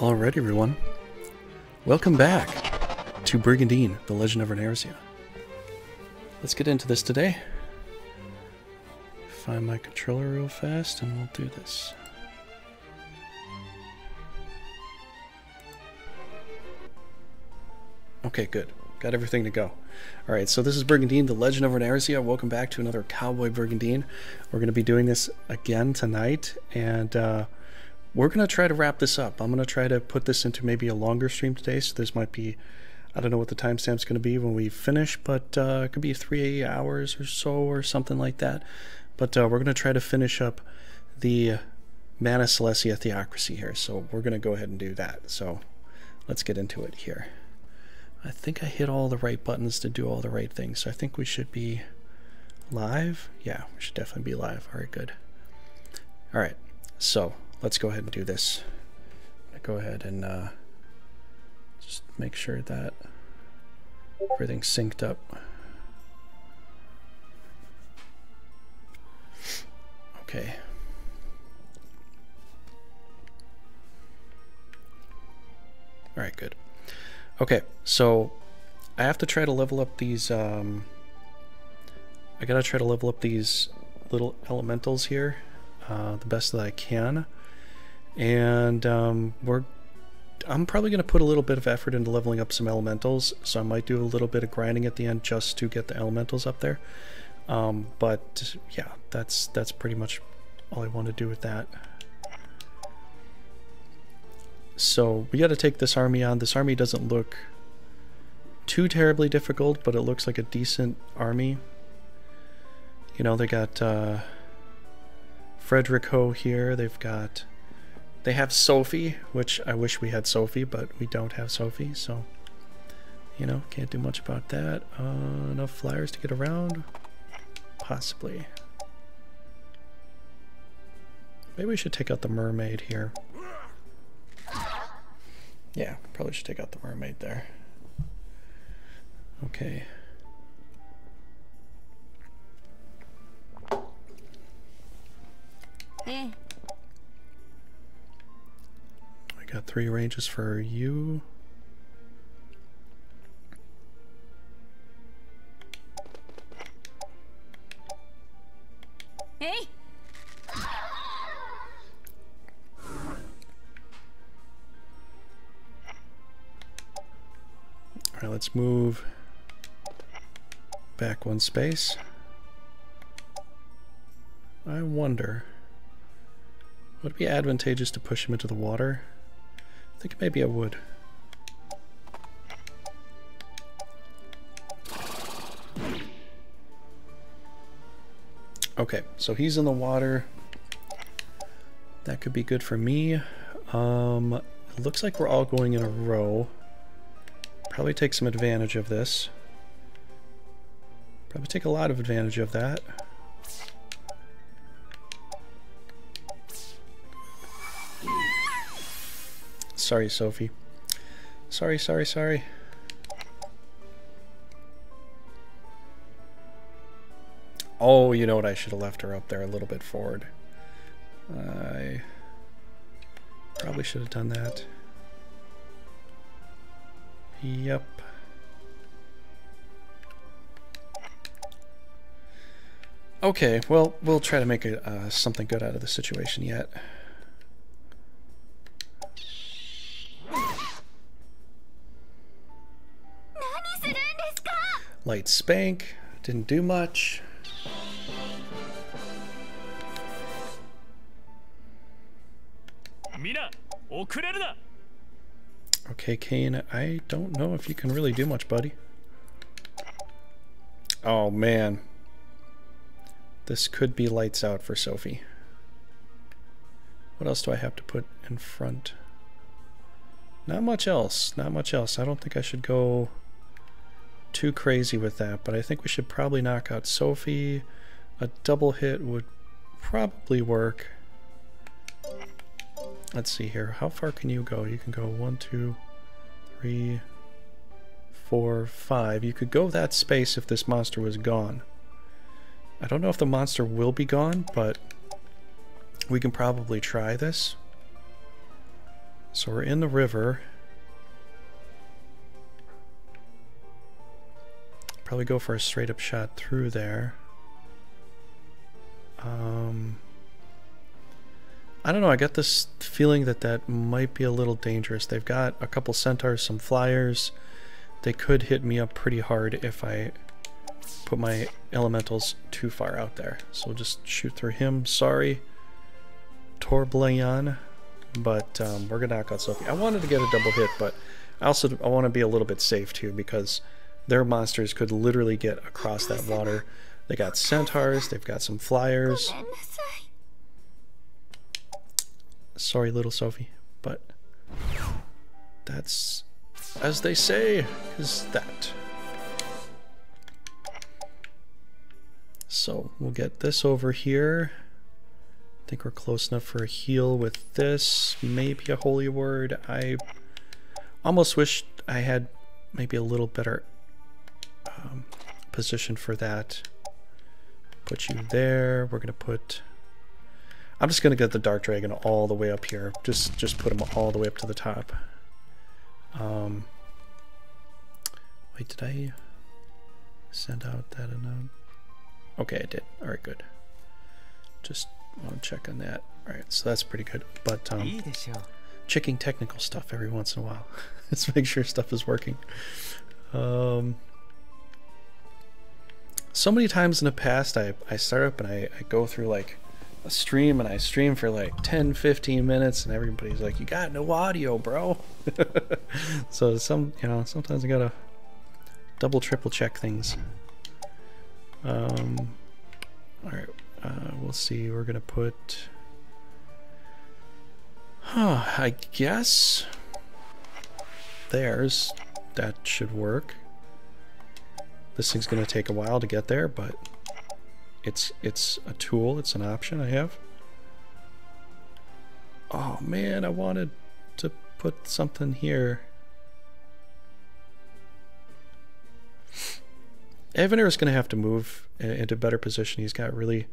Alright, everyone. Welcome back to Brigandine, The Legend of Runersia. Let's get into this today. Find my controller real fast and we'll do this. Okay, good. Got everything to go. Alright, so this is Brigandine, The Legend of Runersia. Welcome back to another Cowboy Brigandine. We're going to be doing this again tonight, and uh, we're going to try to wrap this up. I'm going to try to put this into maybe a longer stream today, so this might be, I don't know what the timestamp's going to be when we finish, but uh, it could be three hours or so or something like that. But uh, we're going to try to finish up the Mana Saledia Theocracy here, so we're going to go ahead and do that. So let's get into it here. I think I hit all the right buttons to do all the right things, so I think we should be live. Yeah, we should definitely be live. All right, good. All right, so let's go ahead and do this. Go ahead and uh, just make sure that everything's synced up. Okay. All right, good. Okay, so I have to try to level up these, um, I gotta try to level up these little elementals here uh, the best that I can and um, we're I'm probably going to put a little bit of effort into leveling up some elementals, so I might do a little bit of grinding at the end just to get the elementals up there. Um, but yeah, that's that's pretty much all I want to do with that. So we got to take this army on. This army doesn't look too terribly difficult, but it looks like a decent army. You know, they got uh, Frederick Ho here. They've got they have Sophie, which I wish we had Sophie, but we don't have Sophie, so you know, can't do much about that. Uh, enough flyers to get around? Possibly. Maybe we should take out the mermaid here. Yeah, probably should take out the mermaid there. Okay. Hey. Got three ranges for you. Hey. All right, let's move back one space. I wonder, would it be advantageous to push him into the water? Think maybe I would. Okay, so he's in the water. That could be good for me. Um, looks like we're all going in a row. Probably take some advantage of this. Probably take a lot of advantage of that. Sorry, Sophie. Sorry, sorry, sorry. Oh, you know what? I should have left her up there a little bit forward. I probably should have done that. Yep. Okay, well, we'll try to make a, uh, something good out of the situation yet. Light spank, didn't do much. Okay, Kane, I don't know if you can really do much, buddy. Oh, man. This could be lights out for Sophie. What else do I have to put in front? Not much else. Not much else. I don't think I should go too crazy with that, but I think we should probably knock out Sophie. A double hit would probably work. Let's see here. How far can you go? You can go one, two, three, four, five. You could go that space if this monster was gone. I don't know if the monster will be gone, but we can probably try this. So we're in the river. Probably go for a straight up shot through there. Um, I don't know. I got this feeling that that might be a little dangerous. They've got a couple centaurs, some flyers. They could hit me up pretty hard if I put my elementals too far out there. So we'll just shoot through him. Sorry, Torblayan, but um, we're gonna knock out Sophie. I wanted to get a double hit, but I also I want to be a little bit safe too because their monsters could literally get across that water. They got centaurs, they've got some flyers. Sorry, little Sophie, but that's as they say, is that. So we'll get this over here. I think we're close enough for a heal with this. Maybe a holy word. I almost wish I had maybe a little better um, position for that. Put you there. We're gonna put. I'm just gonna get the dark dragon all the way up here. Just just put him all the way up to the top. Um. Wait, did I send out that note? Okay, I did. All right, good. Just want to check on that. All right, so that's pretty good. But um, checking technical stuff every once in a while. Let's make sure stuff is working. Um, so many times in the past, I, I start up and I, I go through like a stream and I stream for like 10, 15 minutes and everybody's like, you got no audio, bro. so some, you know, sometimes I gotta double, triple check things. Um, all right, uh, we'll see. We're gonna put, huh, I guess there's, that should work. This thing's going to take a while to get there, but it's it's a tool, it's an option I have. Oh man, I wanted to put something here. Evander is going to have to move into a better position. He's got really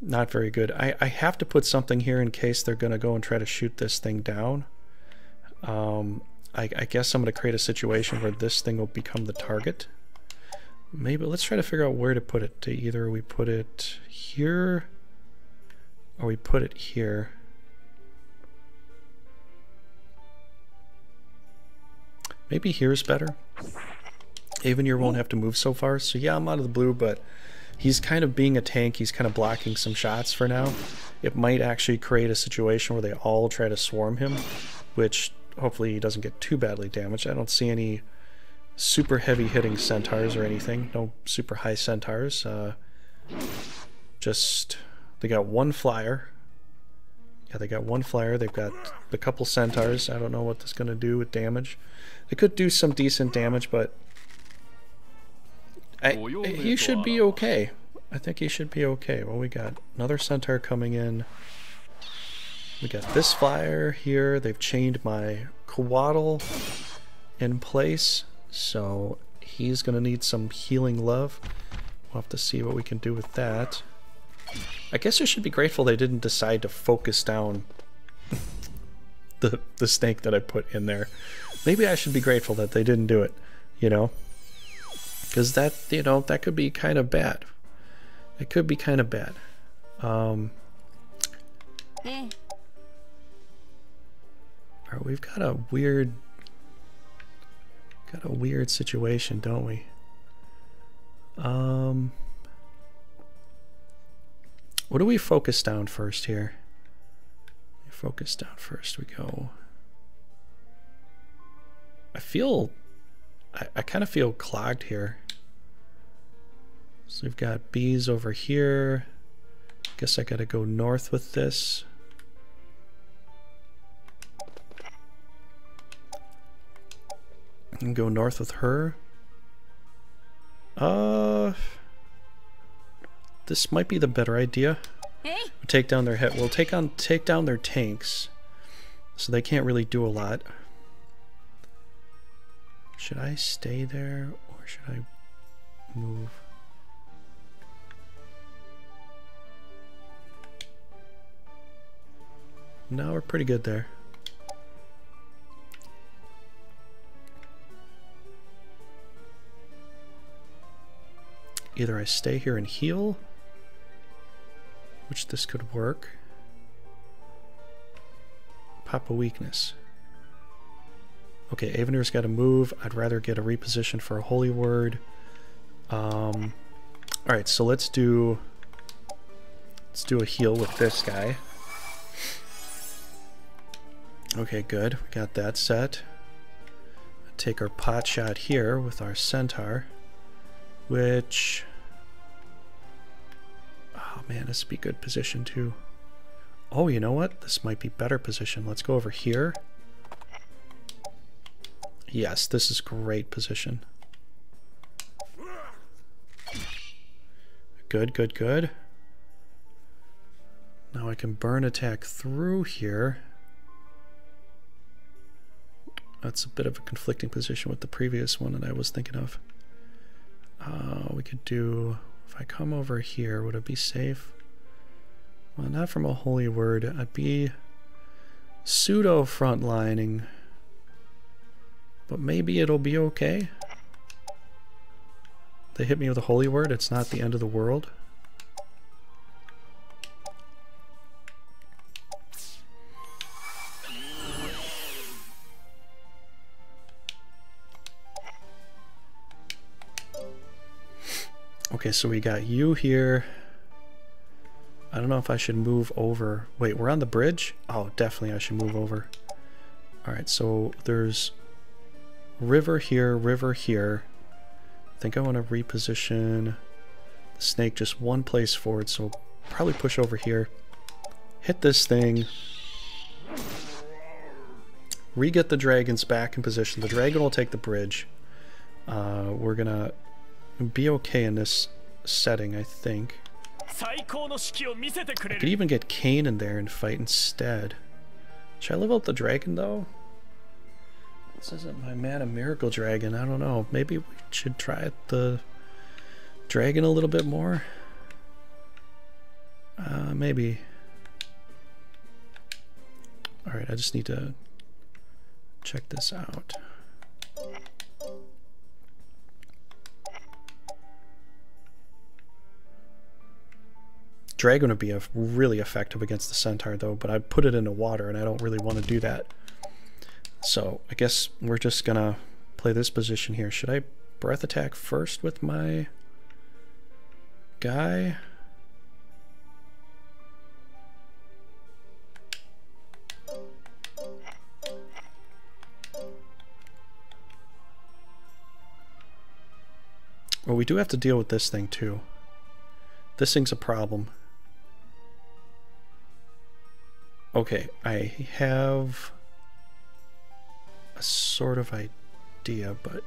not very good. I, I have to put something here in case they're going to go and try to shoot this thing down. Um, I, I guess I'm going to create a situation where this thing will become the target. Maybe let's try to figure out where to put it. To either we put it here or we put it here. Maybe here's better. Avenir won't have to move so far. So yeah, I'm out of the blue, but he's kind of being a tank. He's kind of blocking some shots for now. It might actually create a situation where they all try to swarm him, which hopefully he doesn't get too badly damaged. I don't see any super heavy hitting centaurs or anything. No super high centaurs. Uh, just they got one flyer. Yeah, they got one flyer. They've got a couple centaurs. I don't know what that's going to do with damage. They could do some decent damage, but I, he should be okay. I think he should be okay. Well, we got another centaur coming in. We got this flyer here. They've chained my Coatl in place. So he's going to need some healing love. We'll have to see what we can do with that. I guess I should be grateful they didn't decide to focus down the, the snake that I put in there. Maybe I should be grateful that they didn't do it, you know? Because that, you know, that could be kind of bad. It could be kind of bad. Um, hey. Alright, we've got a weird Got a weird situation, don't we? Um, what do we focus down first here? Focus down first. We go. I feel, I, I kind of feel clogged here. So we've got bees over here. Guess I gotta go north with this. And go north with her. Uh, this might be the better idea. Hey. We'll take down their head. We'll take on take down their tanks, so they can't really do a lot. Should I stay there or should I move? No, we're pretty good there. Either I stay here and heal, which this could work. Pop a weakness. Okay, Avenir's got to move. I'd rather get a reposition for a holy word. Um, all right, so let's do let's do a heal with this guy. Okay, good. We got that set. Take our pot shot here with our centaur, which oh man, this would be good position too. Oh, you know what? This might be better position. Let's go over here. Yes, this is great position. Good, good, good. Now I can burn attack through here. That's a bit of a conflicting position with the previous one that I was thinking of. Uh, we could do, I come over here, would it be safe? Well, not from a holy word. I'd be pseudo frontlining but maybe it'll be okay. They hit me with a holy word. It's not the end of the world. Okay, so we got you here. I don't know if I should move over. Wait, we're on the bridge? Oh, definitely I should move over. Alright, so there's river here, river here. I think I want to reposition the snake just one place forward, so probably push over here. Hit this thing. Re-get the dragons back in position. The dragon will take the bridge. Uh, we're gonna be okay in this setting, I think. I could even get Kain in there and fight instead. Should I level up the dragon, though? This isn't my man Mana Miracle Dragon. I don't know. Maybe we should try the dragon a little bit more. Uh, maybe. Alright, I just need to check this out. Dragon would be a, really effective against the Centaur though, but I put it into water and I don't really want to do that. So I guess we're just gonna play this position here. Should I breath attack first with my guy? Well, we do have to deal with this thing too. This thing's a problem. Okay, I have a sort of idea, but...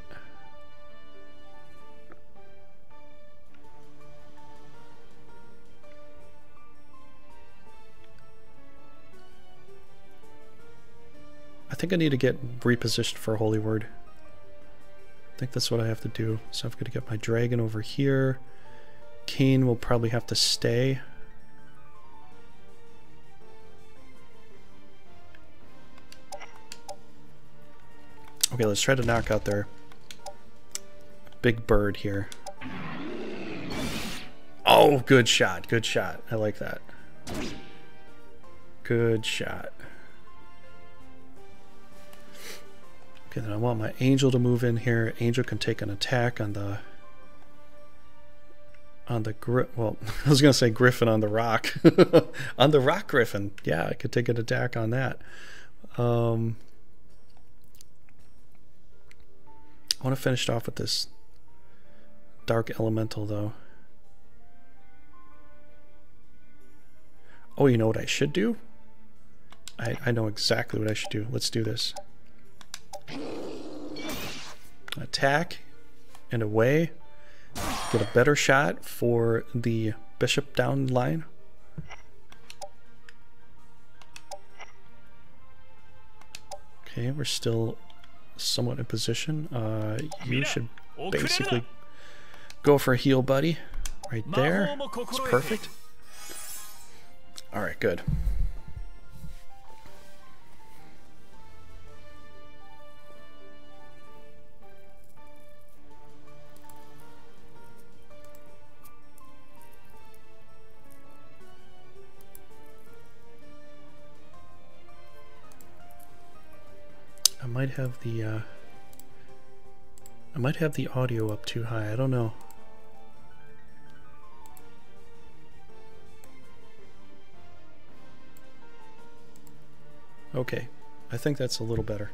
I think I need to get repositioned for Holy Word. I think that's what I have to do. So I've got to get my dragon over here. Kane will probably have to stay. Okay, let's try to knock out their big bird here. Oh, good shot. Good shot. I like that. Good shot. Okay, then I want my angel to move in here. Angel can take an attack on the on the gri well, I was gonna say griffin on the rock. on the rock griffin. Yeah, I could take an attack on that. Um I want to finish off with this dark elemental though. Oh, you know what I should do? I, I know exactly what I should do. Let's do this. Attack and away. Get a better shot for the bishop down line. Okay, we're still somewhat in position. Uh, you should basically go for a heal, buddy. Right there. It's perfect. Alright, good. Might have the, uh, I might have the audio up too high. I don't know. Okay, I think that's a little better.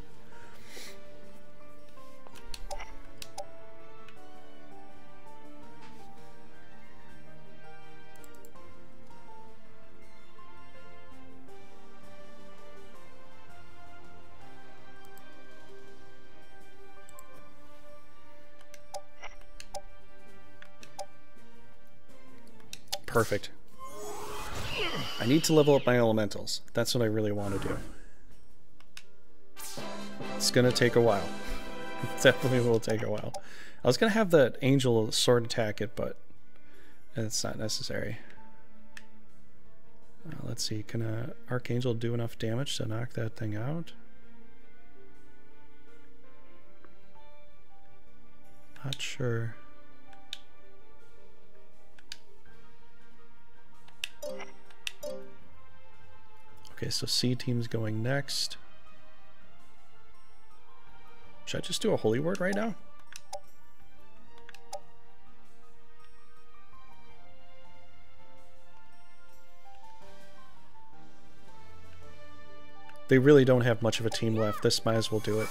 Perfect. I need to level up my elementals. That's what I really want to do. It's gonna take a while. It definitely will take a while. I was gonna have that angel sword attack it, but it's not necessary. Uh, let's see, can a archangel do enough damage to knock that thing out? Not sure. Okay, so C team's going next. Should I just do a holy word right now? They really don't have much of a team left. This might as well do it.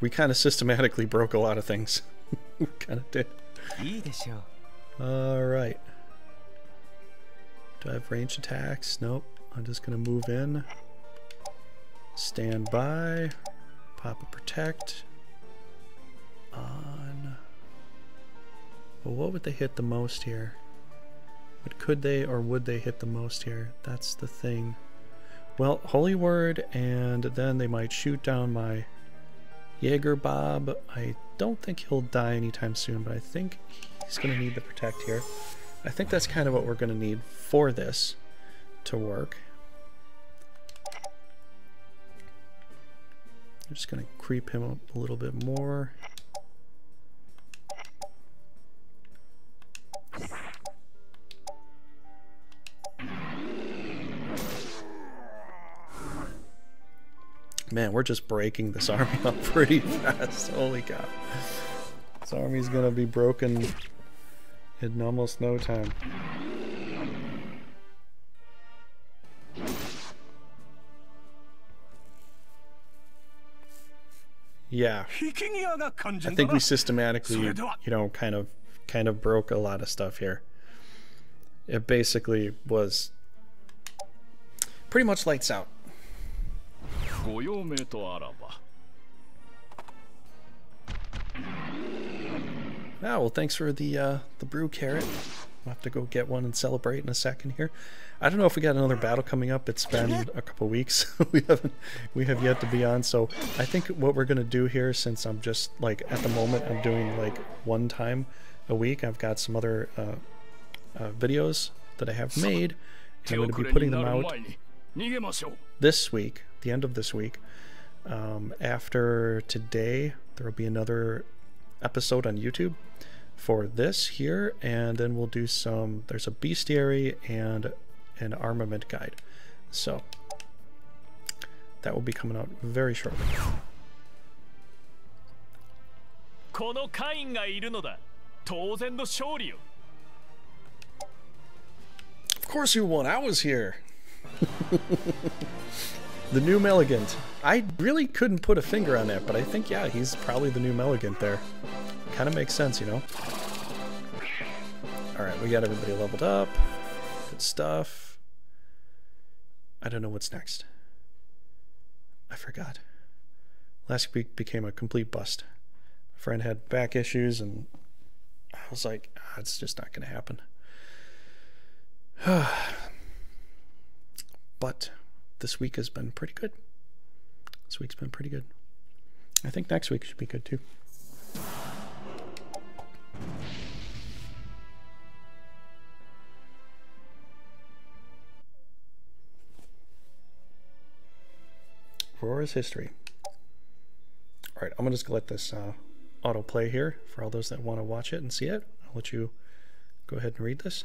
We kind of systematically broke a lot of things. we kind of did. Alright. Do I have ranged attacks? Nope. I'm just going to move in. Stand by. Pop a protect. On. Well, what would they hit the most here? But could they or would they hit the most here? That's the thing. Well, Holy Word, and then they might shoot down my Jaeger Bob. I don't think he'll die anytime soon, but I think he's going to need the Protect here. I think that's kind of what we're going to need for this to work. I'm just going to creep him up a little bit more. Man, we're just breaking this army up pretty fast. Holy cow. This army's gonna be broken in almost no time. Yeah. I think we systematically, you know, kind of kind of broke a lot of stuff here. It basically was pretty much lights out. Ah, well, thanks for the uh, the brew carrot. I'll have to go get one and celebrate in a second here. I don't know if we got another battle coming up. It's been a couple weeks. we haven't we have yet to be on. So I think what we're gonna do here, since I'm just like at the moment I'm doing like one time a week. I've got some other uh, uh, videos that I have made. I'm to be putting them out this week, the end of this week. Um, after today, there will be another episode on YouTube for this here, and then we'll do some. There's a bestiary and an armament guide. So that will be coming out very shortly. Of course you won. I was here. the new Melligant. I really couldn't put a finger on that, but I think, yeah, he's probably the new Melligant there. Kind of makes sense, you know? Alright, we got everybody leveled up. Good stuff. I don't know what's next. I forgot. Last week became a complete bust. My friend had back issues, and I was like, oh, it's just not going to happen. but this week has been pretty good. This week's been pretty good. I think next week should be good too. Aurora's history. All right, I'm gonna just let this uh, autoplay here for all those that want to watch it and see it. I'll let you go ahead and read this.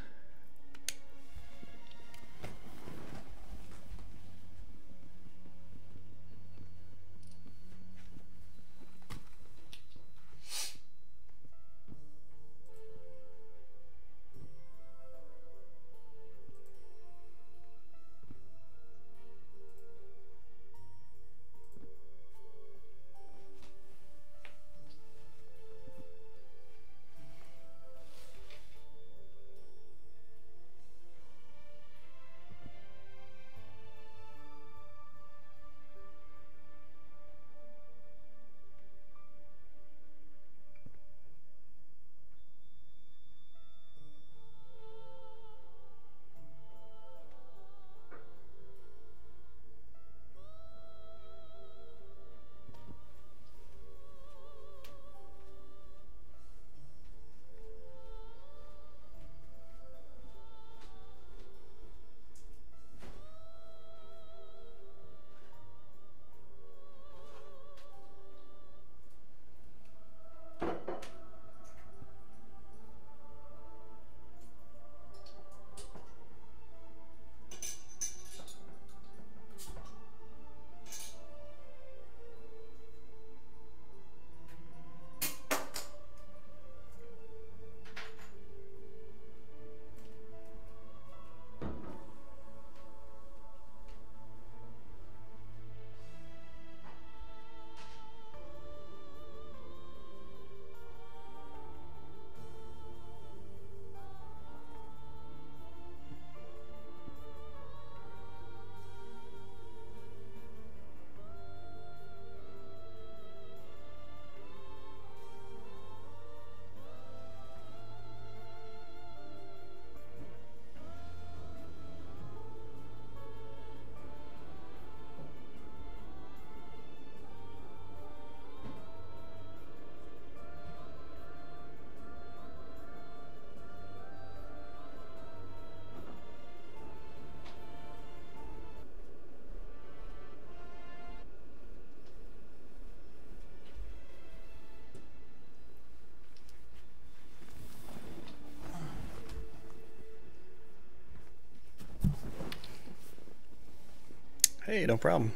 Hey, no problem.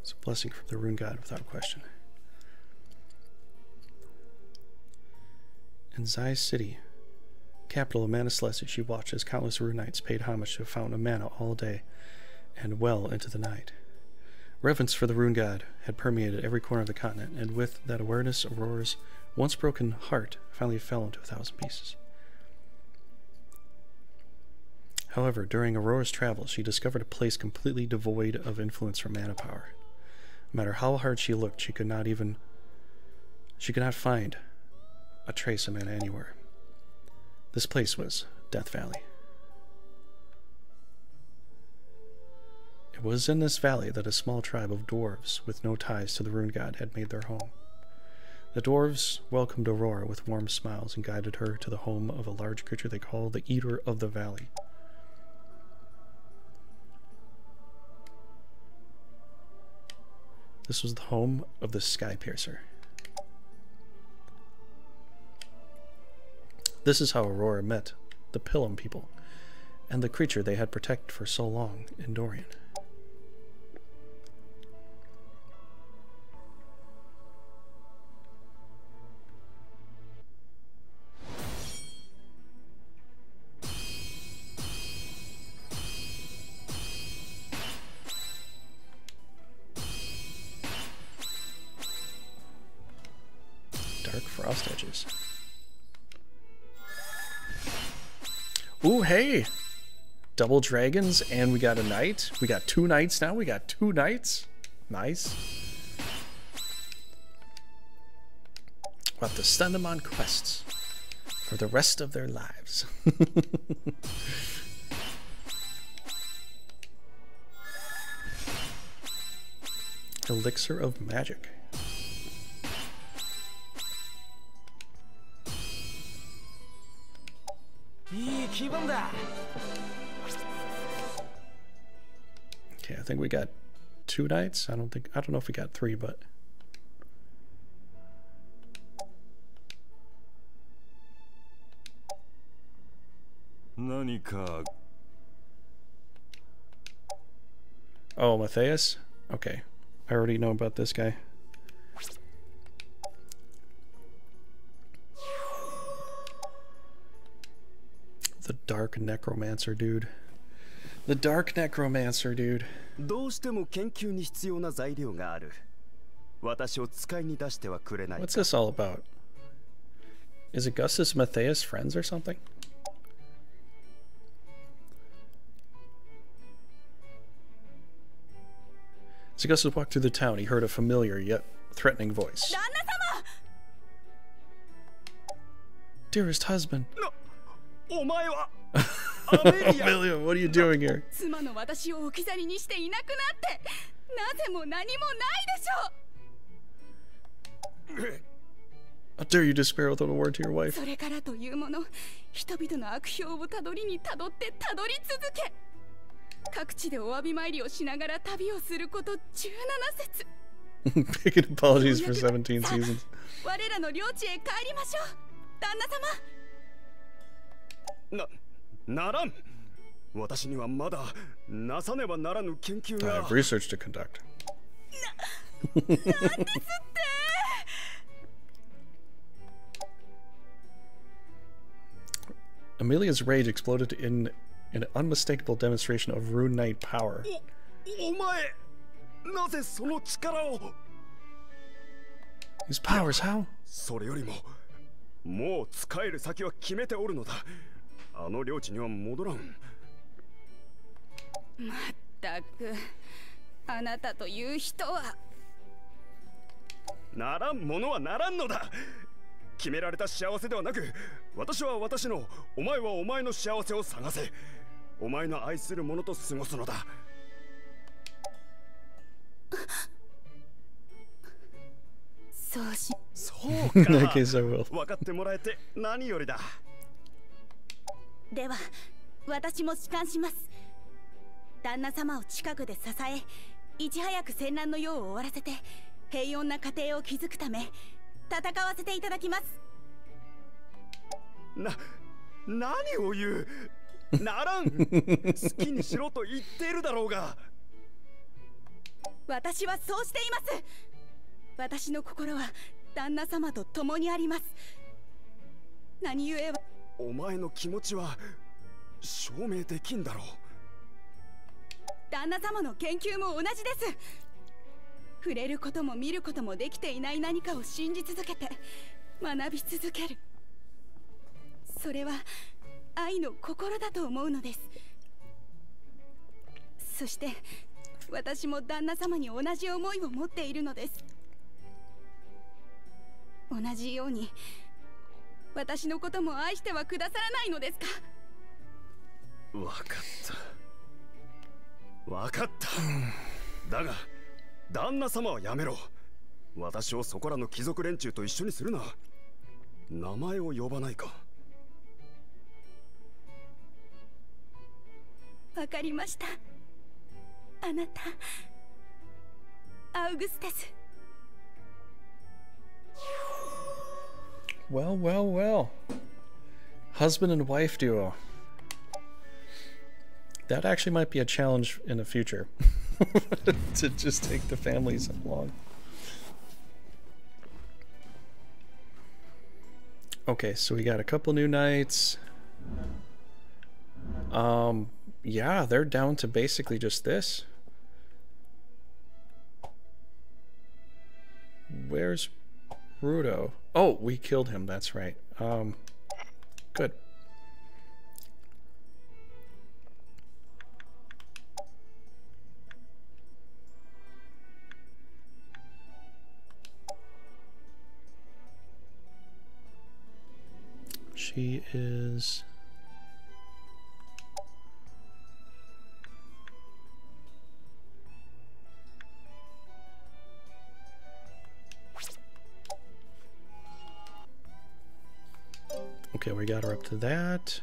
It's a blessing from the rune god without question. In Zai City, capital of Mana Saledia, she watched as countless rune knights paid homage to a fountain of mana all day and well into the night. Reverence for the rune god had permeated every corner of the continent, and with that awareness, Aurora's once broken heart finally fell into a thousand pieces. However, during Aurora's travels, she discovered a place completely devoid of influence from mana power. No matter how hard she looked, she could not even she could not find a trace of mana anywhere. This place was Death Valley. Was in this valley that a small tribe of dwarves with no ties to the rune god had made their home. The dwarves welcomed Aurora with warm smiles and guided her to the home of a large creature they called the Eater of the Valley. This was the home of the Sky Piercer. This is how Aurora met the Pilum people and the creature they had protected for so long in Dorian. Double dragons, and we got a knight. We got two knights now. We got two knights. Nice. We'll have to send them on quests for the rest of their lives. Elixir of Magic. Okay, I think we got two knights. I don't think I don't know if we got three, but Oh, Matthias? Okay. I already know about this guy. The Dark Necromancer, dude. The Dark Necromancer, dude. どうしても研究に必要な材料がある。私を使いに出してはくれない。What's this all about? Is Augustus Matthias friends or something? As Augustus walked through the town, he heard a familiar yet threatening voice. Dearest husband. No. Amelia, what are you doing here? 妻の私を置き去りにしていなくなってなぜも何もないでしょう How dare you despair without a word to your wife? それからというもの人々の悪評をたどりにたどってたどり続け各地でお詫び参りをしながら旅をすること17節 Big apologies for 17 seasons 我らの領地へ帰りましょう旦那様な、 ならん私にはまだなさねばならぬ研究が。I have research to conduct. な、なんですって Amelia's rage exploded in an unmistakable demonstration of Rune Knight power. お、お前、なぜその力を His powers, how? それよりも、もう使える先は決めておるのだ。 あの領地には戻らん。まったくあなたという人は。ならんものはならんのだ。決められた幸せではなく私は私のお前はお前の幸せを探せ。お前の愛する者と過ごすのだ。そうし。そうか。分かってもらえて何よりだでは私も仕官します。旦那様を近くで支えいち早く戦乱の世を終わらせて平穏な家庭を築くため戦わせていただきます。な何を言う？ならん。好きにしろと言っているだろうが。私はそうしています。私の心は旦那様と共にあります。何故はお前の気持ちは証明できんだろう。旦那様の研究も同じです。触れることも見ることもできていない何かを信じ続けて学び続ける。それは愛の心だと思うのです。そして私も旦那様に同じ思いを持っているのです。同じように私のことも愛してはくださらないのですか？分かった。分かった。だが旦那様はやめろ。私をそこらの貴族連中と一緒にするな。名前を呼ばないか。わかりました。あなたアウグステス Well, well, well. Husband and wife duo. That actually might be a challenge in the future. to just take the families along. Okay, so we got a couple new knights. Um, yeah, they're down to basically just this. Where's Rudo? Oh, we killed him, that's right. Um, good. She is... Okay, we got her up to that.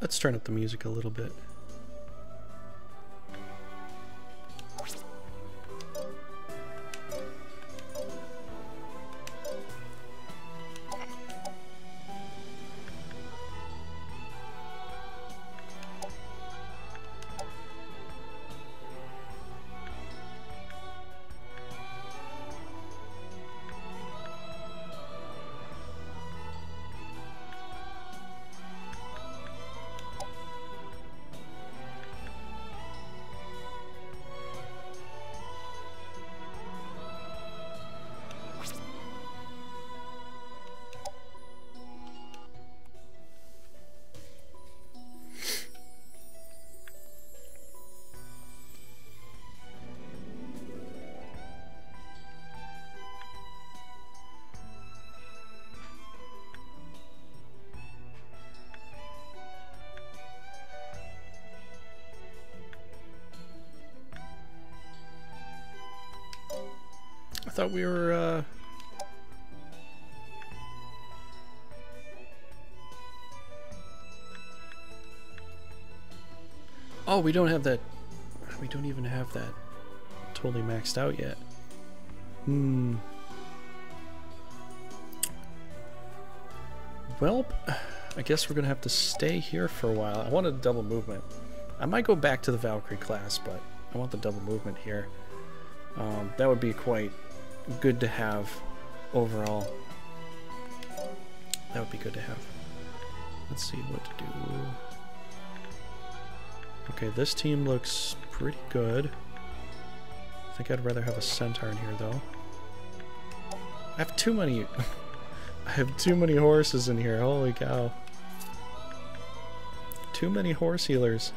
Let's turn up the music a little bit. Thought we were, uh... Oh, we don't have that... We don't even have that totally maxed out yet. Hmm. Well, I guess we're gonna have to stay here for a while. I wanted a double movement. I might go back to the Valkyrie class, but I want the double movement here. Um, that would be quite good to have overall. That would be good to have. Let's see what to do. Okay, this team looks pretty good. I think I'd rather have a centaur in here though. I have too many I have too many horses in here, holy cow. Too many horse healers.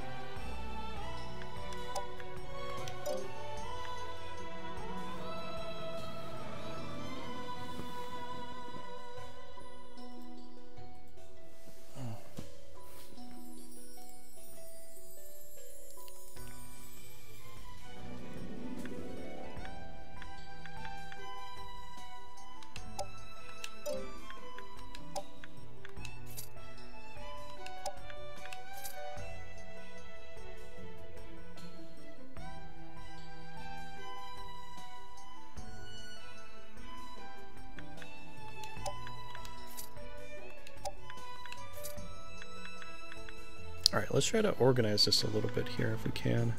Let's try to organize this a little bit here if we can.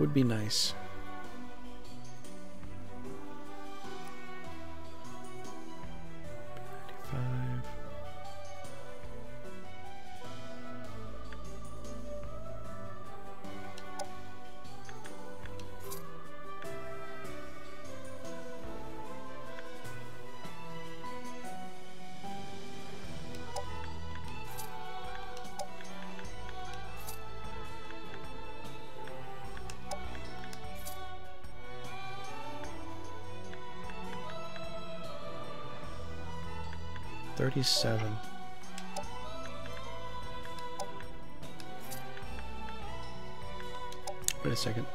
Would be nice. Thirty-seven. Wait a second.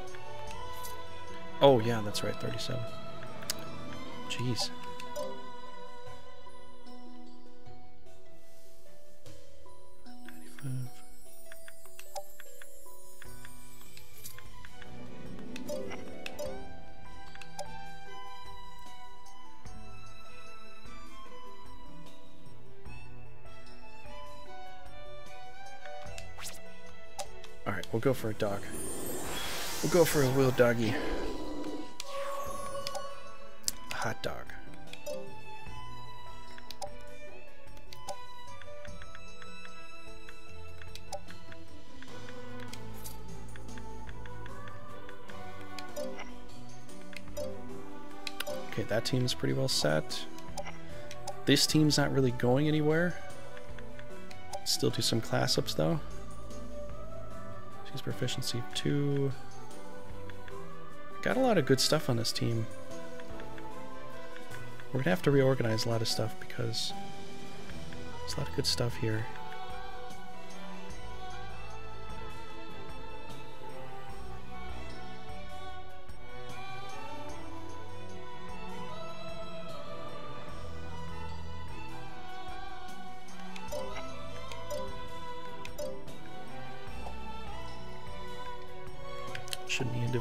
Oh yeah, that's right, thirty-seven. Jeez. Go for a dog. We'll go for a real doggy. A hot dog. Okay, that team's pretty well set. This team's not really going anywhere. Still do some class ups though. Proficiency two. Got a lot of good stuff on this team. We're gonna have to reorganize a lot of stuff because there's a lot of good stuff here.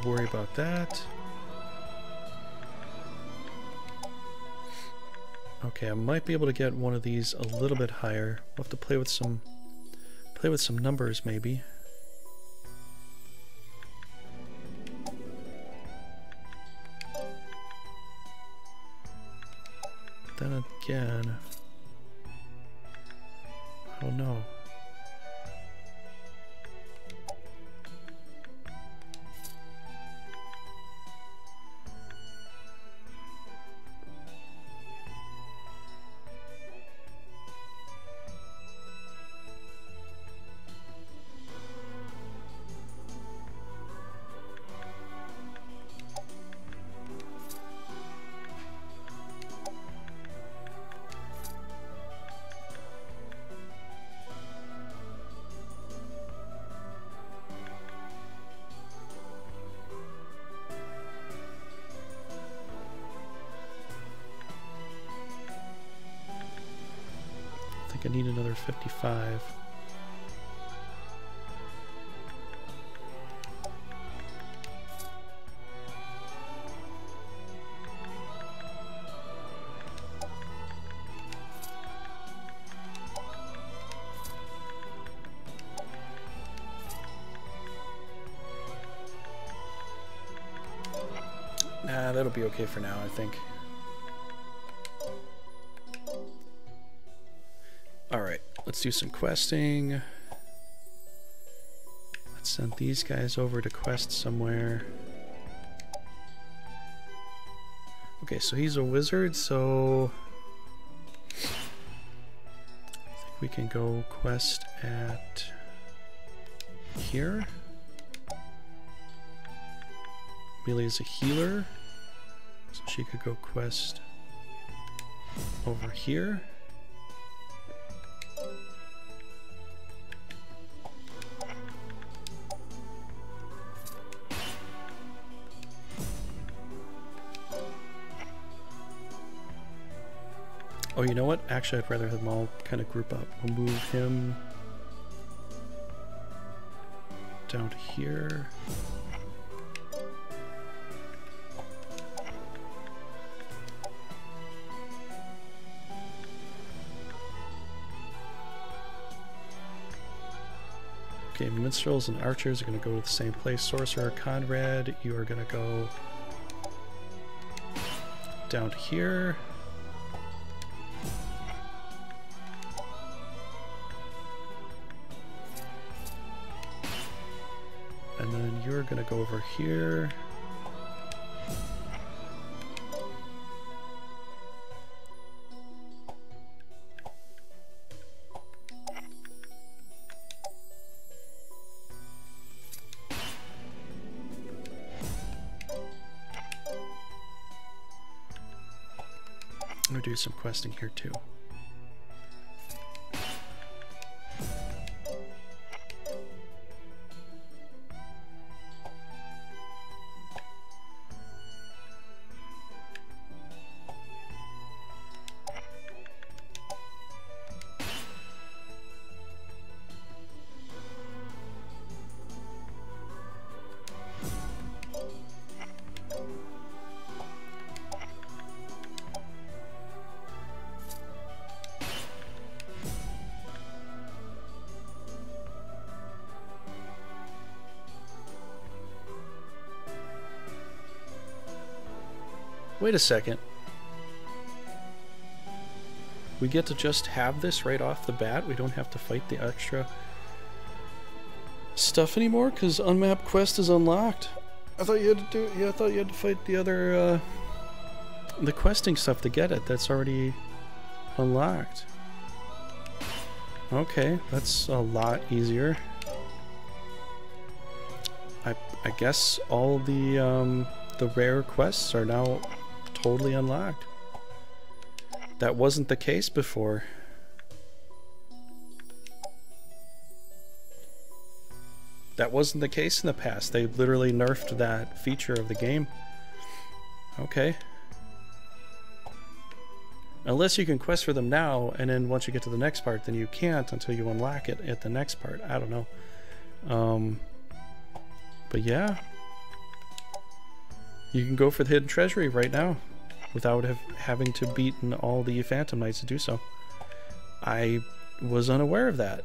Worry about that. Okay, I might be able to get one of these a little bit higher. We'll have to play with some play with some numbers maybe. Okay for now, I think. Alright, let's do some questing. Let's send these guys over to quest somewhere. Okay, so he's a wizard, so... I think we can go quest at... here. Amelia's a healer, she could go quest over here. Oh, you know what? Actually, I'd rather have them all kind of group up. We'll move him down to here. Minstrels and archers are going to go to the same place. Sorcerer Conrad, you are going to go down here. And then you're going to go over here. Some questing here too. Wait a second. We get to just have this right off the bat? We don't have to fight the extra stuff anymore? Because Unmapped Quest is unlocked. I thought you had to do yeah, I thought you had to fight the other uh the questing stuff to get it. That's already unlocked. Okay, that's a lot easier. I I guess all the um the rare quests are now totally unlocked. That wasn't the case before. That wasn't the case in the past. They literally nerfed that feature of the game. Okay. Unless you can quest for them now, and then once you get to the next part, then you can't until you unlock it at the next part. I don't know. Um, but yeah. You can go for the hidden treasury right now without have, having to beaten all the Phantom Knights to do so. I was unaware of that.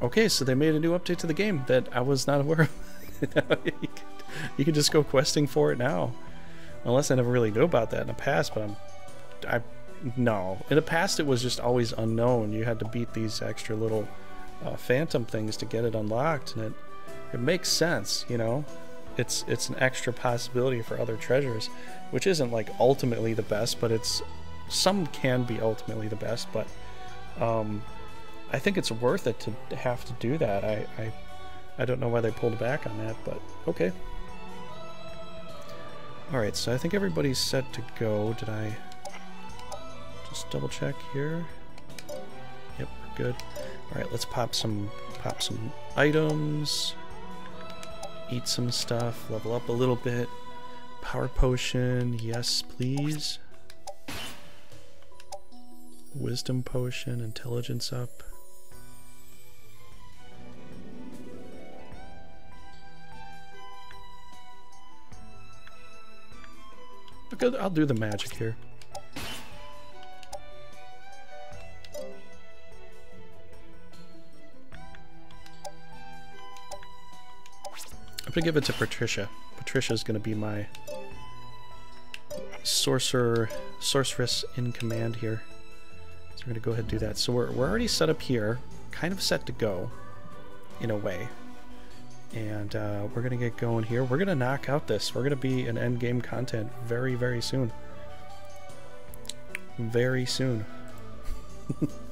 Okay, so they made a new update to the game that I was not aware of. you, can, you can just go questing for it now. Unless I never really knew about that in the past, but I'm... I... No. In the past, it was just always unknown. You had to beat these extra little uh, phantom things to get it unlocked, and it, it makes sense, you know? It's it's an extra possibility for other treasures, which isn't like ultimately the best, but it's some can be ultimately the best, but um, I think it's worth it to have to do that. I, I I don't know why they pulled back on that, but okay. Alright, so I think everybody's set to go. Did I just double check here? Yep, we're good. Alright, let's pop some pop some items eat some stuff, level up a little bit. Power potion, yes please. Wisdom potion, intelligence up. I'll do the magic here. Gonna give it to Patricia. Patricia's gonna be my sorcerer, sorceress in command here. So we're gonna go ahead and do that. So we're, we're already set up here, kind of set to go, in a way. And uh, we're gonna get going here. We're gonna knock out this. We're gonna be an end game content very, very soon. Very soon.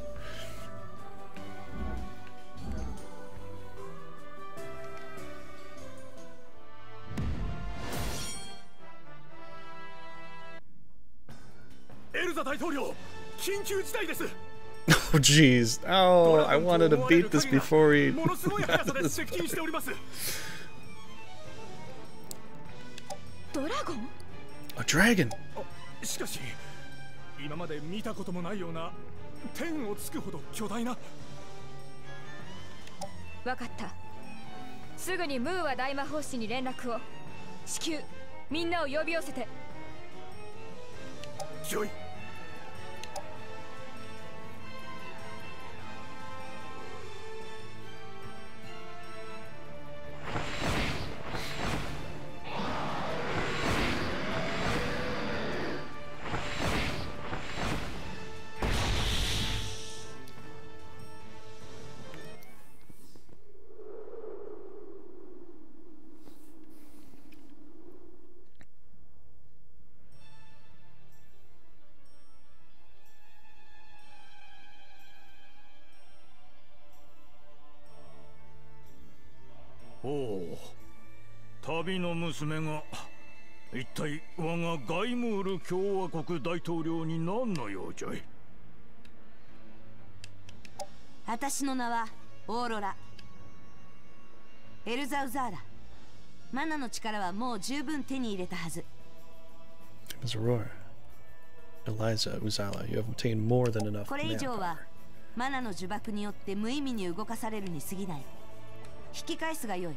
緊急事態です Oh jeez. Oh, I wanted to beat this before he. A dragon. しかし、今まで見たこともないような天をつくほど巨大な。わかった。すぐにムーア大魔法師に連絡を。至急、みんなを呼び寄せて。ジョイ。旅の娘が一体我がガイムール共和国大統領に何の用じゃい？私の名はオーロラエルザウザーラマナの力はもう十分手に入れたはず Ms. Aurora. Eliza Uzala, you have obtained more than enough これ以上は.マナの呪縛によって無意味に動かされるに過ぎない引き返すがよい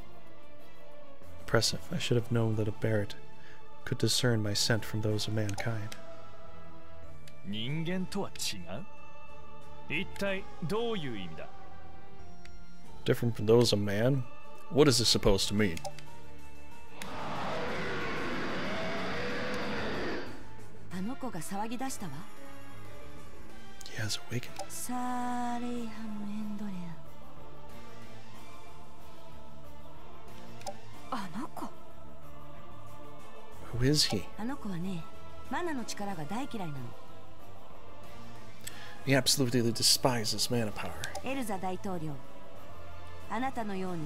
Impressive. I should have known that a Barrett could discern my scent from those of mankind. 人間とは違う一体どういう意味だ Different from those of man? What is this supposed to mean? あの子が騒ぎ出したわ He has awakened. Who is he? アンあの子はねマナの力が大嫌いなの He absolutely despises mana power. エルザ大統領あなたのように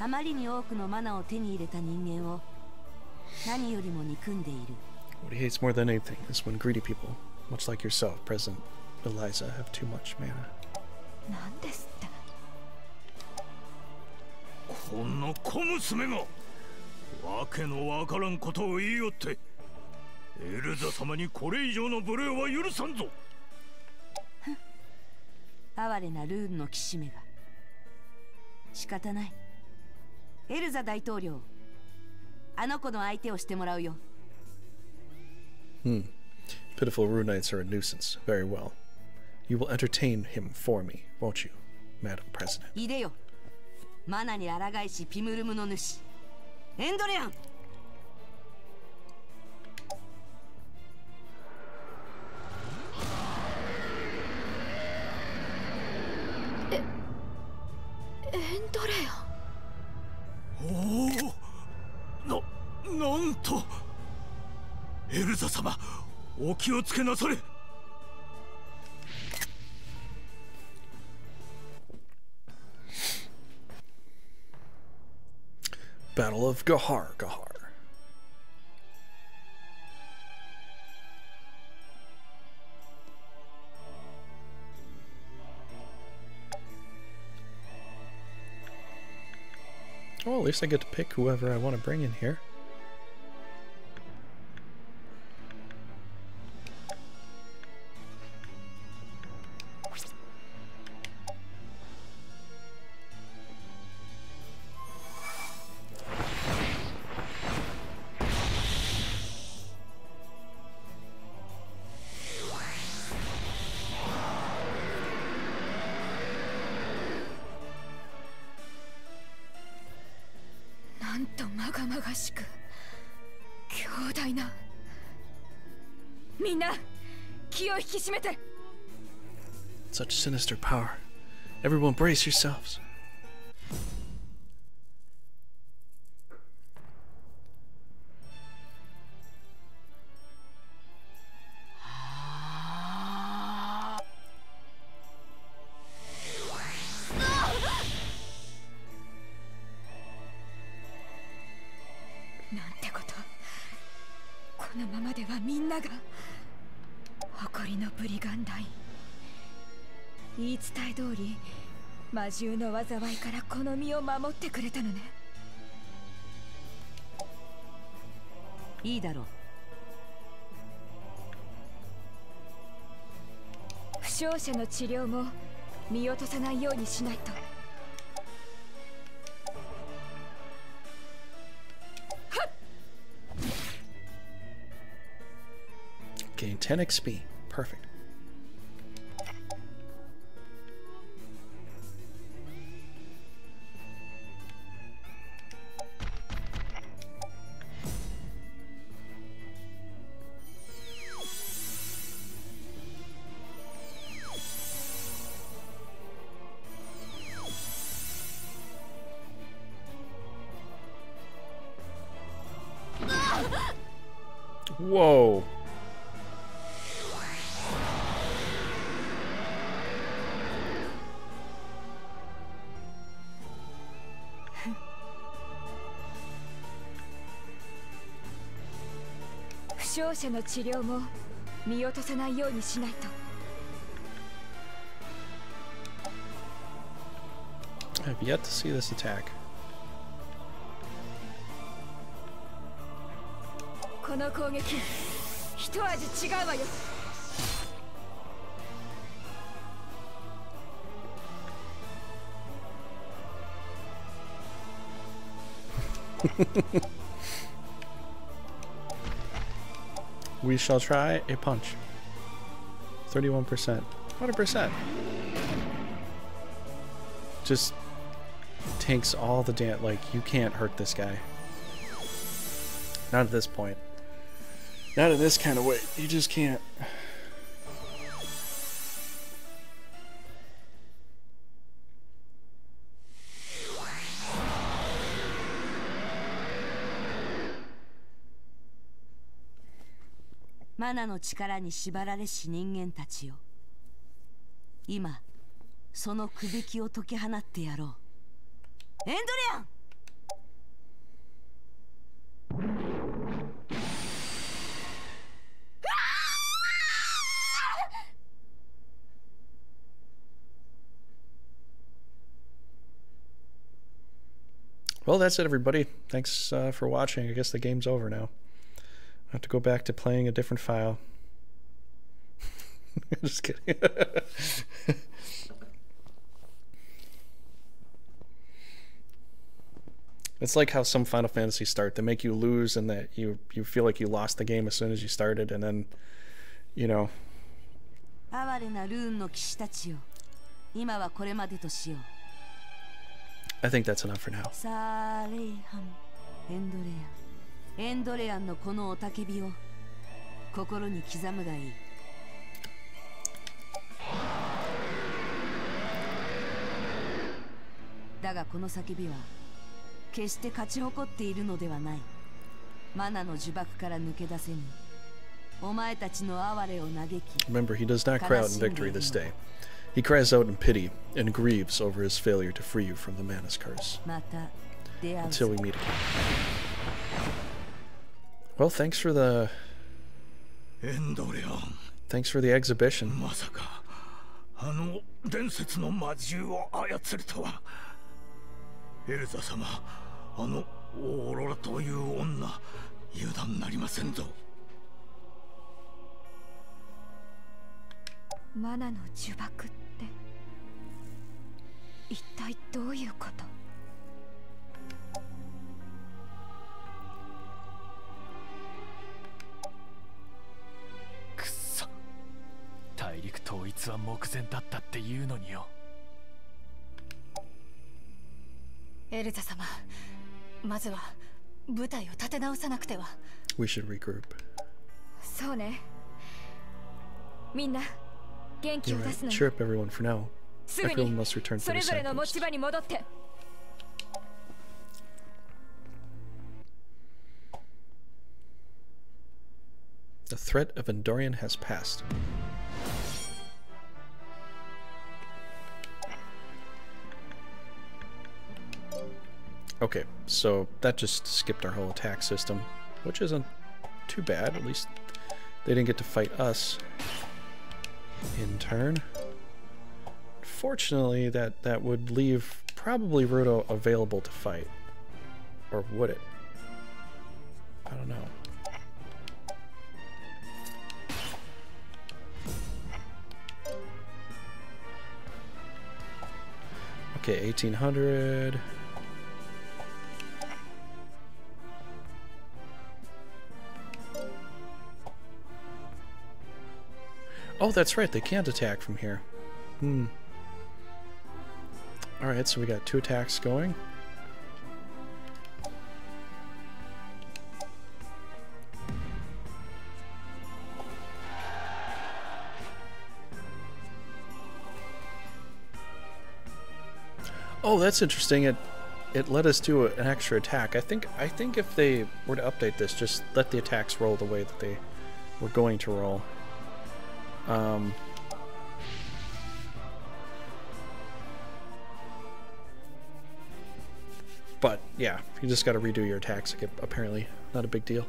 あまりに多くのマナを手に入れた人間を何よりも憎んでいる What he hates more than anything is when greedy people, much like yourself, President Eliza, have too much mana. なんですって この小娘がわけのわからんことを言いよってエルザ様にこれ以上の無礼は許さんぞ哀れなルーンの騎士めが仕方ないエルザ大統領あの子の相手をしてもらうよ Pitiful Rune Knights are a nuisance. Very well. You will entertain him for me, won't you, Madam President? いでよマナに抗いしピムルムの主。エンドレアン。エンドレアななんと。エルザ様お気をつけなされ Battle of Gahar Gahar. Well, at least I get to pick whoever I want to bring in here.. Such sinister power. Everyone brace yourselves.. 魔獣の災いからこの身を守ってくれたのねいいだろう負傷者の治療も見落とさないようにしないと Gain 10 XP. Perfect. 傷者の治療も見落とさないようにしないと I've yet to see this attack. この攻撃一味違うわよ Ha ha ha. We shall try a punch. 31%. 100%. Just takes all the damn. Like, you can't hurt this guy. Not at this point. Not in this kind of way. You just can't. ナの力に縛られし人間たちよ今そのくびきを解き放ってやろうエンドレアン Well, that's it, everybody. Thanks uh, for watching. I guess the game's over now. I have to go back to playing a different file. Just kidding. it's like how some Final Fantasy start. They make you lose and that you, you feel like you lost the game as soon as you started and then, you know. 哀れなルーンの騎士たちよ今はこれまでとしよう I think that's enough for now. エンドレアンのこの雄たけびを心に刻むがいいだがこの叫びは決して勝ち誇っているのではないマナの呪縛から抜け出せぬお前たちの哀れを嘆き Remember, he does not cry out in victory this day. He cries out in pity and grieves over his failure to free you from the Manus curse. Until we meet again. Well, thanks for the thanks for the exhibition. まさかあの伝説の魔獣を操るとは。エルザ様あのオーロラという女油断なりませんぞ。マナの呪縛って一体どういうこと？大陸統一は目前だったっていうのによエルザ様まずは舞台を立て直さなくては We should regroup. そうねみんな元気 You're を出 right. すの Cheer up, everyone, for now. すぐ Everyone に must return そ to れ the ぞれの持 signpost. ち場に戻って The threat of Endorian has passed. Okay, so that just skipped our whole attack system, which isn't too bad. At least they didn't get to fight us in turn. Fortunately, that, that would leave probably Rudo available to fight. Or would it? I don't know. Okay, 1800. Oh, that's right. They can't attack from here. Hmm. Alright, so we got two attacks going. Oh, that's interesting. It it let us do an extra attack. I think I think if they were to update this, just let the attacks roll the way that they were going to roll. Um, but yeah, you just got to redo your attacks. Apparently, not a big deal.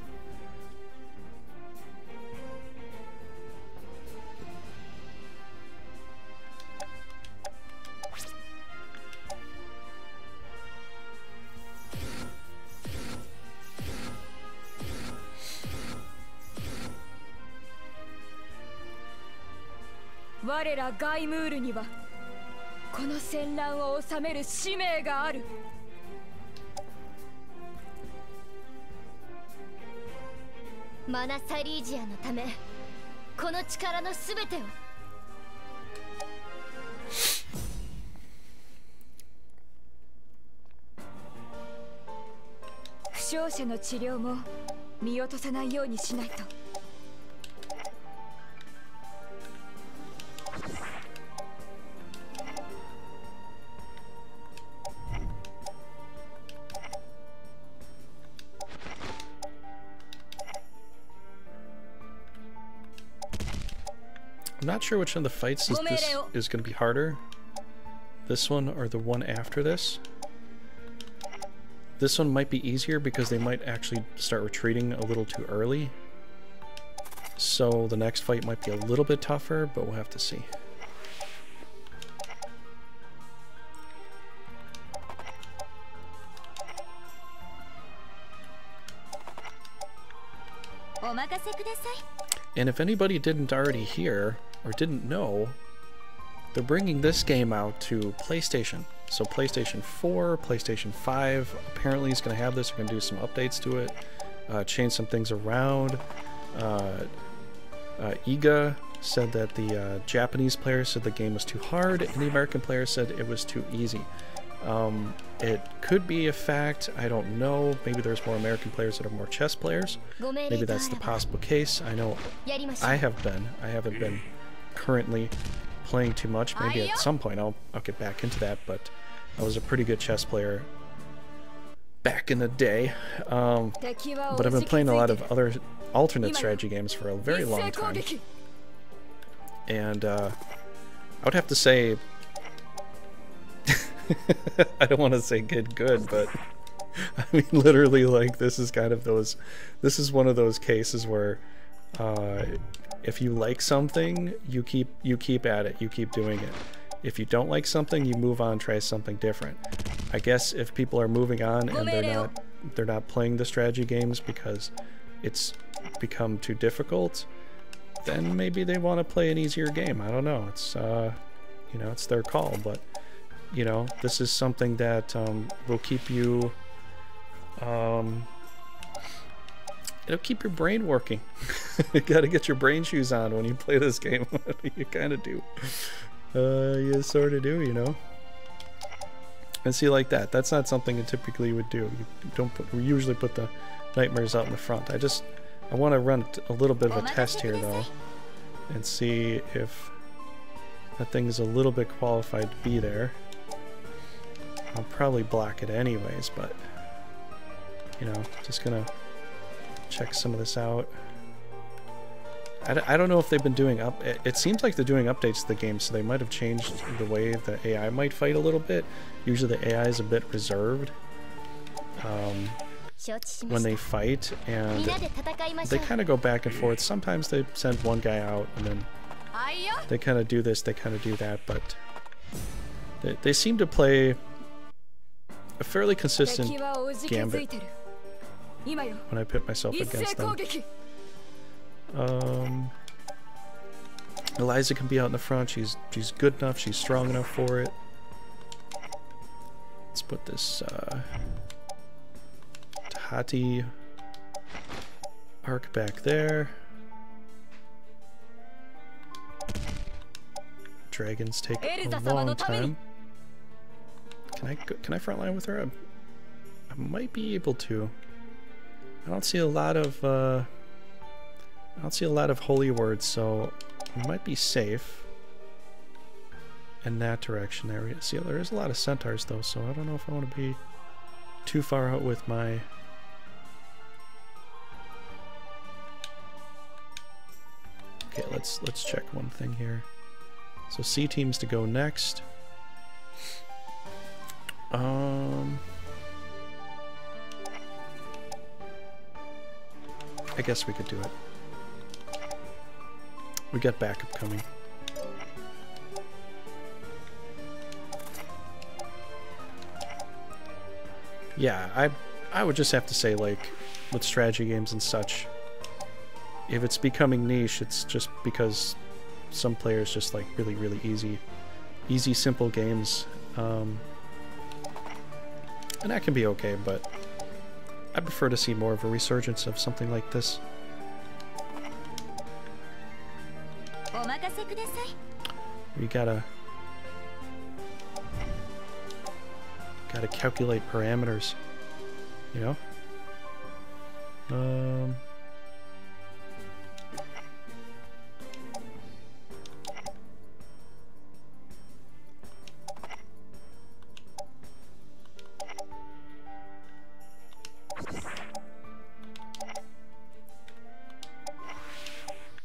我らガイムールにはこの戦乱を収める使命がある。マナサリージアのためこの力のすべてを。負傷者の治療も見落とさないようにしないと not sure which one of the fights is, this is going to be harder. This one or the one after this. This one might be easier because they might actually start retreating a little too early. So the next fight might be a little bit tougher, but we'll have to see. And if anybody didn't already hear, or didn't know, they're bringing this game out to PlayStation. So PlayStation 4, PlayStation 5 apparently is going to have this. We're going to do some updates to it, uh, change some things around. Uh, uh, Iga said that the uh, Japanese players said the game was too hard, and the American players said it was too easy. Um, it could be a fact, I don't know. Maybe there's more American players that are more chess players. Maybe that's the possible case. I know I have been. I haven't been currently playing too much. Maybe at some point I'll, I'll get back into that, but I was a pretty good chess player back in the day. Um, but I've been playing a lot of other alternate strategy games for a very long time. And uh, I would have to say, I don't want to say good, good, but I mean, literally, like, this is kind of those, this is one of those cases where uh, if you like something, you keep you keep at it, you keep doing it. If you don't like something, you move on, try something different. I guess if people are moving on and they're not they're not playing the strategy games because it's become too difficult, then maybe they want to play an easier game. I don't know. It's uh, you know, it's their call, but you know, this is something that um, will keep you um, it'll keep your brain working. you gotta get your brain shoes on when you play this game. you kind of do. Uh, you sort of do, you know. And see, like that, that's not something you typically would do. You don't put, we usually put the nightmares out in the front. I just, I want to run a little bit of a test here, though, and see if that thing is a little bit qualified to be there. I'll probably block it anyways, but, you know, just gonna check some of this out. I, I don't know if they've been doing up. It, it, seems like they're doing updates to the game, so they might have changed the way the AI might fight a little bit. Usually the AI is a bit reserved um, when they fight, and they kind of go back and forth. Sometimes they send one guy out, and then they kind of do this, they kind of do that, but they, they seem to play a fairly consistent gambit when I pit myself against them. Um, Eliza can be out in the front. She's she's good enough. She's strong enough for it. Let's put this uh, Tahati arc back there. Dragons take a long time. Can I can I frontline with her? I, I might be able to. I don't see a lot of, uh, I don't see a lot of holy words, so we might be safe in that direction there. We See, there is a lot of centaurs, though, so I don't know if I want to be too far out with my Okay, let's let's check one thing here. So C teams to go next. Um I guess we could do it. We got backup coming. Yeah, I I would just have to say like with strategy games and such, if it's becoming niche, it's just because some players just like really really easy, easy simple games, um, and that can be okay. But I prefer to see more of a resurgence of something like this. We gotta... Gotta calculate parameters, you know? Um...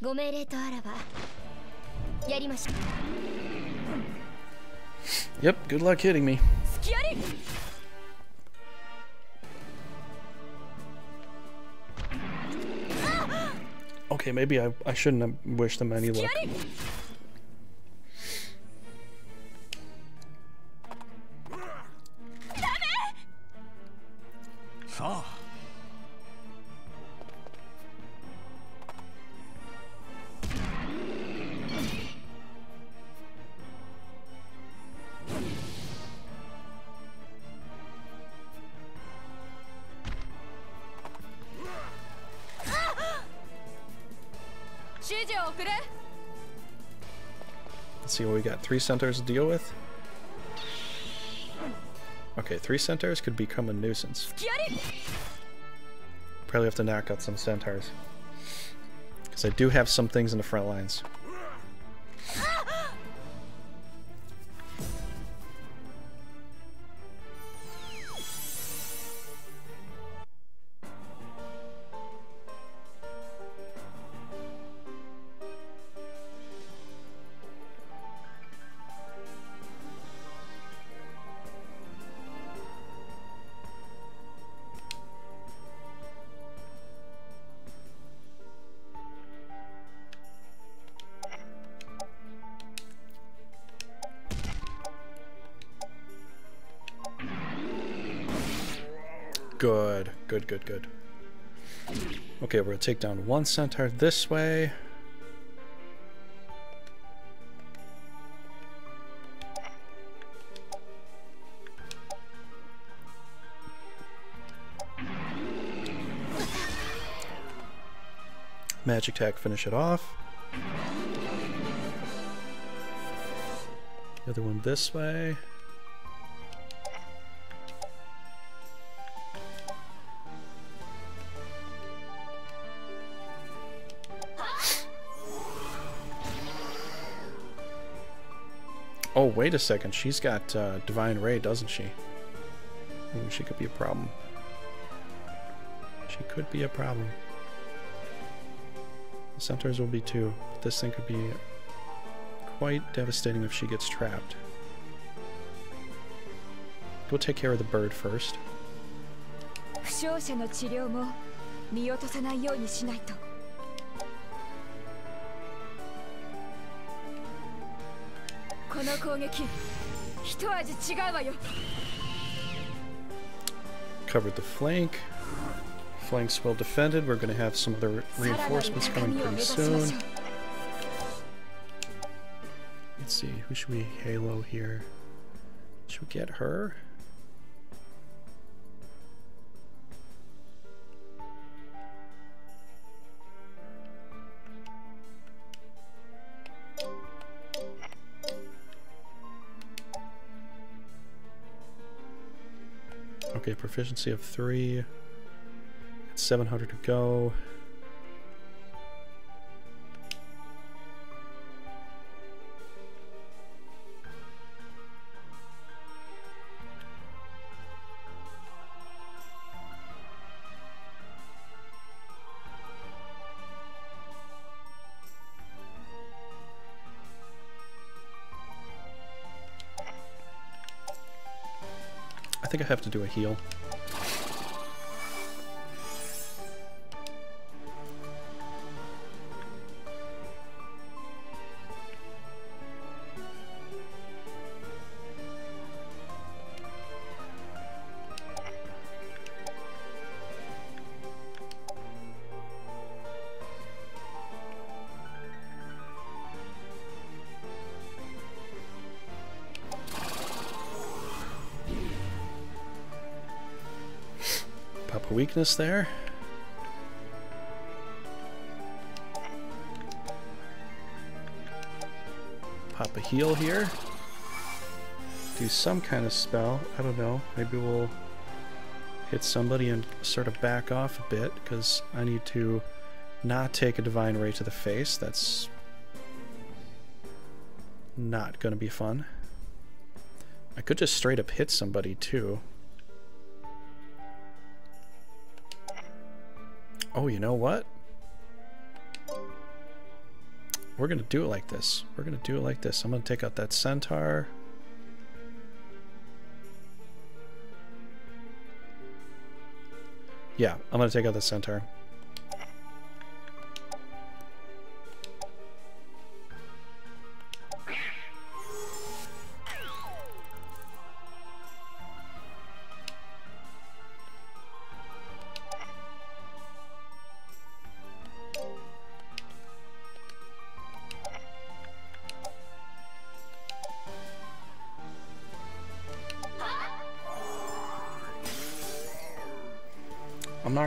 ご命令とあらばやりましょう Yep. Good luck hitting me. スキアリ Okay, maybe I I shouldn't have wished them any スキ luck. ア Let's see what we got. Three centers to deal with. Okay, three centaurs could become a nuisance. Probably have to knock out some centaurs. Because I do have some things in the front lines. Good, good. Okay, we're gonna take down one centaur this way. Magic attack, finish it off. The other one this way. wait a second. She's got uh, Divine Ray, doesn't she? Ooh, she could be a problem. She could be a problem. The centaurs will be too. But this thing could be quite devastating if she gets trapped. Go take care of the bird first. 負傷者の治療も見落とさないようにしないと Covered the flank. Flank's well defended. We're going to have some other reinforcements coming pretty soon. Let's see, who should we halo here? Should we get her? Okay, proficiency of three. It's 700 to go. Think I have to do a heal. Weakness there. Pop a heal here. Do some kind of spell. I don't know. Maybe we'll hit somebody and sort of back off a bit because I need to not take a Divine Ray to the face. That's not going to be fun. I could just straight up hit somebody too. Oh, you know what? We're going to do it like this. We're going to do it like this. I'm going to take out that centaur. Yeah, I'm going to take out the centaur.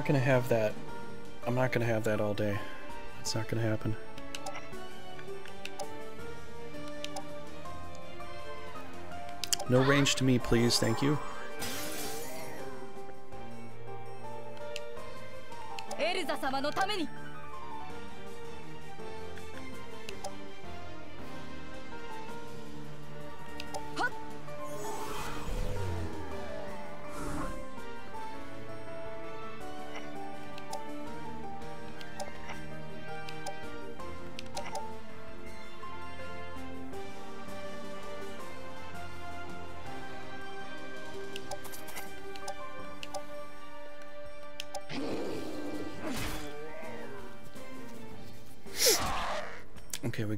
Not gonna have that. I'm not gonna have that all day. It's not gonna happen. No range to me, please. Thank you.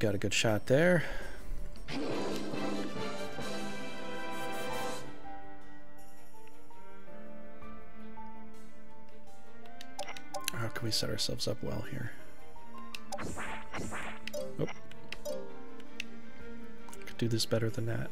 Got a good shot there. How can we set ourselves up well here? Nope. Could do this better than that.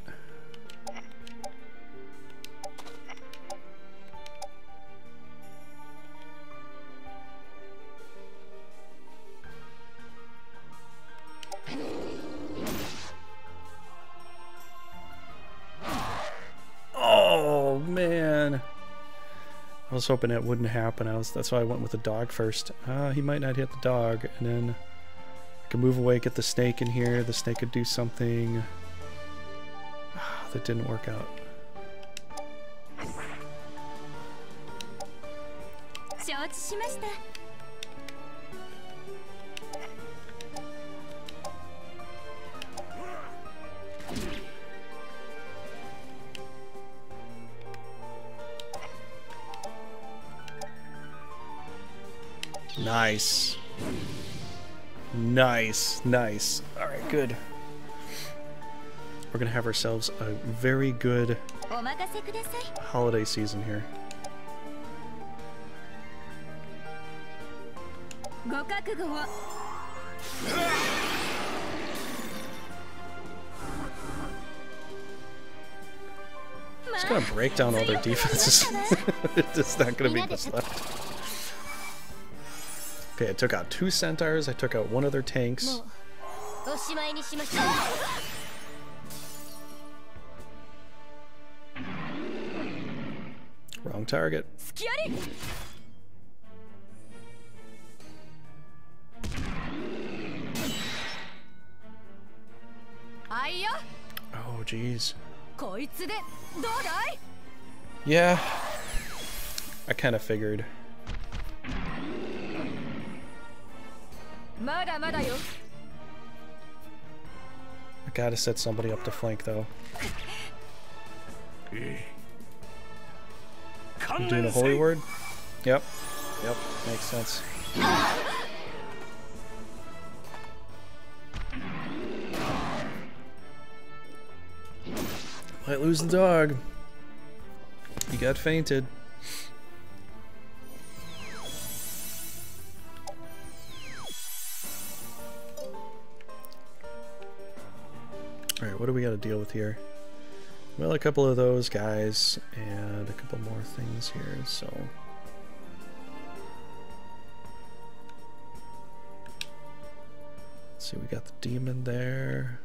Was hoping that wouldn't happen. I was that's why I went with the dog first. Uh, he might not hit the dog, and then I can move away, get the snake in here. The snake could do something. That didn't work out. Nice. Nice, nice. Alright, good. We're gonna have ourselves a very good holiday season here. Just gonna break down all their defenses. It's not gonna be this left. Okay, I took out two centaurs, I took out one of their tanks. Wrong target. Oh, jeez. Yeah. I kind of figured. I gotta set somebody up to flank, though. I'm doing a holy word? Yep. Yep, makes sense. Might lose the dog. He got fainted. Alright, what do we got to deal with here? Well, a couple of those guys and a couple more things here, so... Let's see, we got the demon there.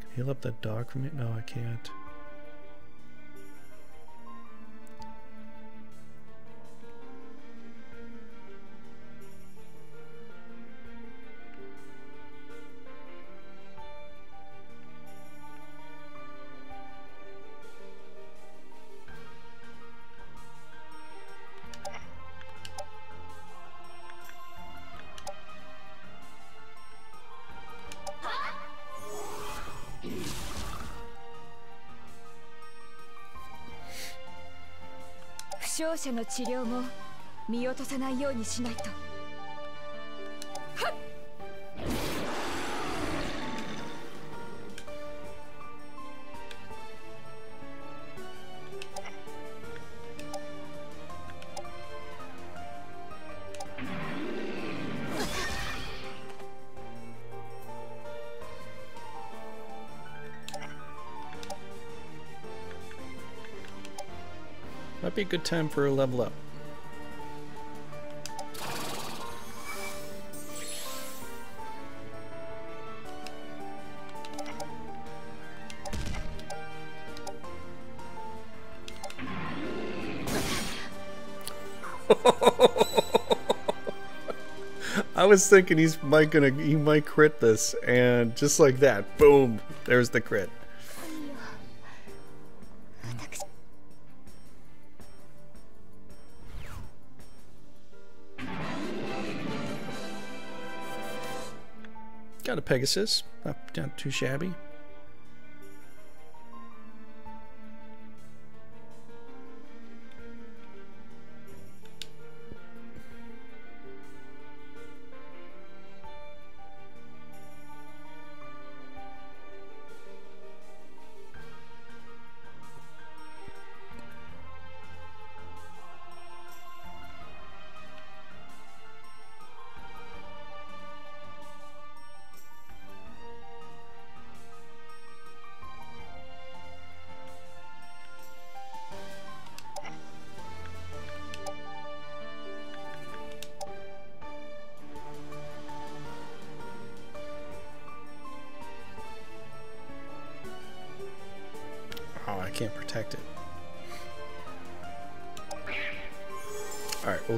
Can heal up that dog for me? No, I can't. 者の治療も見落とさないようにしないと。Be a good time for a level up. I was thinking he's might gonna he might crit this, and just like that, boom, there's the crit. Pegasus, not, not too shabby.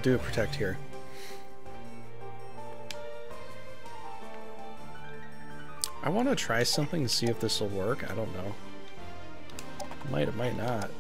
We'll do a protect here. I want to try something to see if this will work. I don't know. Might, it might not.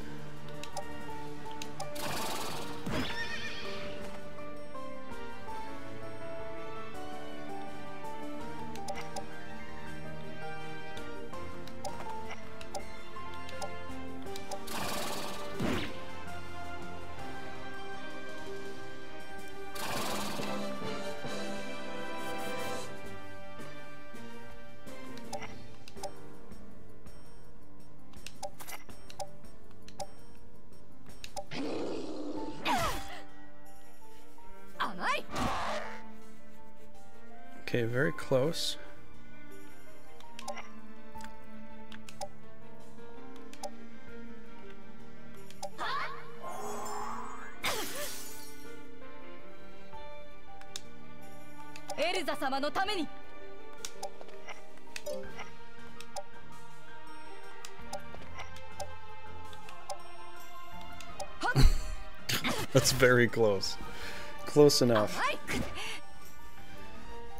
Close. That's very close. Close enough.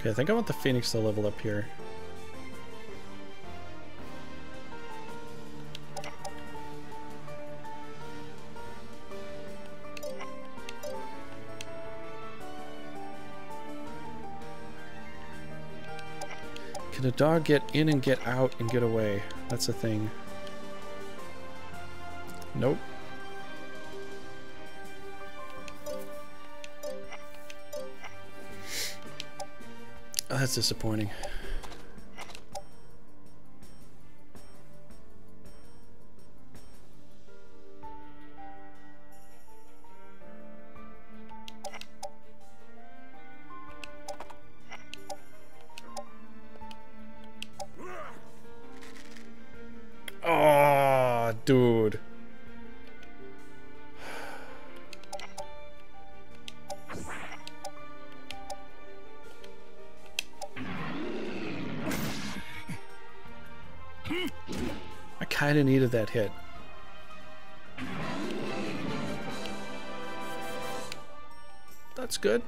Okay, I think I want the Phoenix to level up here. Can a dog get in and get out and get away? That's a thing. Nope. That's disappointing. kind of needed that hit. That's good.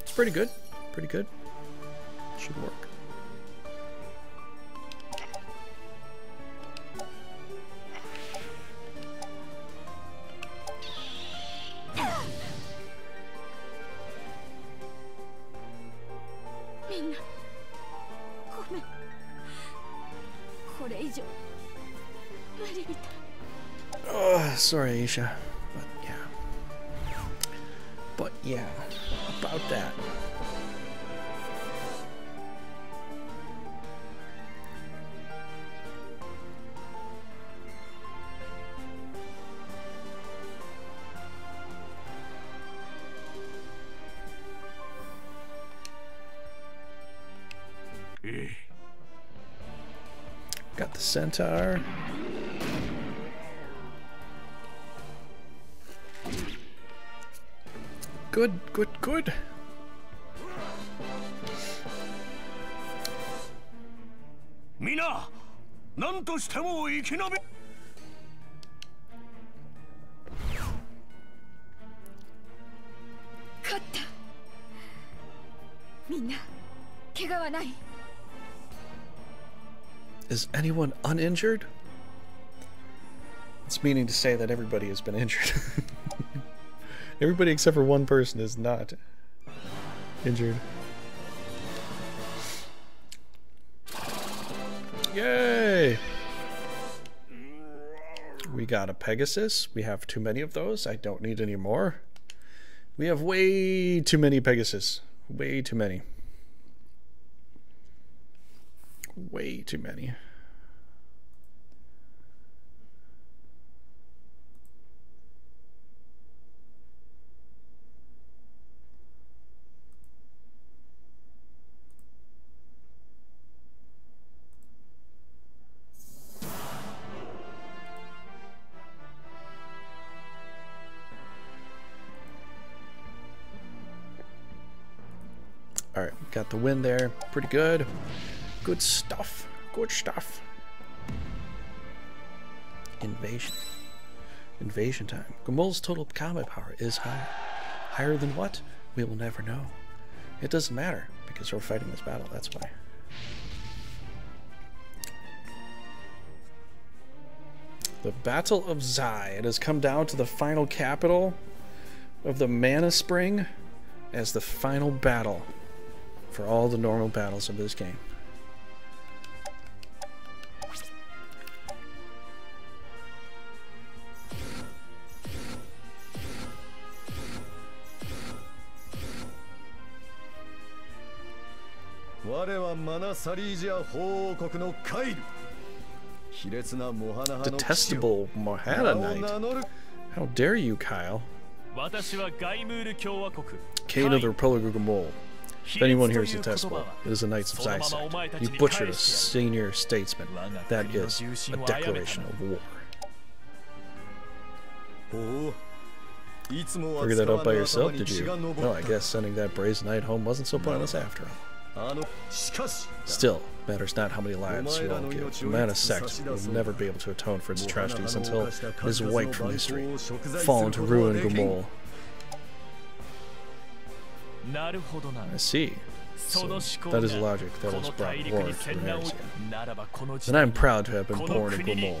It's pretty good. Pretty good. Should work. Aisha. But yeah. But yeah, about that. Eh. Got the centaur. Good, good, good. Mina, 何としても生き延び勝ったみんな怪我はない Is anyone uninjured? It's meaning to say that everybody has been injured. everybody except for one person is not injured. Yay! We got a Pegasus. We have too many of those. I don't need any more. We have way too many Pegasus. Way too many. Way too many. Got the win there. Pretty good. Good stuff. Good stuff. Invasion. Invasion time. Guimoule's total combat power is high. Higher than what? We will never know. It doesn't matter, because we're fighting this battle, that's why. The Battle of Zai. It has come down to the final capital of the Mana Spring as the final battle for all the normal battles of this game. Detestable Mohana Knight. How dare you, Kyle? Kate of the Republic of if anyone here is a test it is the Knights of Zaisect. You butchered a senior statesman. That is a declaration of war. Figure that out by yourself, did you? No, I guess sending that brazen knight home wasn't so pointless after all. Still, matters not how many lives you all give. The man of sect will never be able to atone for its tragedies until it is wiped from history. Fall into ruin, Guimoule. I see. So that is logic that has brought war to Runersia. Then I am proud to have been born in Guimoule.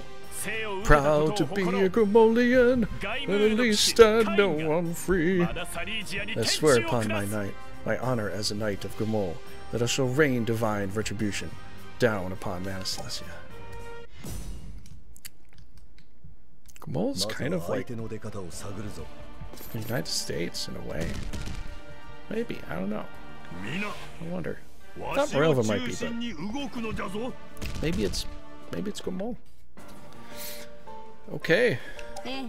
Proud to be a Gomolian, but at least I know I'm free. I swear upon my knight, my honor as a knight of Guimoule, that I shall rain divine retribution down upon Manaslesia. Guimoule is kind of like the United States in a way. Maybe, I don't know. I wonder. I thought Morelva might be, but maybe it's maybe it's Guimoule. Okay. Eh.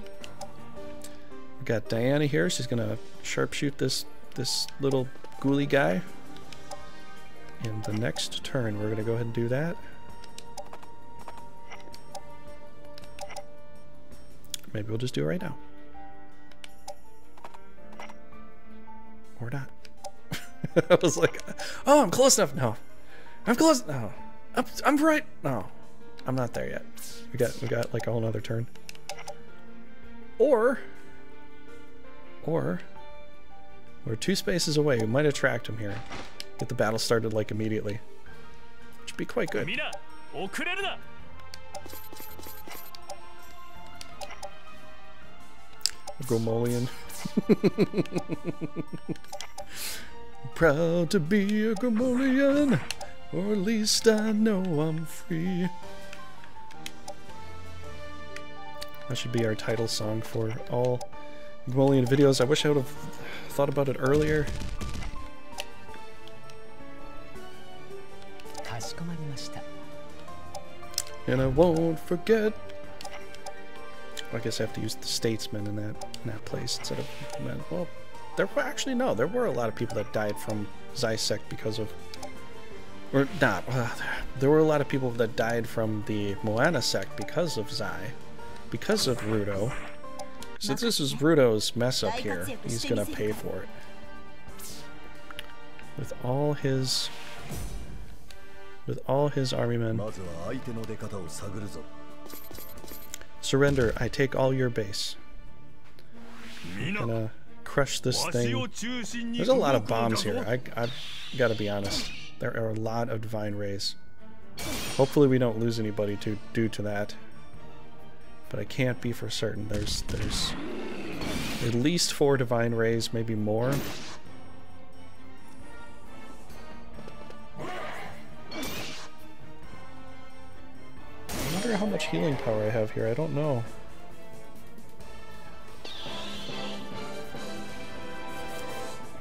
We got Diana here. She's gonna sharpshoot this this little ghoulie guy. In the next turn, we're gonna go ahead and do that. Maybe we'll just do it right now. Or not. I was like, oh, I'm close enough. No, I'm close. No, I'm, I'm right. No, I'm not there yet. We got we got like a whole nother turn. Or, or, we're two spaces away. We might attract him here. Get the battle started like immediately. Which would be quite good. Gomolian. Proud to be a Gomolian, or at least I know I'm free. That should be our title song for all Gomolian videos. I wish I would have thought about it earlier. And I won't forget. I guess I have to use the statesman in that in that place instead of men. Well, there were actually no, there were a lot of people that died from Zysec because of or not. Uh, there were a lot of people that died from the Moana sect because of Zai, because of Rudo. Since this is Rudo's mess up here, he's gonna pay for it. With all his with all his army men. Surrender, I take all your base. I'm gonna crush this thing. There's a lot of bombs here. I, I gotta be honest. There are a lot of divine rays. Hopefully we don't lose anybody to due to that. But I can't be for certain. There's there's at least four divine rays, maybe more. How much healing power I have here. I don't know.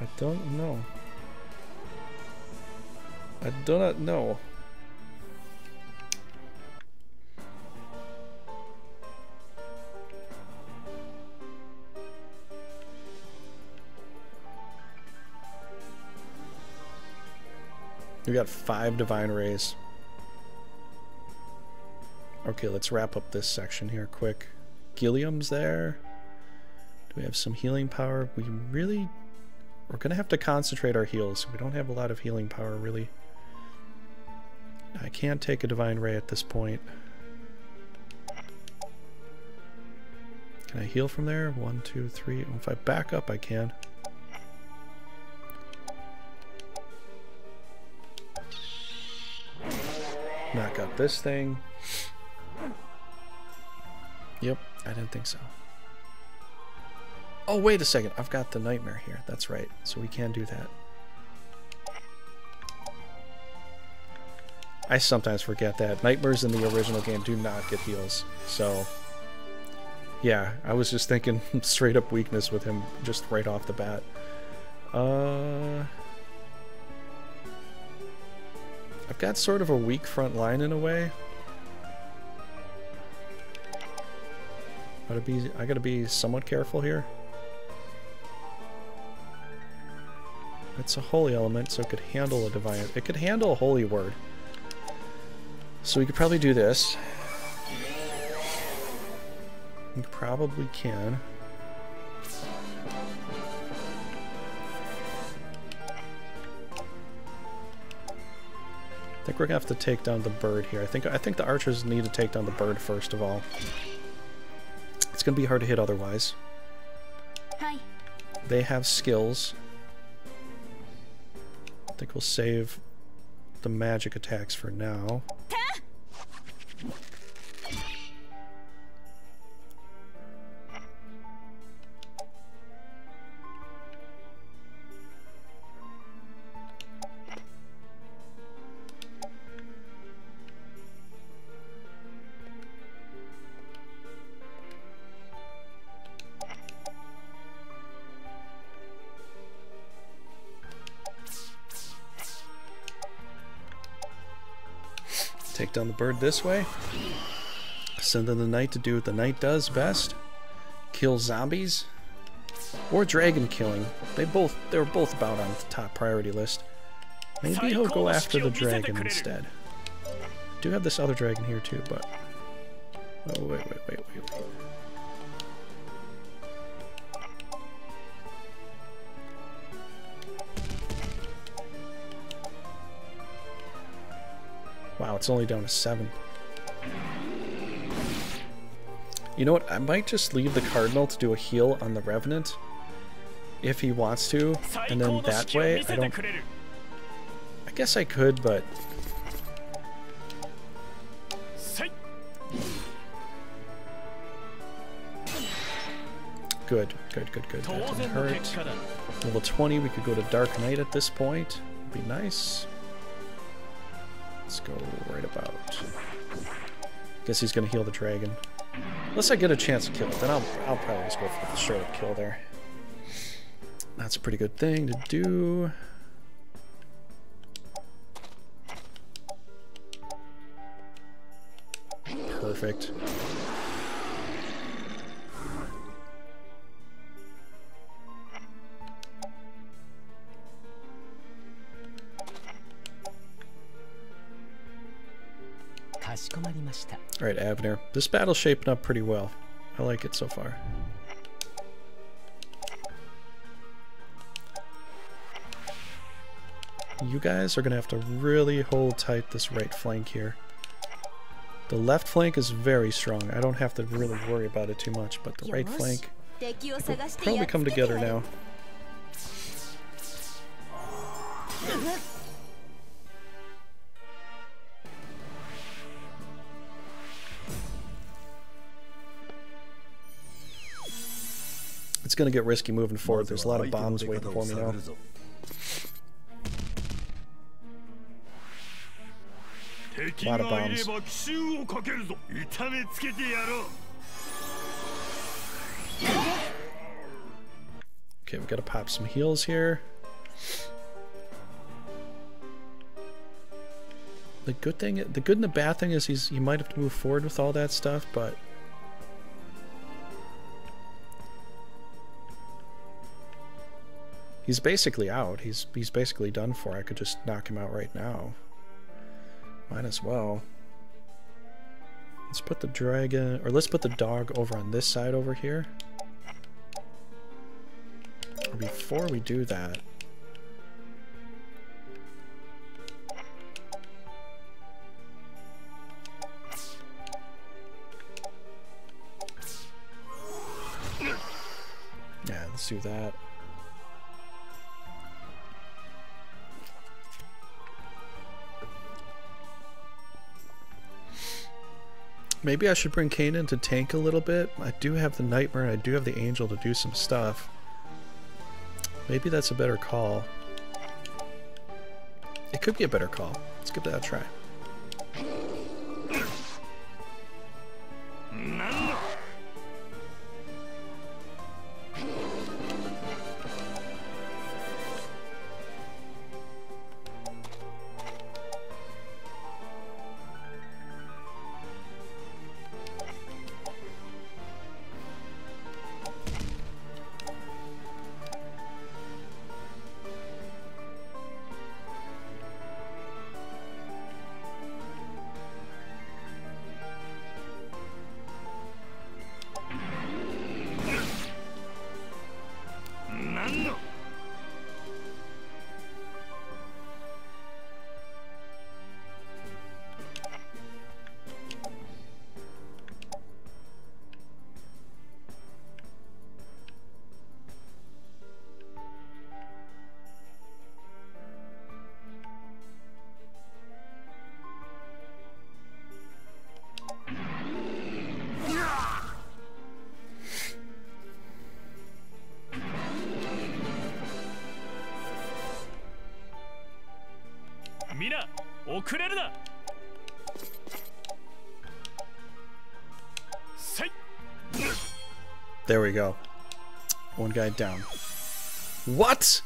I don't know. I do not know. We got five divine rays. Okay, let's wrap up this section here quick. Gilliam's there. Do we have some healing power? We really... We're going to have to concentrate our heals. We don't have a lot of healing power, really. I can't take a Divine Ray at this point. Can I heal from there? One, two, three. If I back up, I can. Knock out this thing. Yep, I didn't think so. Oh, wait a second. I've got the nightmare here. That's right. So we can do that. I sometimes forget that. Nightmares in the original game do not get heals. So, yeah, I was just thinking straight up weakness with him just right off the bat. Uh, I've got sort of a weak front line in a way. Gotta be, I gotta be somewhat careful here. It's a holy element, so it could handle a divine. It could handle a holy word. So we could probably do this. We probably can. I think we're gonna have to take down the bird here. I think I think the archers need to take down the bird first of all. It's gonna be hard to hit otherwise. Hi. They have skills. I think we'll save the magic attacks for now. Take down the bird this way. Send in the knight to do what the knight does best. Kill zombies. Or dragon killing. They both they're both about on the top priority list. Maybe he'll go after the dragon instead. Do have this other dragon here too, but Oh wait, wait, wait, wait, wait. Wow, it's only down to seven. You know what? I might just leave the Cardinal to do a heal on the Revenant. If he wants to. And then that way, I don't... I guess I could, but... Good, good, good, good. That didn't hurt. Level 20, we could go to Dark Knight at this point. Be nice. Let's go right about. Guess he's gonna heal the dragon. Unless I get a chance to kill it, then I'll, I'll probably just go for the straight up kill there. That's a pretty good thing to do. Perfect. Alright, Abner. This battle's shaping up pretty well. I like it so far. You guys are going to have to really hold tight this right flank here. The left flank is very strong. I don't have to really worry about it too much, but the right flank will probably come together now. It's going to get risky moving forward. There's a lot of bombs waiting for me now. A lot of bombs. Okay, we've gotta pop some heals here. The good thing, the good and the bad thing is he's he might have to move forward with all that stuff, but he's basically out. He's he's basically done for. I could just knock him out right now. Might as well. Let's put the dragon, or let's put the dog over on this side over here. Before we do that, Yeah, let's do that. Maybe I should bring Kanan to tank a little bit. I do have the Nightmare and I do have the Angel to do some stuff. Maybe that's a better call. It could be a better call. Let's give that a try. 遅れるなせい There we go. One guy down. What?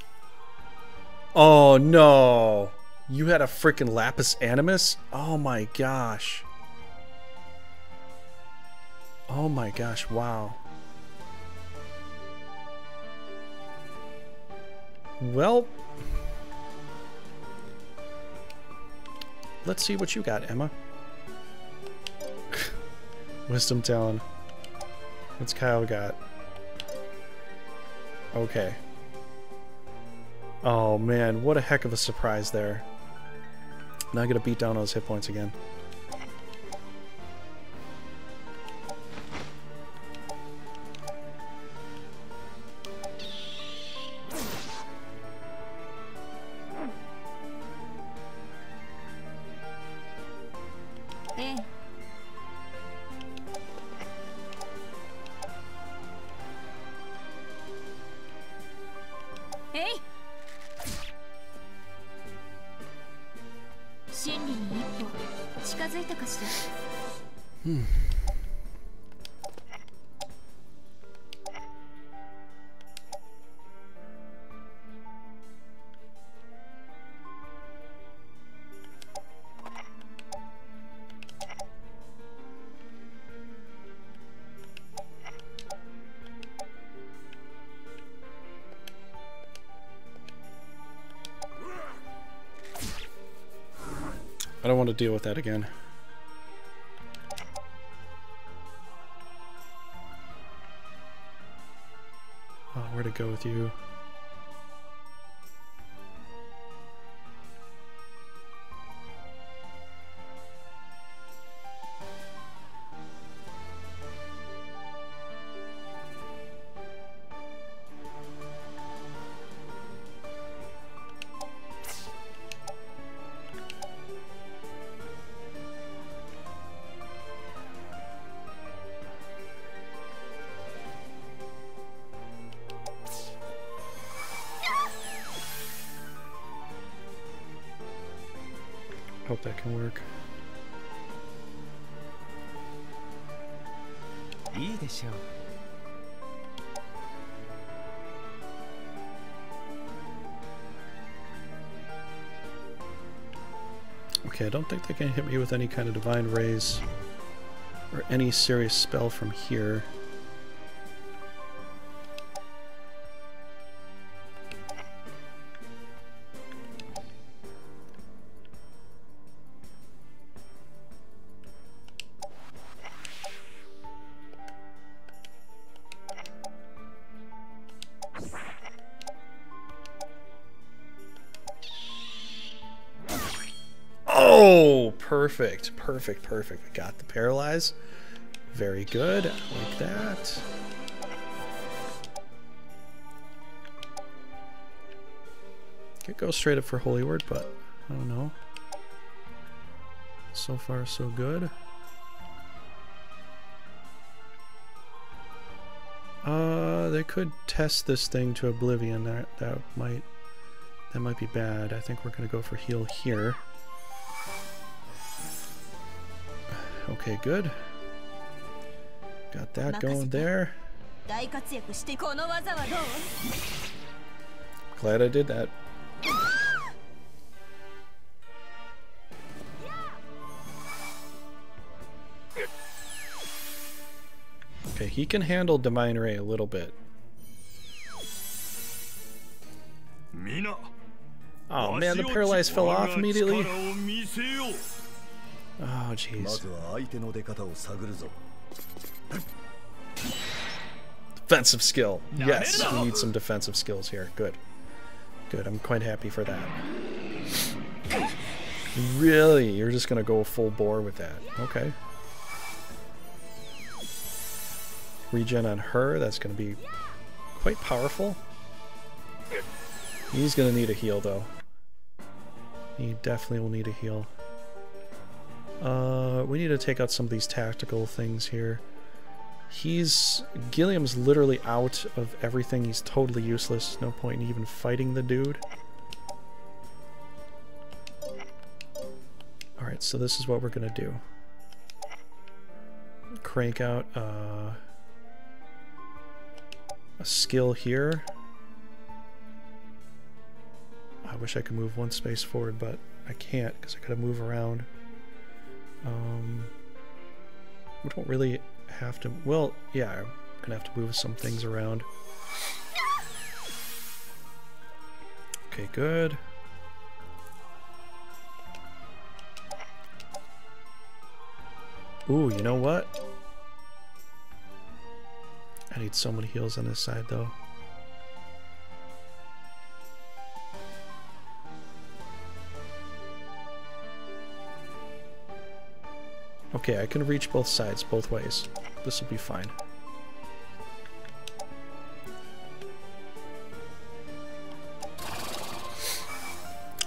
Oh no. You had a freaking Lapis Animus? Oh my gosh. Oh my gosh, wow. Well, let's see what you got, Emma. Wisdom Talon. What's Kyle got? Okay. Oh man, what a heck of a surprise there. Now I gotta beat down those hit points again. Deal with that again. Oh, where to go with you? With any kind of divine raise or any serious spell from here. Perfect, perfect, perfect. We got the paralyze. Very good, like that. Could go straight up for Holy Word, but I don't know. So far, so good. Uh, they could test this thing to Oblivion. That that might that might be bad. I think we're gonna go for heal here. Okay, good. Got that going there. Glad I did that. Okay, he can handle Divine Ray a little bit. Oh man, the paralyzed fell off immediately. 力を見せよう Oh ま jeez. ずは相手の出方を探るぞ Defensive skill. Yes, we need some defensive skills here. Good. Good, I'm quite happy for that. Really? You're just gonna go full bore with that. Okay. Regen on her, that's gonna be quite powerful. He's gonna need a heal though. He definitely will need a heal. Uh, we need to take out some of these tactical things here. He's Gilliam's literally out of everything. He's totally useless. No point in even fighting the dude. Alright, so this is what we're to do. Crank out uh, a skill here. I wish I could move one space forward, but I can't because I gotta move around. Um, we don't really have to. Well, yeah, I'm gonna have to move some things around. Okay, good. Ooh, you know what? I need so many heals on this side, though. Okay, I can reach both sides, both ways. This will be fine.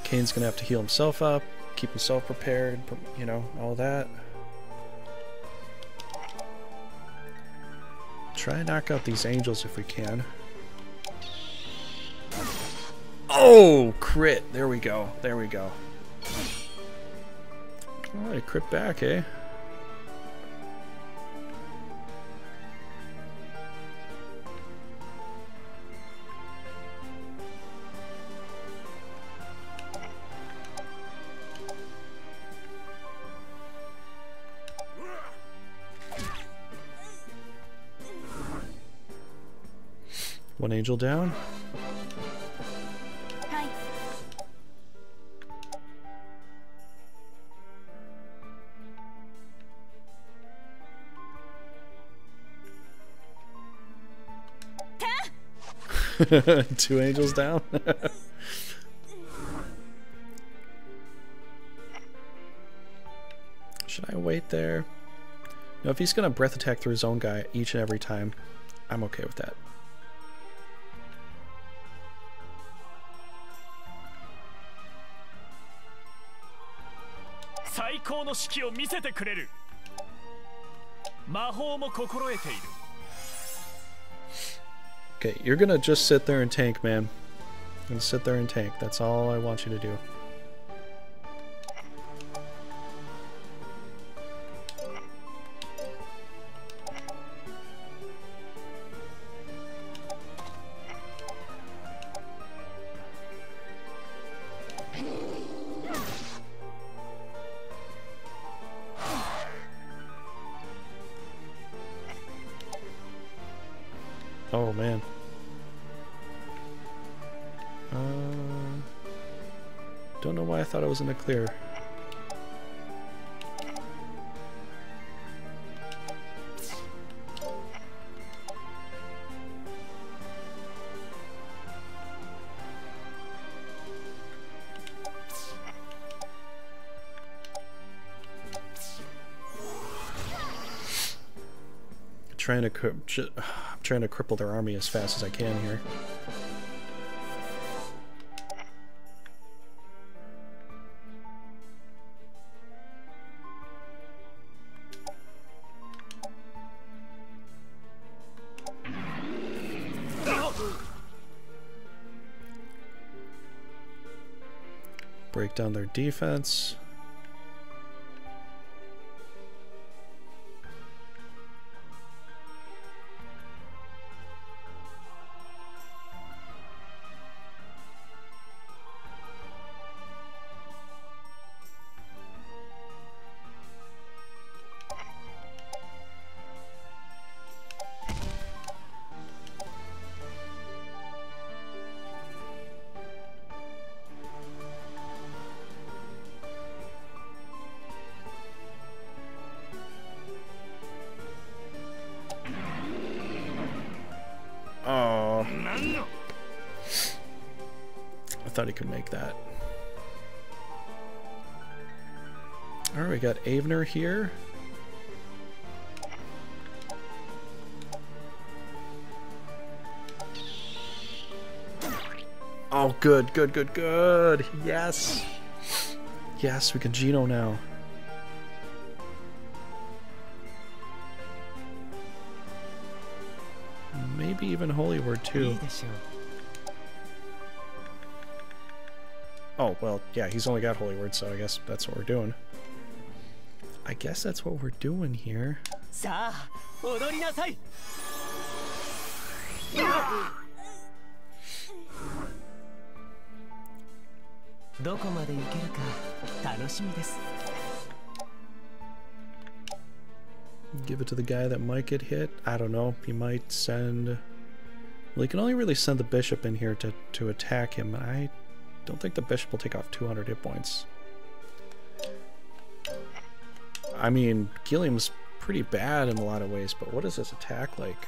Kane's gonna have to heal himself up, keep himself prepared, you know, all that. Try and knock out these angels if we can. Oh, crit. There we go. There we go. Alright, crit back, eh? Angel down. Hi. Two angels down. Should I wait there? No, if he's gonna breath attack through his own guy each and every time, I'm okay with that. 最高の指揮を見せてくれる魔法も心得ている Okay, you're gonna just sit there and tank, man. You're gonna sit there and tank. That's all I want you to do. Was in the clear. Trying to I'm trying to cripple their army as fast as I can here. Down their defense. Avner here. Oh, good, good, good, good. Yes. Yes, we can Geno now. Maybe even Holy Word too. Oh, well, yeah, he's only got Holy Word, so I guess that's what we're doing. I guess that's what we're doing here. Give it to the guy that might get hit. I don't know. He might send. Well, he can only really send the bishop in here to, to attack him. I don't think the bishop will take off 200 hit points. I mean, Gilliam's pretty bad in a lot of ways, but what is this attack like?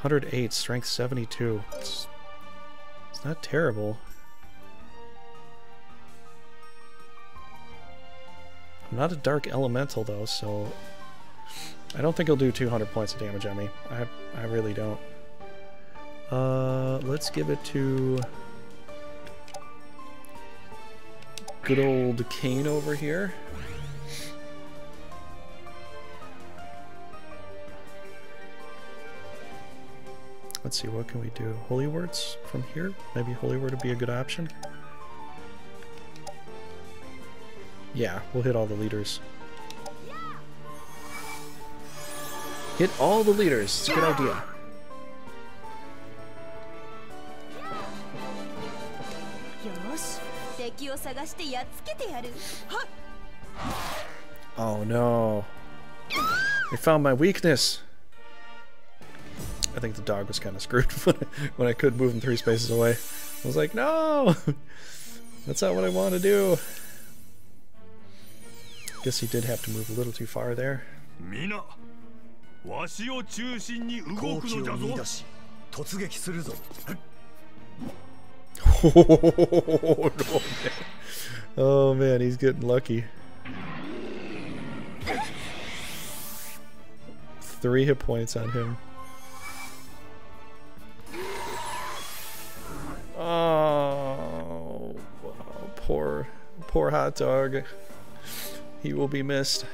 108, strength 72. It's, it's not terrible. I'm not a dark elemental though, so I don't think he'll do 200 points of damage on me. I I really don't. Uh, let's give it to good old Kane over here. Let's see, what can we do? Holy words from here? Maybe holy word would be a good option. Yeah, we'll hit all the leaders. Hit all the leaders. It's a good idea. Oh no. They found my weakness. I think the dog was kind of screwed when I, when I could move him three spaces away. I was like, no! That's not what I want to do. Guess he did have to move a little too far there. 皆わしを中心に動くのじゃぞ突撃するぞ Oh, no, man. oh man, he's getting lucky. Three hit points on him. Oh, poor, poor hot dog. He will be missed.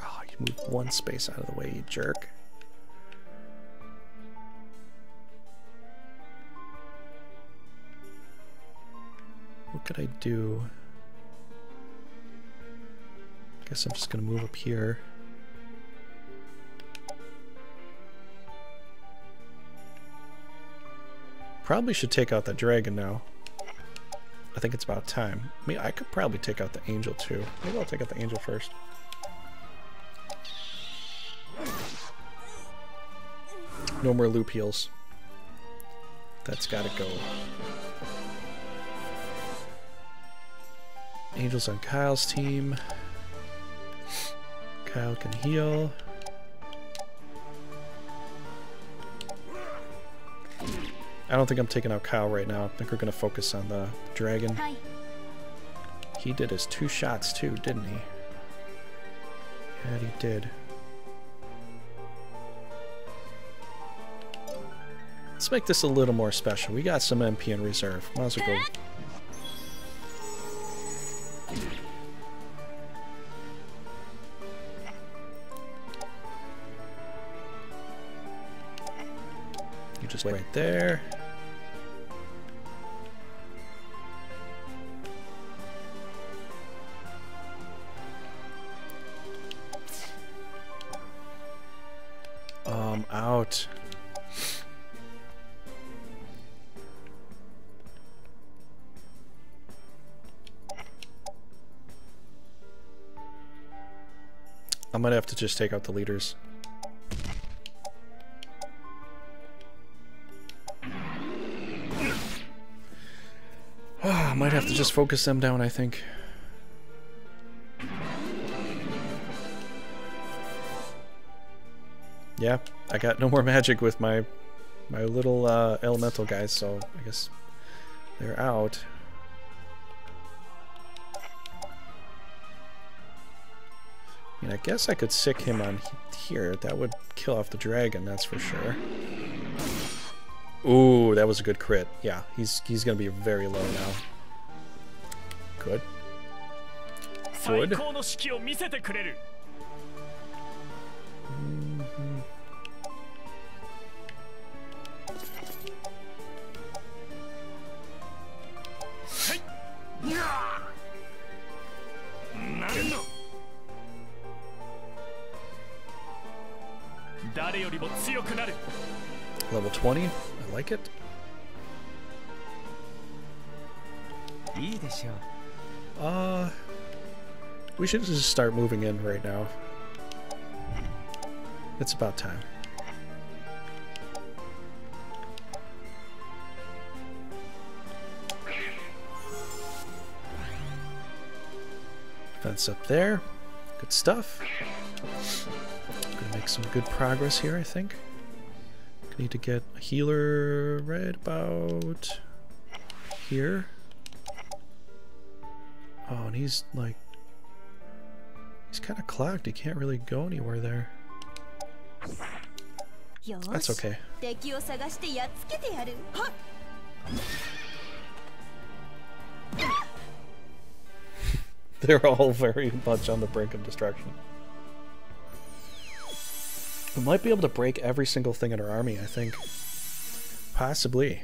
Oh, you moved one space out of the way, you jerk. What could I do? Guess I'm just gonna move up here. Probably should take out that dragon now. I think it's about time. I mean, I could probably take out the angel too. Maybe I'll take out the angel first. No more loop heals. That's gotta go. Angels on Kyle's team. Kyle can heal. I don't think I'm taking out Kyle right now. I think we're going to focus on the dragon. He did his two shots too, didn't he? Yeah, he did. Let's make this a little more special. We got some MP in reserve. Might as well go. Right there. Um, out. I might have to just take out the leaders. Just focus them down, I think. Yeah, I got no more magic with my my little uh, elemental guys, so I guess they're out. I mean, I guess I could sick him on here. That would kill off the dragon, that's for sure. Ooh, that was a good crit. Yeah, he's he's gonna be very low now could. Would. Mm -hmm. Level 20, I like it. いいでしょう。Uh, we should just start moving in right now. It's about time. Fence up there. Good stuff. Gonna make some good progress here, I think. Need to get a healer right about here. Oh, and he's like... He's kind of clogged. He can't really go anywhere there. That's okay. They're all very much on the brink of destruction. We might be able to break every single thing in our army, I think. Possibly.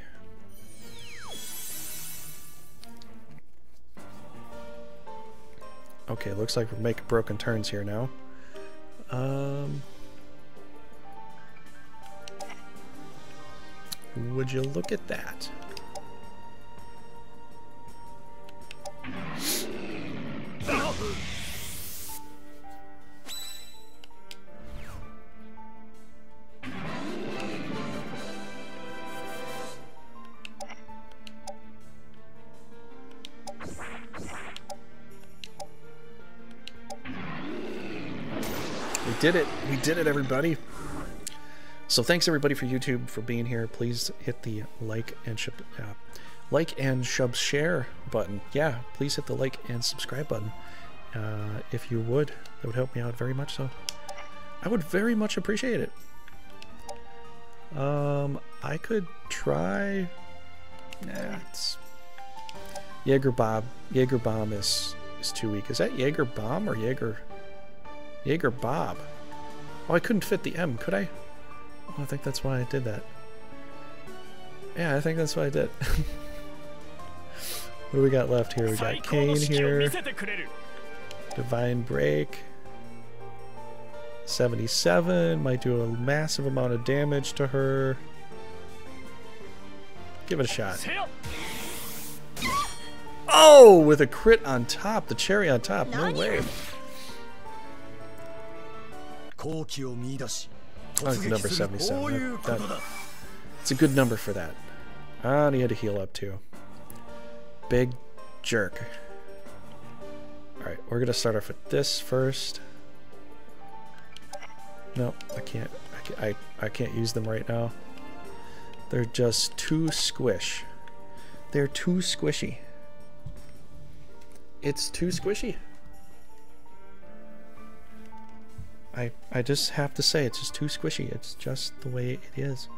Okay, looks like we're making broken turns here now. Um, would you look at that? Did it. We did it, everybody. So thanks everybody for YouTube for being here. Please hit the like and uh, like and sub share button. Yeah, please hit the like and subscribe button uh, if you would. That would help me out very much. So I would very much appreciate it. Um, I could try. Nah, it's Jaeger Bob. Jaeger Bomb is is too weak. Is that Jaeger Bomb or Jaeger? Jaeger Bob. Oh, I couldn't fit the M, could I? Oh, I think that's why I did that. Yeah, I think that's why I did. what do we got left here? We got Kane here. Divine Break. 77. Might do a massive amount of damage to her. Give it a shot. Oh, with a crit on top. The cherry on top. No way 好機を見出し I like 突 number 撃する 77. こういうこ That- と that- だ It's a good number for that. Ah, and he had to heal up too. Big jerk. Alright, we're gonna start off with this first. No, I can't. I can't, I, I can't use them right now. They're just too squish. They're too squishy. It's too squishy. I I just have to say it's just too squishy. It's just the way it is.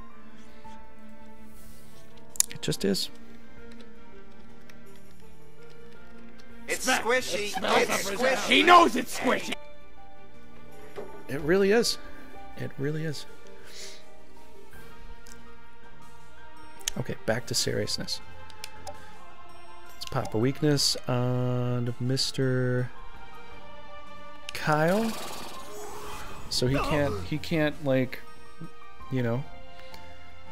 It just is. It's squishy. It's squishy. He knows it's squishy. It really is. It really is. Okay, back to seriousness. Let's pop a weakness on Mr. Kyle. So he can't he can't like you know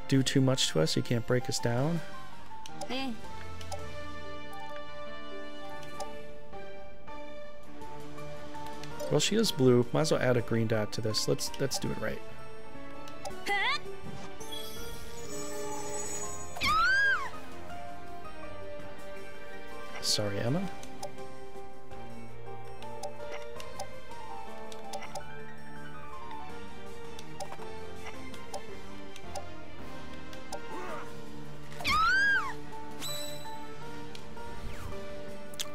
do too much to us. He can't break us down. ええ Well, she is blue. Might as well add a green dot to this. Let's let's do it right. Sorry, Emma.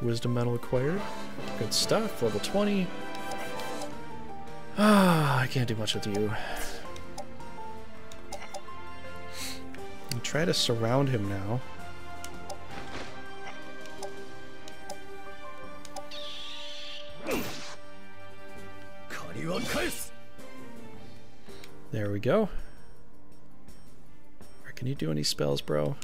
Wisdom medal acquired. Good stuff. Level 20. Ah, I can't do much with you. I'll try to surround him now. There we go. Can you do any spells, bro?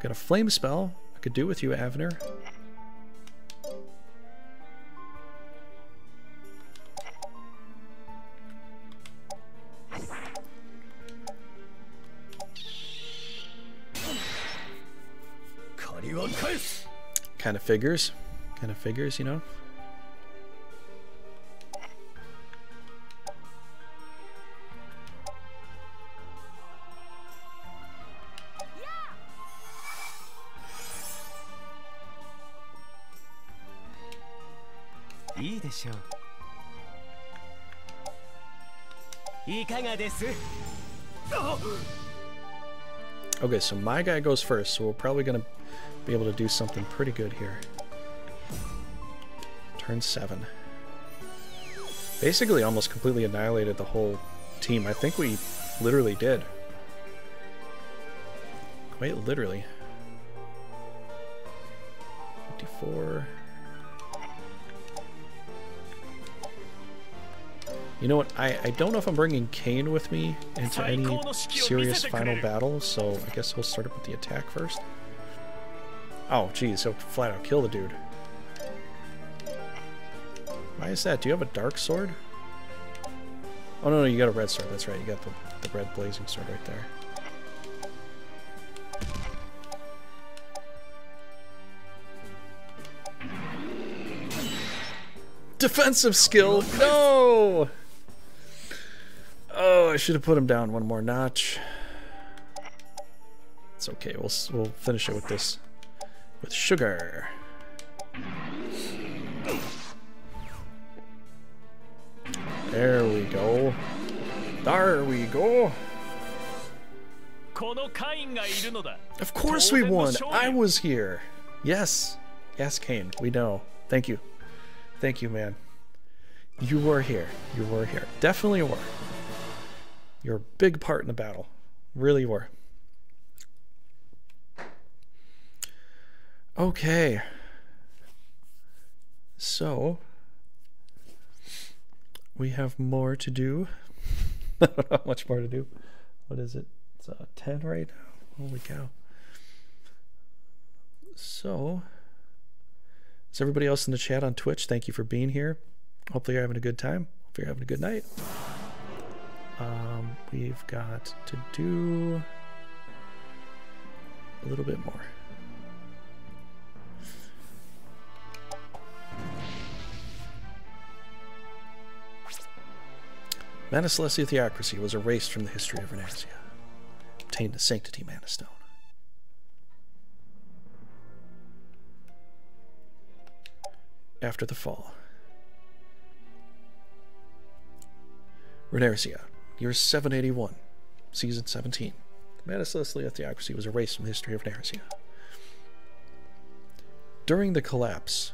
Got a flame spell. Could do with you, Avner. Kind of figures. Kind of figures, you know? Okay, so my guy goes first, so we're probably gonna be able to do something pretty good here. Turn seven. Basically almost completely annihilated the whole team. I think we literally did. Quite literally. 54. You know what? I, I don't know if I'm bringing Kane with me into any serious final battle, so I guess we'll start up with the attack first. Oh, geez, he'll flat out kill the dude. Why is that? Do you have a dark sword? Oh, no, no, you got a red sword. That's right. You got the, the red blazing sword right there. Defensive skill! No! I should have put him down one more notch. It's okay. We'll we'll finish it with this with sugar. There we go. There we go. Of course we won. I was here. Yes. Yes, Kane. We know. Thank you. Thank you, man. You were here. You were here. Definitely were. You're a big part in the battle. Really were. Okay. So, we have more to do. I don't know much more to do. What is it? It's uh, 10 right now. Holy cow. So, is everybody else in the chat on Twitch? Thank you for being here. Hopefully, you're having a good time. Hope you're having a good night. Um, we've got to do a little bit more. Mana Saledia Theocracy was erased from the history of Runersia. Obtained the Sanctity Mana Stone. After the fall. Runersia, Year 781, Season 17. Mana Saledia Theocracy was erased from the history of Runersia. During the collapse,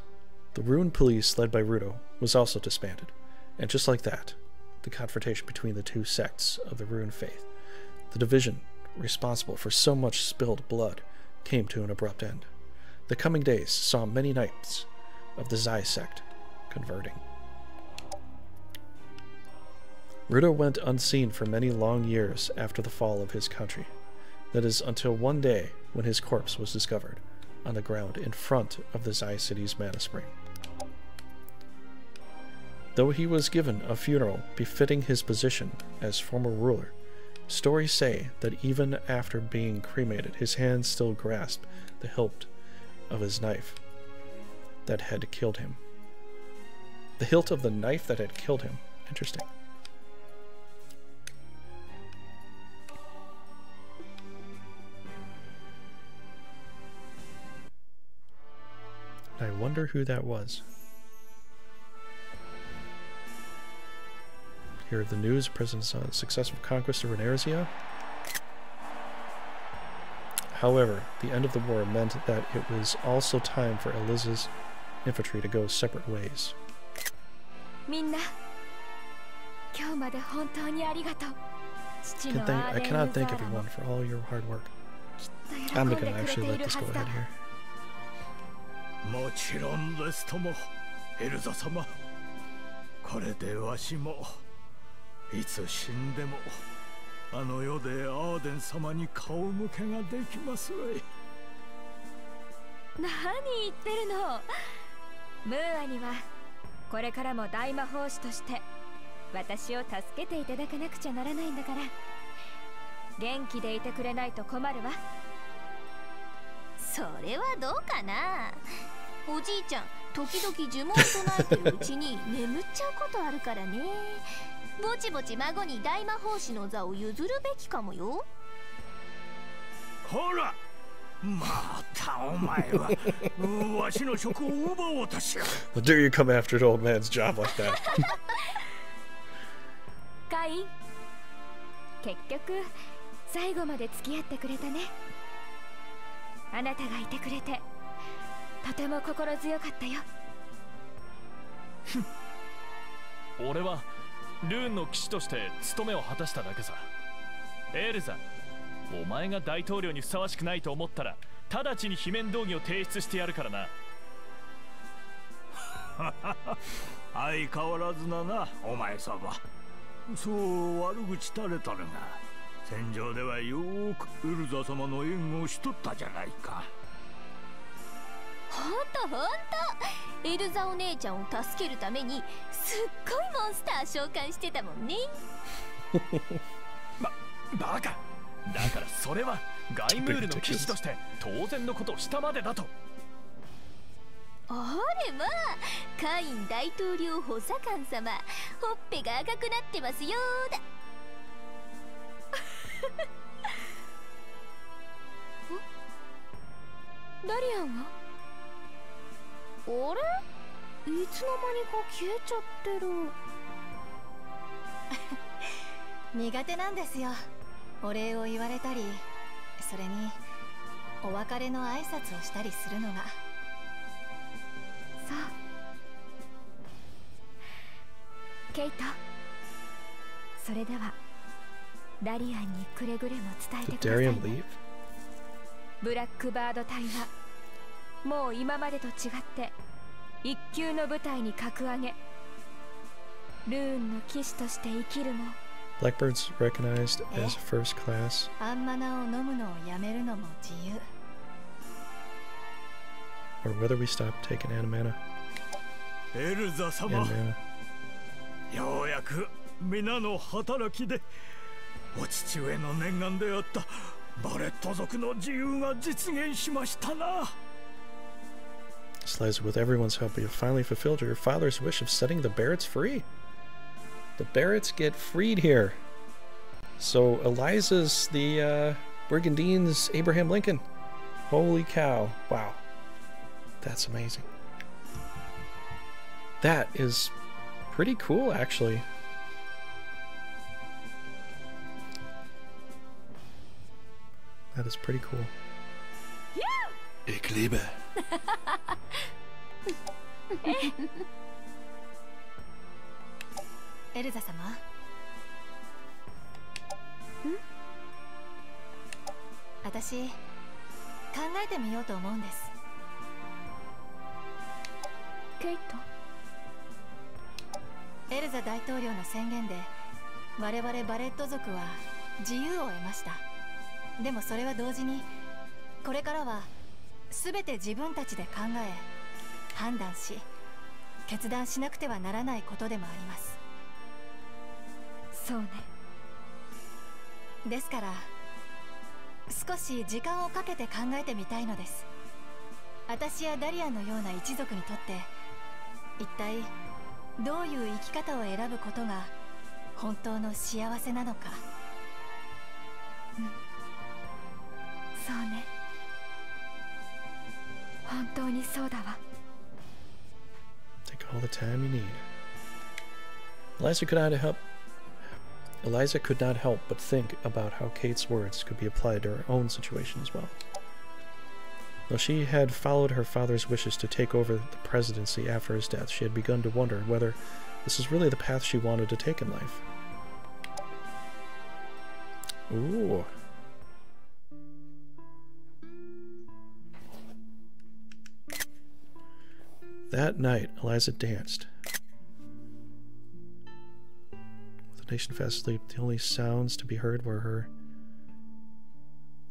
the Rune Police, led by Rudo, was also disbanded, and just like that, the confrontation between the two sects of the Rune faith, the division responsible for so much spilled blood, came to an abrupt end. The coming days saw many knights of the Zai sect converting. Rudo went unseen for many long years after the fall of his country. That is, until one day when his corpse was discovered on the ground in front of the Zai City's mana spring. Though he was given a funeral befitting his position as former ruler, stories say that even after being cremated, his hands still grasped the hilt of his knife that had killed him. The hilt of the knife that had killed him. Interesting. I wonder who that was. Here are the news, President's successful conquest of Runersia. However, the end of the war meant that it was also time for Eliza's infantry to go separate ways. Can thank, I cannot thank everyone for all your hard work. I'm gonna actually let this go ahead here. もちろんですともエルザ様。これでわしもいつ死んでもあの世でアーデン様に顔向けができますわい何言ってるの？ムーアにはこれからも大魔法師として私を助けていただかなくちゃならないんだから。元気でいてくれないと困るわ。それはどうかな？おじいちゃん時々呪文唱えてるうちに眠っちゃうことあるからね。ぼちぼち孫に大魔法師の座を譲るべきかもよ。ほらまたお前はわしの職を奪おうとしや How dare you come after an old man's job like that? カイン結局最後まで付き合ってくれたねあなたがいてくれてとても心強かったよ。俺はルーンの騎士として務めを果たしただけさ。エルザお前が大統領にふさわしくないと思ったら直ちに罷免動議を提出してやるからな。相変わらずだなお前様。そう悪口垂れたるが戦場ではよーくウルザ様の援護をしとったじゃないか。ほんとほんとエルザお姉ちゃんを助けるためにすっごいモンスター召喚してたもんね。バカ。だからそれはガイムールの騎士として当然のことをしたまでだと。あれまあカイン大統領補佐官様ほっぺが赤くなってますよだ ダリアンは？あれ？いつの間にか消えちゃってる。苦手なんですよ。お礼を言われたりそれにお別れの挨拶をしたりするのが。そうケイト。それではダリアンにくれぐれも伝えて Did ください、 Darian ね leave?、ブラックバード隊はもう今までと違って一級の部隊に格上げルーンの騎士として生きるも Blackbird's recognized as first class. あんまなを飲むのをやめるのも自由 Or whether we stop taking Animana. エルザ様 Animana. ようやく皆の働きで お父上の念願であったバレット族の自由が実現しましたな Slicer, with everyone's help, you have finally fulfilled your father's wish of setting the Barretts free. The Barretts get freed here. So Eliza's the uh, Brigandine's Abraham Lincoln. Holy cow. Wow. That's amazing. That is pretty cool, actually. That is pretty cool. Ich liebe. エルザ様ん私考えてみようと思うんですケイトエルザ大統領の宣言で我々バレット族は自由を得ましたでもそれは同時にこれからは全て自分たちで考え判断し決断しなくてはならないことでもあります。そうね。ですから少し時間をかけて考えてみたいのです。私やダリアンのような一族にとって一体どういう生き方を選ぶことが本当の幸せなのか。うん。そうね本当にそうだわ Take all the time you need. Eliza could not help. Eliza could not help but think about how Kate's words could be applied to her own situation as well. Though she had followed her father's wishes to take over the presidency after his death, she had begun to wonder whether this is really the path she wanted to take in life. Ooh. That night, Eliza danced. With the nation fast asleep, the only sounds to be heard were her.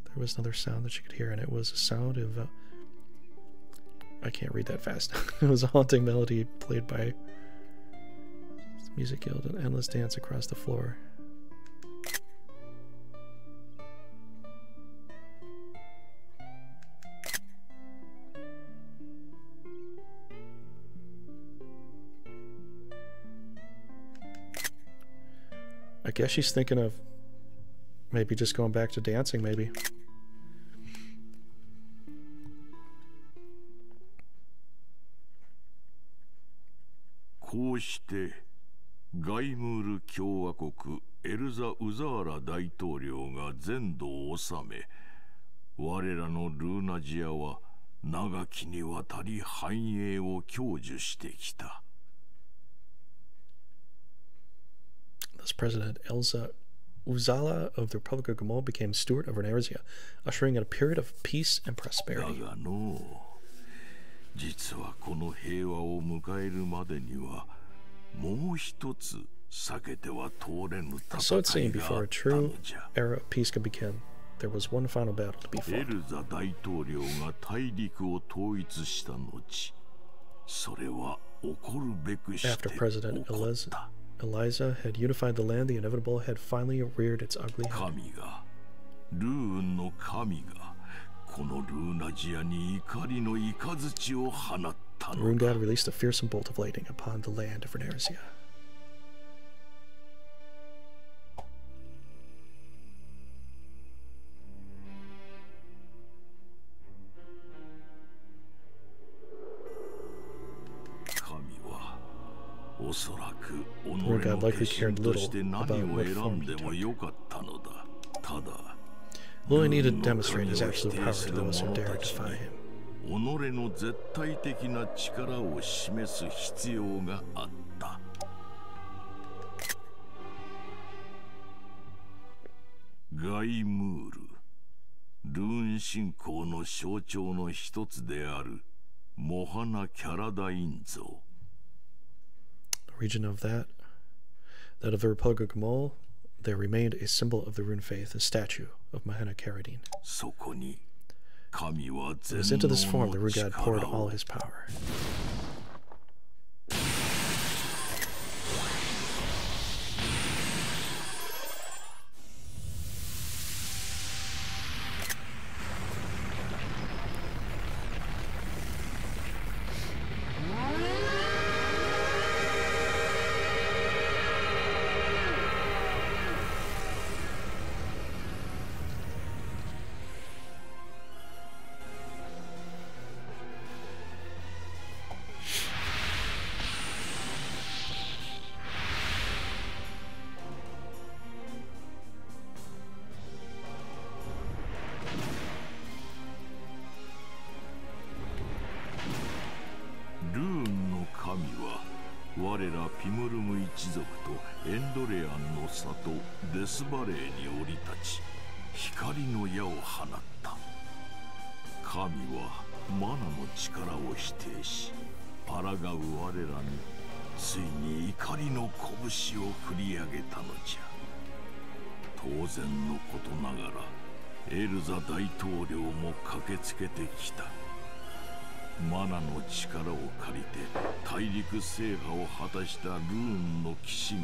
There was another sound that she could hear, and it was a sound of uh, I can't read that fast. it was a haunting melody played by music guild, an endless dance across the floor. I guess she's thinking of maybe just going back to dancing, maybe. こうしてガイムール共和国エルザ・ウザーラ大統領が全土を治め我らのルーナジアは長きにわたり繁栄を享受してきた。as president, Elza Uzala of the Republic of Guimoule became steward of Runersia, ushering in a period of peace and prosperity. So it seemed. Before a true era of peace could begin. There was one final battle to be fought. エルザ大統領が大陸を統一した後、それは起こるべくして起こった。After President Elizabeth Eliza had unified the land, the inevitable had finally reared its ugly head. The ルーンの神がこのルーナジアに怒りの雷を放ったのだ。Rune God released a fearsome bolt of lightning upon the land of Runersia where God likely cared little about what form he took. Lily needed to demonstrate his absolute power to those who dared defy him. Region of that that of the Republic of Guimoule there remained a symbol of the rune faith, a statue of Mahana Karadine. It was into this form the rune god poured all his power. 拳を振り上げたのじゃ。当然のことながらエルザ大統領も駆けつけてきた。マナの力を借りて大陸制覇を果たしたルーンの騎士が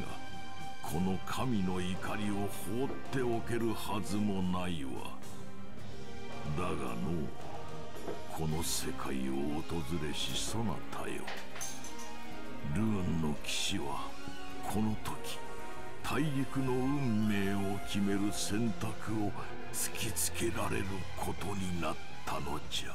この神の怒りを放っておけるはずもないわ。だがのこの世界を訪れしそなたよ。ルーンの騎士はこの時大陸の運命を決める選択を突きつけられることになったのじゃ。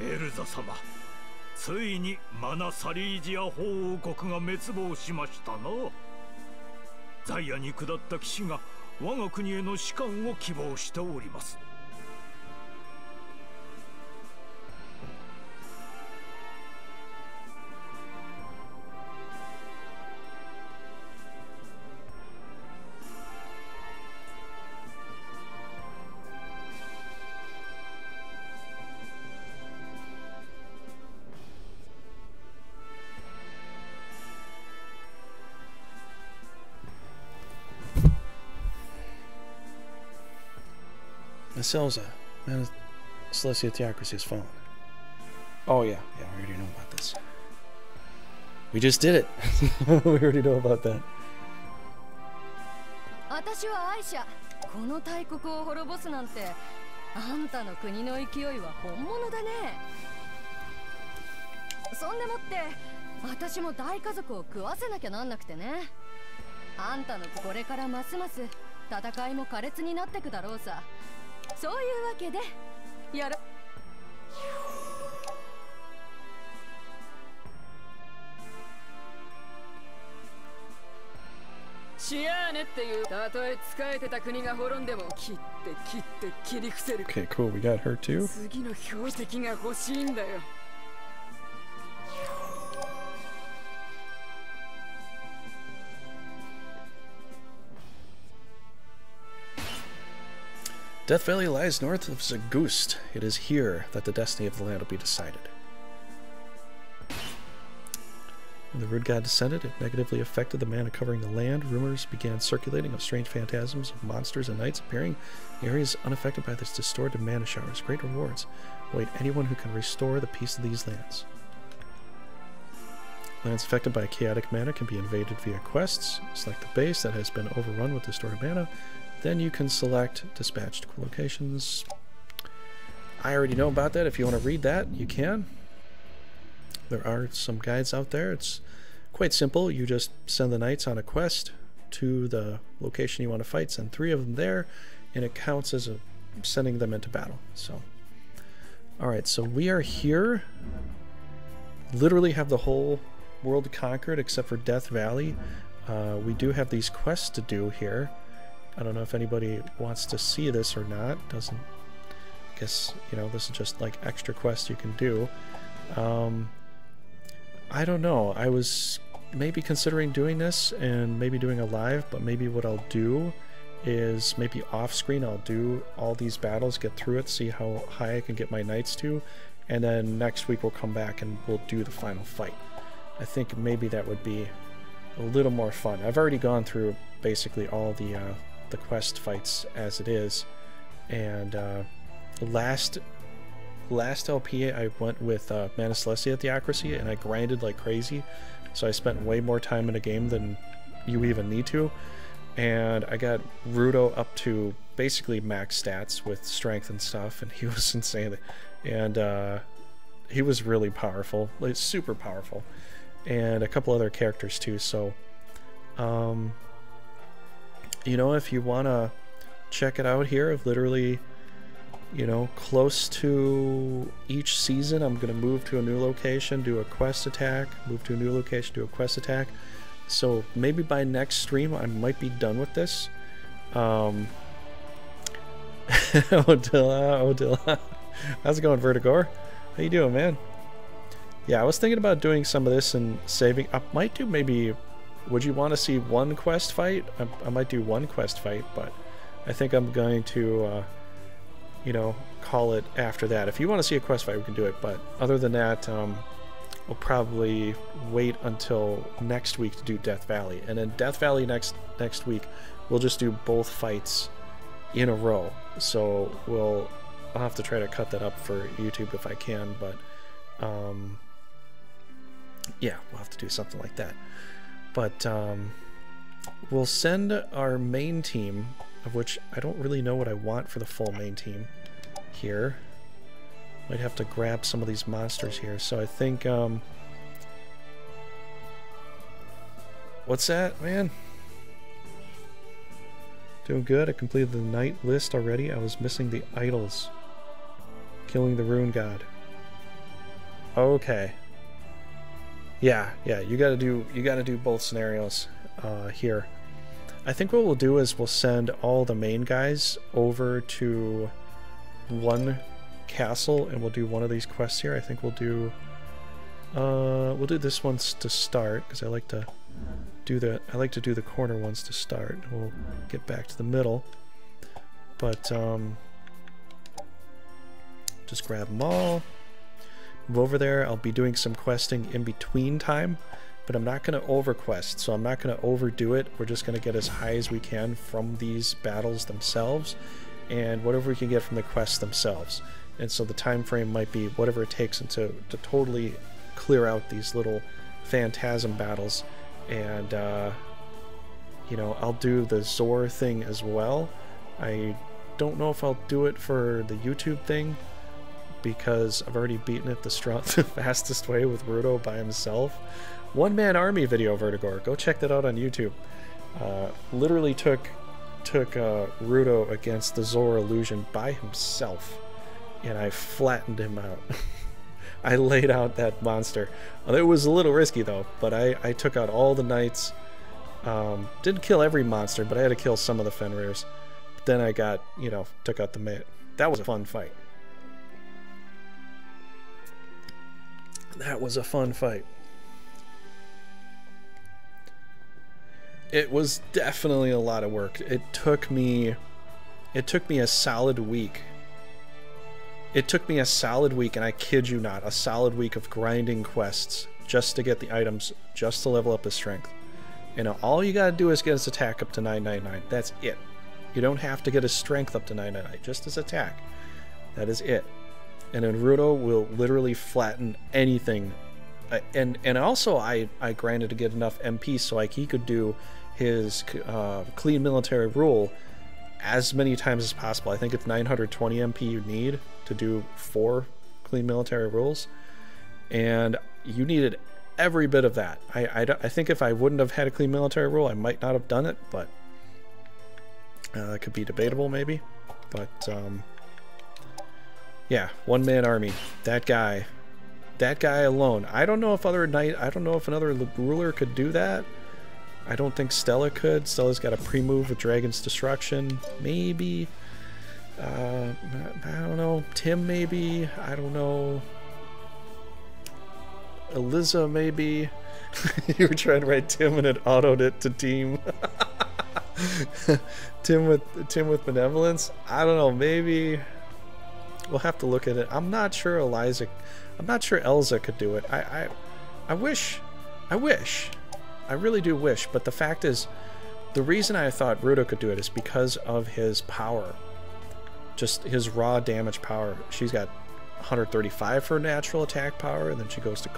エルザ様ついにマナサリージア法王国が滅亡しましたなザイアに下った騎士が我が国への士官を希望しております。Celsa. Man, Celestia Theocracy has fallen. Oh yeah, yeah, we already know about this. We just did it. we already know about that. 私はアイシャこの大国を滅ぼすなんてあんたの国の勢いは本物だねそんでもって私も大家族を食わせなきゃなんなくてねあんたのこれからますます戦いも苛烈になってくだろうさそういうわけでやるシアーネっていうたとえ使えてた国が滅んでも切って切って切り伏せる。OK cool, we got her too. 次の標的が欲しいんだよ。Death Valley lies north of Zagust. It is here that the destiny of the land will be decided. When the Rune God descended, it negatively affected the mana covering the land. Rumors began circulating of strange phantasms of monsters and knights appearing in areas unaffected by this distorted mana showers. Great rewards await anyone who can restore the peace of these lands. Lands affected by chaotic mana can be invaded via quests. Select the base that has been overrun with distorted mana. Then you can select dispatched locations. I already know about that. If you want to read that, you can. There are some guides out there. It's quite simple. You just send the knights on a quest to the location you want to fight, send three of them there, and it counts as a, sending them into battle. So, alright, so we are here. Literally have the whole world conquered except for Death Valley. Uh, we do have these quests to do here. I don't know if anybody wants to see this or not. Doesn't guess you know this is just like extra quests you can do. Um, I don't know. I was maybe considering doing this and maybe doing a live, but maybe what I'll do is maybe off screen I'll do all these battles, get through it, see how high I can get my knights to, and then next week we'll come back and we'll do the final fight. I think maybe that would be a little more fun. I've already gone through basically all the uh, the quest fights as it is, and uh, last last LP I went with uh, Mana Saledia Theocracy and I grinded like crazy, so I spent way more time in a game than you even need to, and I got Rudo up to basically max stats with strength and stuff, and he was insane, and uh, he was really powerful, like super powerful, and a couple other characters too. So, um, you know, if you want to check it out here, I've literally, you know, close to each season, I'm going to move to a new location, do a quest attack, move to a new location, do a quest attack. So maybe by next stream, I might be done with this. Um, Odilla, Odilla. How's it going, Vertigor? How you doing, man? Yeah, I was thinking about doing some of this and saving. I might do maybe would you want to see one quest fight? I, I, might do one quest fight, but I think I'm going to, uh, you know, call it after that. If you want to see a quest fight, we can do it. But other than that, um, we'll probably wait until next week to do Death Valley, and then Death Valley next next week, we'll just do both fights in a row. So we'll I'll have to try to cut that up for YouTube if I can, but um, yeah, we'll have to do something like that. But um, we'll send our main team, of which I don't really know what I want for the full main team here. Might have to grab some of these monsters here. So I think... Um, what's that, man? Doing good. I completed the knight list already. I was missing the idols. Killing the rune god. Okay. Yeah, yeah, you gotta do you gotta do both scenarios uh, here. I think what we'll do is we'll send all the main guys over to one castle and we'll do one of these quests here. I think we'll do uh, we'll do this one to start because I like to do the I like to do the corner ones to start. We'll get back to the middle, but um, just grab them all over there. I'll be doing some questing in between time, but I'm not going to overquest, so I'm not going to overdo it. We're just going to get as high as we can from these battles themselves, and whatever we can get from the quests themselves. And so the time frame might be whatever it takes to, to totally clear out these little phantasm battles. And, uh, you know, I'll do the Zor thing as well. I don't know if I'll do it for the YouTube thing because I've already beaten it the, strong, fastest way with Rudo by himself. One Man Army video, Vertigor. Go check that out on YouTube. Uh, literally took took uh, Rudo against the Zor illusion by himself, and I flattened him out. I laid out that monster. It was a little risky though, but I, I took out all the knights. Um, didn't kill every monster, but I had to kill some of the Fenrirs. But then I got, you know, took out the mate. That was a fun fight. That was a fun fight. It was definitely a lot of work. It took me it took me a solid week. It took me a solid week, and I kid you not, a solid week of grinding quests just to get the items, just to level up his strength. You know, all you gotta do is get his attack up to 999. That's it. You don't have to get his strength up to 999, just his attack. That is it. And then Rudo will literally flatten anything. Uh, and and also I, I grinded to get enough MP so like he could do his uh, clean military rule as many times as possible. I think it's 920 MP you need to do four clean military rules, and you needed every bit of that. I, I, I think if I wouldn't have had a clean military rule, I might not have done it, but uh, that could be debatable maybe. But um, yeah, one man army. That guy, that guy alone. I don't know if other knight. I don't know if another ruler could do that. I don't think Stella could. Stella's got a pre-move with Dragon's Destruction. Maybe. Uh, I don't know. Tim, maybe. I don't know. Eliza, maybe. you were trying to write Tim and it autoed it to team. Tim with Tim with benevolence. I don't know. Maybe we'll have to look at it. I'm not sure Eliza. I'm not sure Elza could do it. I I, I wish. I wish I really do wish, but the fact is, the reason I thought Rudo could do it is because of his power. Just his raw damage power. She's got 135 for natural attack power, and then she goes to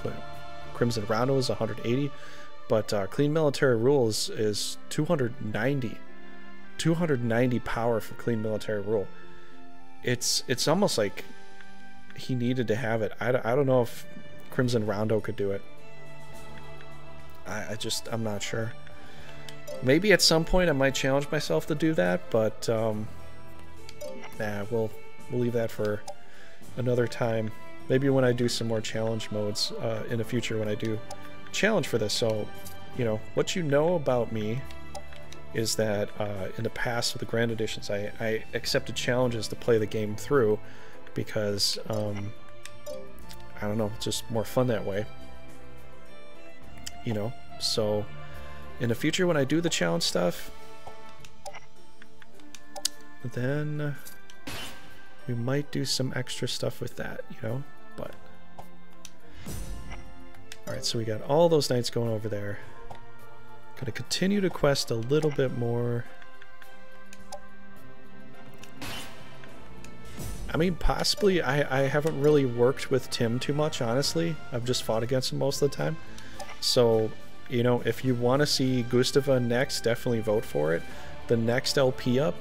Crimson Rondo is 180. But uh, Clean Military Rules is 290. 290 power for Clean Military Rule. It's it's almost like he needed to have it. I, I don't know if Crimson Rondo could do it. I, I just, I'm not sure. Maybe at some point I might challenge myself to do that, but um, nah, we'll, we'll leave that for another time. Maybe when I do some more challenge modes uh, in the future when I do challenge for this. So, you know, what you know about me is that uh, in the past with the Grand Editions, I, I accepted challenges to play the game through because, um, I don't know, it's just more fun that way you know? So in the future when I do the challenge stuff, then we might do some extra stuff with that, you know? But Alright, so we got all those knights going over there. Gotta continue to quest a little bit more. I mean, possibly, I, I haven't really worked with Tim too much, honestly. I've just fought against him most of the time. So, you know, if you want to see Gustava next, definitely vote for it. The next LP up,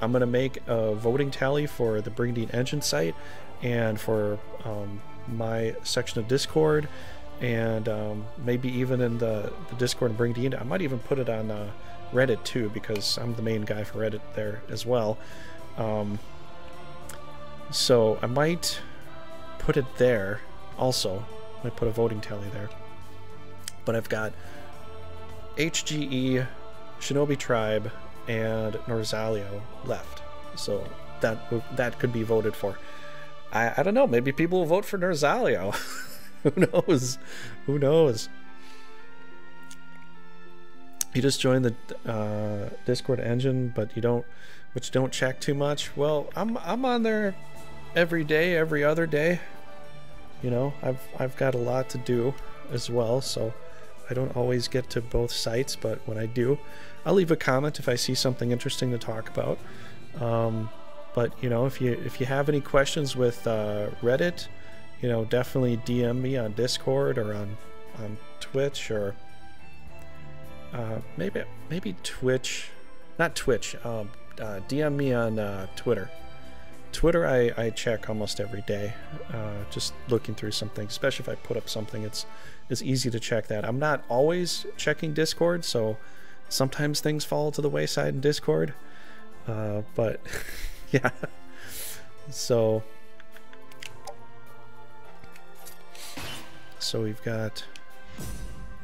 I'm going to make a voting tally for the Brigandine Enjin site and for um, my section of Discord and um, maybe even in the, the Discord and Brigandine. I might even put it on uh, Reddit too because I'm the main guy for Reddit there as well. Um, so I might put it there also. I might put a voting tally there but I've got HGE, Shinobi Tribe, and Norzaleo left. So that that could be voted for. I, I don't know. Maybe people will vote for Norzaleo. Who knows? Who knows? You just join the uh, Discord engine, but you don't, which don't check too much. Well, I'm I'm on there every day, every other day. You know, I've I've got a lot to do as well, so I don't always get to both sites, but when I do, I'll leave a comment if I see something interesting to talk about. Um, But you know, if you if you have any questions with uh, Reddit, you know, definitely DM me on Discord or on on Twitch or uh, maybe maybe Twitch, not Twitch. Um, uh, DM me on uh, Twitter. Twitter, I, I check almost every day, uh, just looking through something. Especially if I put up something, it's it's easy to check that. I'm not always checking Discord, so sometimes things fall to the wayside in Discord. Uh, but yeah, so so we've got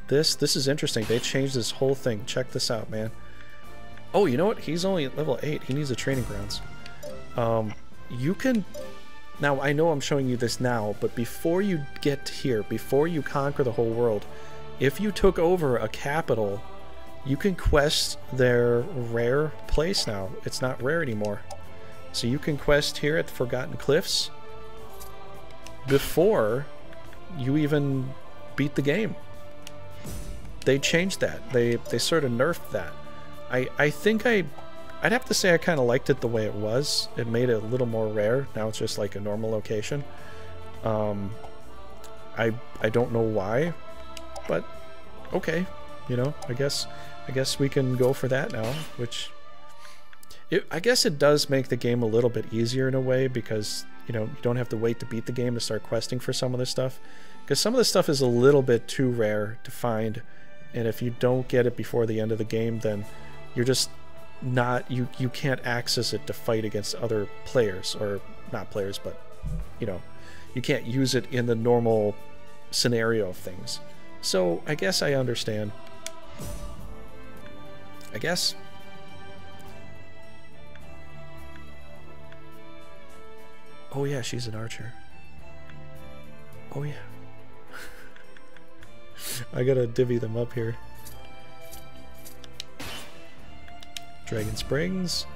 this. This is interesting. They changed this whole thing. Check this out, man. Oh, you know what? He's only at level 8. He needs a training grounds. Um, you can... Now, I know I'm showing you this now, but before you get here, before you conquer the whole world, if you took over a capital, you can quest their rare place now. It's not rare anymore. So you can quest here at the Forgotten Cliffs before you even beat the game. They changed that. They they sort of nerfed that. I I think I I'd have to say I kind of liked it the way it was. It made it a little more rare. Now it's just like a normal location. Um, I I don't know why, but okay, you know. I guess I guess we can go for that now. Which it, I guess it does make the game a little bit easier in a way because you know you don't have to wait to beat the game to start questing for some of this stuff. Because some of this stuff is a little bit too rare to find, and if you don't get it before the end of the game, then you're just not you you can't access it to fight against other players or not players but you know you can't use it in the normal scenario of things so i guess i understand i guess oh yeah she's an archer oh yeah i gotta divvy them up here Dragon Springs.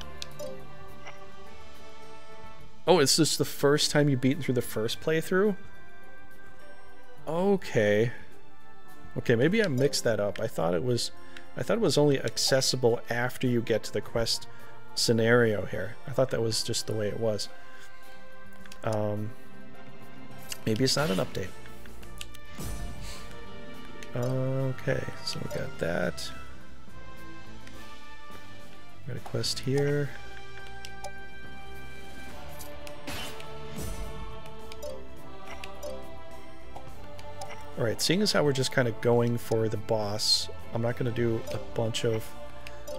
Oh, is this the first time you've beaten through the first playthrough? Okay. Okay, maybe I mixed that up. I thought it was I thought it was only accessible after you get to the quest scenario here. I thought that was just the way it was. Um, maybe it's not an update. Okay, so we got that. Got a quest here. Alright, seeing as how we're just kind of going for the boss, I'm not going to do a bunch of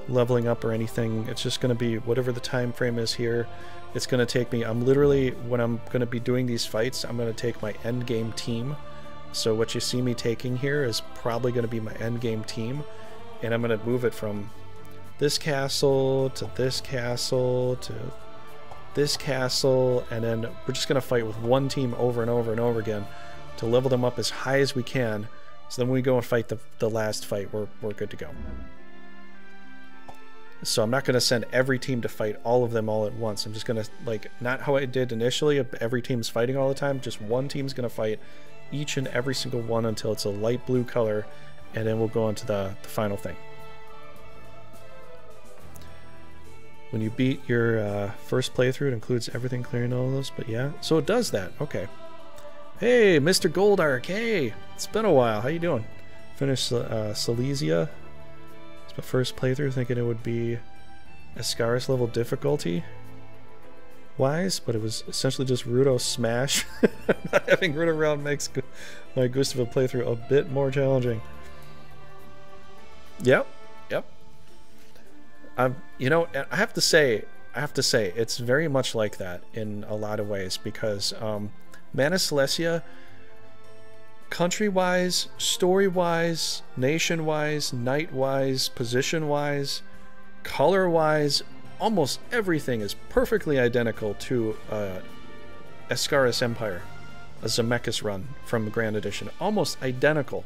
leveling up or anything. It's just going to be whatever the time frame is here. It's going to take me, I'm literally, when I'm going to be doing these fights, I'm going to take my end game team. So what you see me taking here is probably going to be my end game team. And I'm going to move it from this castle to this castle to this castle, and then we're just going to fight with one team over and over and over again to level them up as high as we can. So then when we go and fight the, the last fight, we're, we're good to go. So I'm not going to send every team to fight all of them all at once. I'm just going to, like, not how I did initially, every team's fighting all the time. Just one team's going to fight each and every single one until it's a light blue color, and then we'll go on to the, the final thing. When you beat your uh, first playthrough, it includes everything clearing all those, but yeah. So it does that, okay. Hey, Mr. Goldark, hey! It's been a while, how you doing? Finished uh, Saledia. My first playthrough, thinking it would be Esgares level difficulty wise, but it was essentially just Rudo Smash. Not having Rudo around makes my Gustava playthrough a bit more challenging. Yep, yep. Um, you know, I have to say, I have to say, it's very much like that in a lot of ways because um, Mana Saledia, country-wise, story-wise, nation-wise, night-wise, position-wise, color-wise, almost everything is perfectly identical to uh, Esgares Empire, a Zemeckis run from Grand Edition. Almost identical.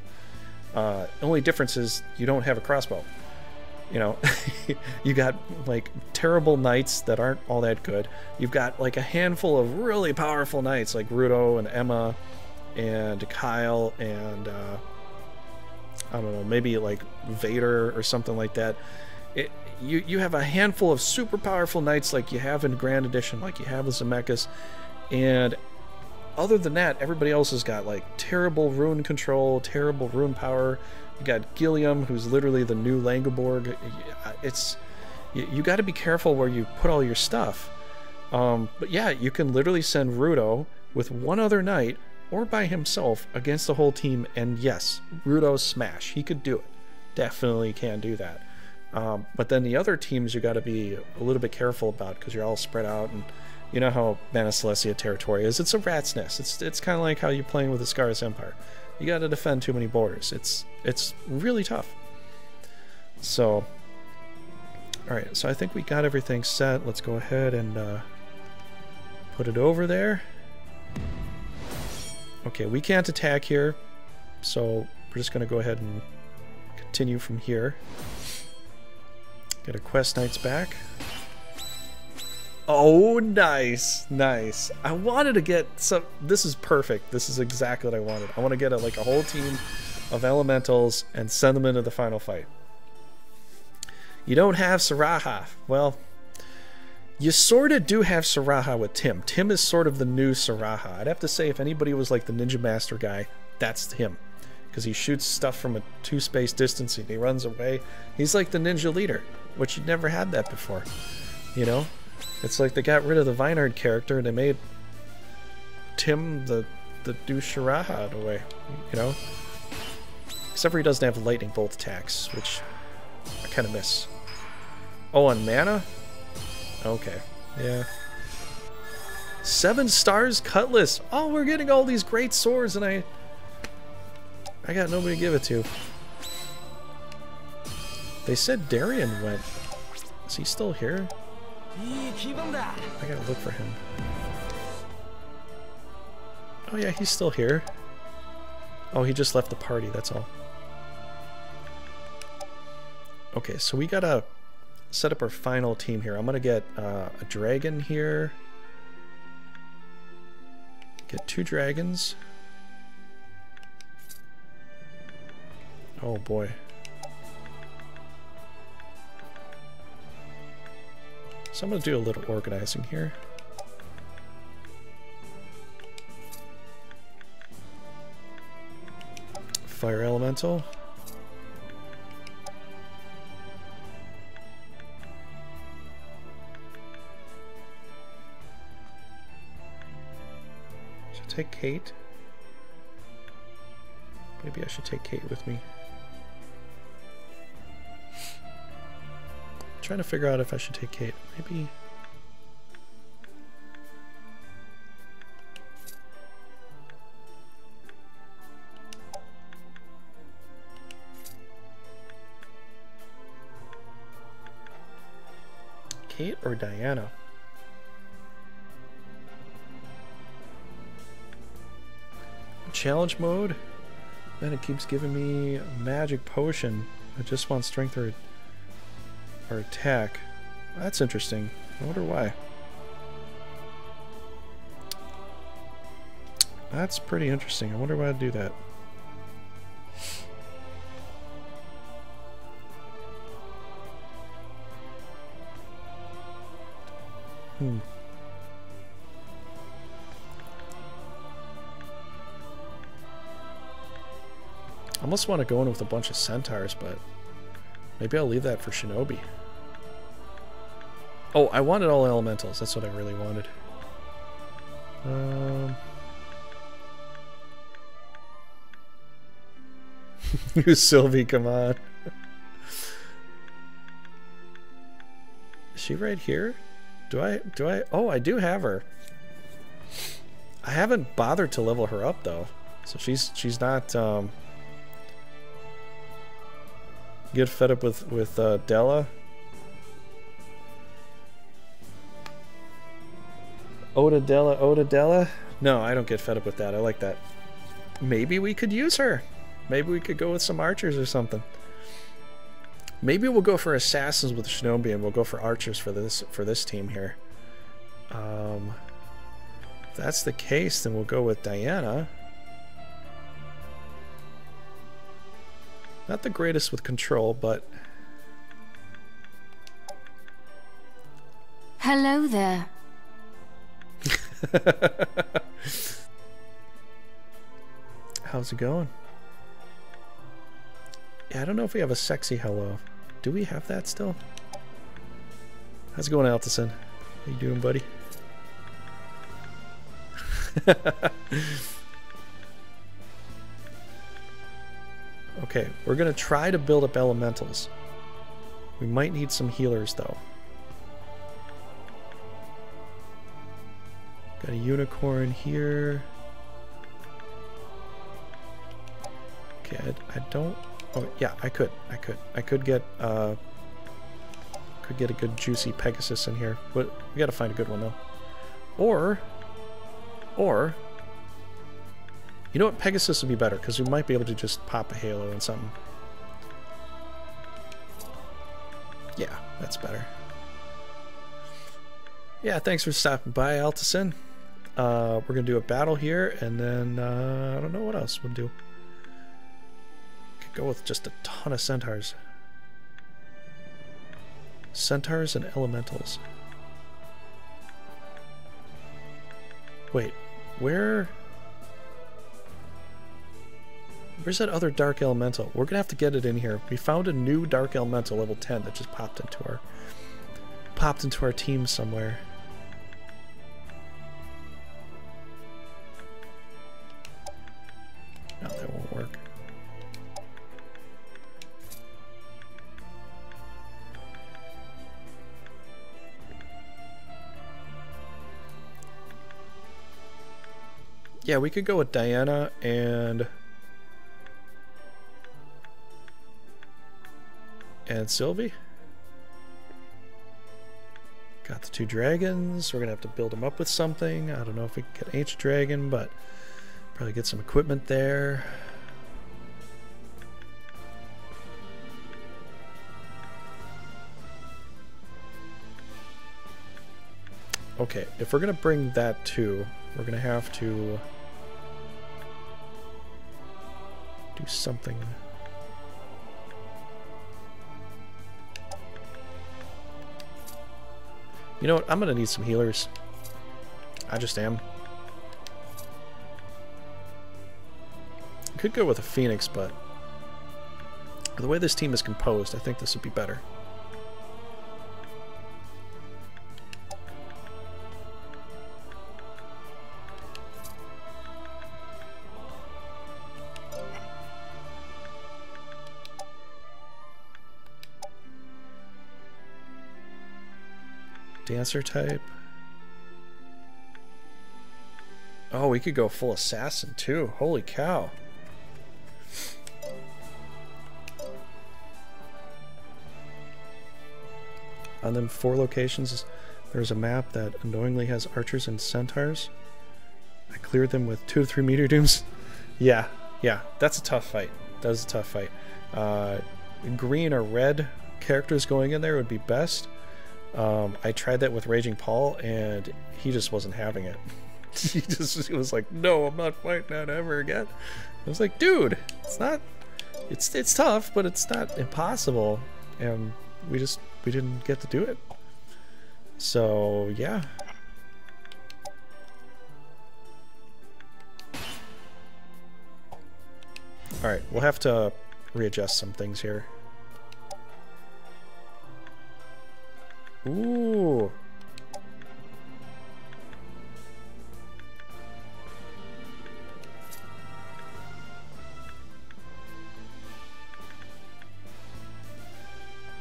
Uh, only difference is you don't have a crossbow you know you got like terrible knights that aren't all that good you've got like a handful of really powerful knights like Rudo and emma and kyle and uh, i don't know maybe like vader or something like that it, you you have a handful of super powerful knights like you have in Grand Edition, like you have with Zemeckis, and other than that, everybody else has got like terrible rune control, terrible rune power. You got Gilliam, who's literally the new Langeborg. It's you, you got to be careful where you put all your stuff. Um, but yeah, you can literally send Rudo with one other knight or by himself against the whole team, and yes, Rudo's smash. He could do it. Definitely can do that. Um, but then the other teams you got to be a little bit careful about because you're all spread out and you know how Mana Saledia territory is. It's a rat's nest. It's it's kind of like how you're playing with the Esgares Empire. You got to defend too many borders. It's it's really tough. So, all right. So I think we got everything set. Let's go ahead and uh, put it over there. Okay, we can't attack here, so we're just gonna go ahead and continue from here. Get our quest knights back. Oh, nice, nice. I wanted to get some. This is perfect. This is exactly what I wanted. I want to get a, like a whole team of elementals and send them into the final fight. You don't have Saraha. Well, you sort of do have Saraha with Tim. Tim is sort of the new Saraha. I'd have to say if anybody was like the Ninja Master guy, that's him. Because he shoots stuff from a two space distance and he runs away. He's like the ninja leader, which you'd never had that before. You know? It's like they got rid of the Vinard character and they made Tim the the do Sharaha in a way, you know? Except for he doesn't have lightning bolt attacks, which I kind of miss. Oh, on mana? Okay, yeah. Seven stars Cutlass. Oh, we're getting all these great swords and I... I got nobody to give it to. They said Darian went. Is he still here? I gotta look for him. Oh yeah, he's still here. Oh, he just left the party, that's all. Okay, so we gotta set up our final team here. I'm gonna get uh, a dragon here. Get two dragons. Oh boy. So I'm going to do a little organizing here. Fire Elemental. Take Kate? Maybe I should take Kate with me. trying to figure out if I should take Kate. Maybe... Kate or Diana? Challenge mode? Then it keeps giving me magic potion. I just want strength or or attack. That's interesting. I wonder why. That's pretty interesting. I wonder why I'd do that. Hmm. Almost want to go in with a bunch of centaurs, but maybe I'll leave that for Shinobi. Oh, I wanted all elementals. That's what I really wanted. Um... you Sylvie, come on. Is she right here? Do I, do I, oh, I do have her. I haven't bothered to level her up though. So she's, she's not, um, get fed up with, with, uh, Della. Oda Della, Oda Della? No, I don't get fed up with that. I like that. Maybe we could use her. Maybe we could go with some archers or something. Maybe we'll go for assassins with Shinobi and we'll go for archers for this for this team here. Um, if that's the case, then we'll go with Diana. Not the greatest with control, but... Hello there. How's it going? Yeah, I don't know if we have a sexy hello. Do we have that still? How's it going, Altison? How you doing, buddy? okay, we're gonna try to build up elementals. We might need some healers, though. Got a unicorn here. Okay, I, I don't... Oh, yeah, I could. I could. I could get, uh... Could get a good juicy Pegasus in here. But we gotta find a good one, though. Or... Or... You know what? Pegasus would be better, because we might be able to just pop a Halo and something. Yeah, that's better. Yeah, thanks for stopping by, Altison. Uh, we're going to do a battle here, and then uh, I don't know what else we'll do. Could go with just a ton of centaurs. Centaurs and elementals. Wait, where... Where's that other dark elemental? We're gonna have to get it in here. We found a new dark elemental level 10 that just popped into our popped into our team somewhere. No, that won't work. Yeah, we could go with Diana and and Sylvie. Got the two dragons. We're going to have to build them up with something. I don't know if we can get Ancient Dragon, but probably get some equipment there. Okay, if we're going to bring that too, we're going to have to do something. You know what? I'm going to need some healers. I just am. Could go with a Phoenix, but the way this team is composed, I think this would be better. Dancer type. Oh, we could go full assassin too. Holy cow. On them four locations, there's a map that annoyingly has archers and centaurs. I cleared them with two to three meter dooms. yeah, yeah, that's a tough fight. That was a tough fight. Uh, green or red characters going in there would be best. Um, I tried that with Raging Paul, and he just wasn't having it. he just he was like, "No, I'm not fighting that ever again." I was like, "Dude, it's not. It's it's tough, but it's not impossible." And we just we didn't get to do it. So yeah. All right, we'll have to readjust some things here. Ooh.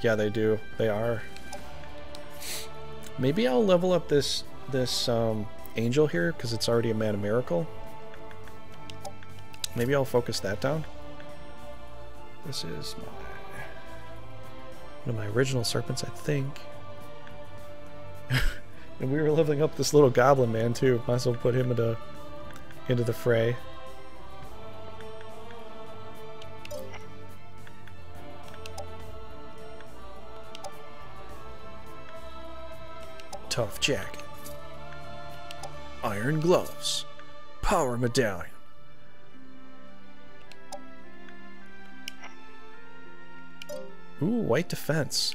Yeah, they do. They are. Maybe I'll level up this this um, angel here because it's already a man of miracle. Maybe I'll focus that down. This is my one of my original serpents, I think. and we were leveling up this little goblin man too. Might as well put him into into the fray. Tough jacket. Iron gloves. Power medallion. Ooh, white defense.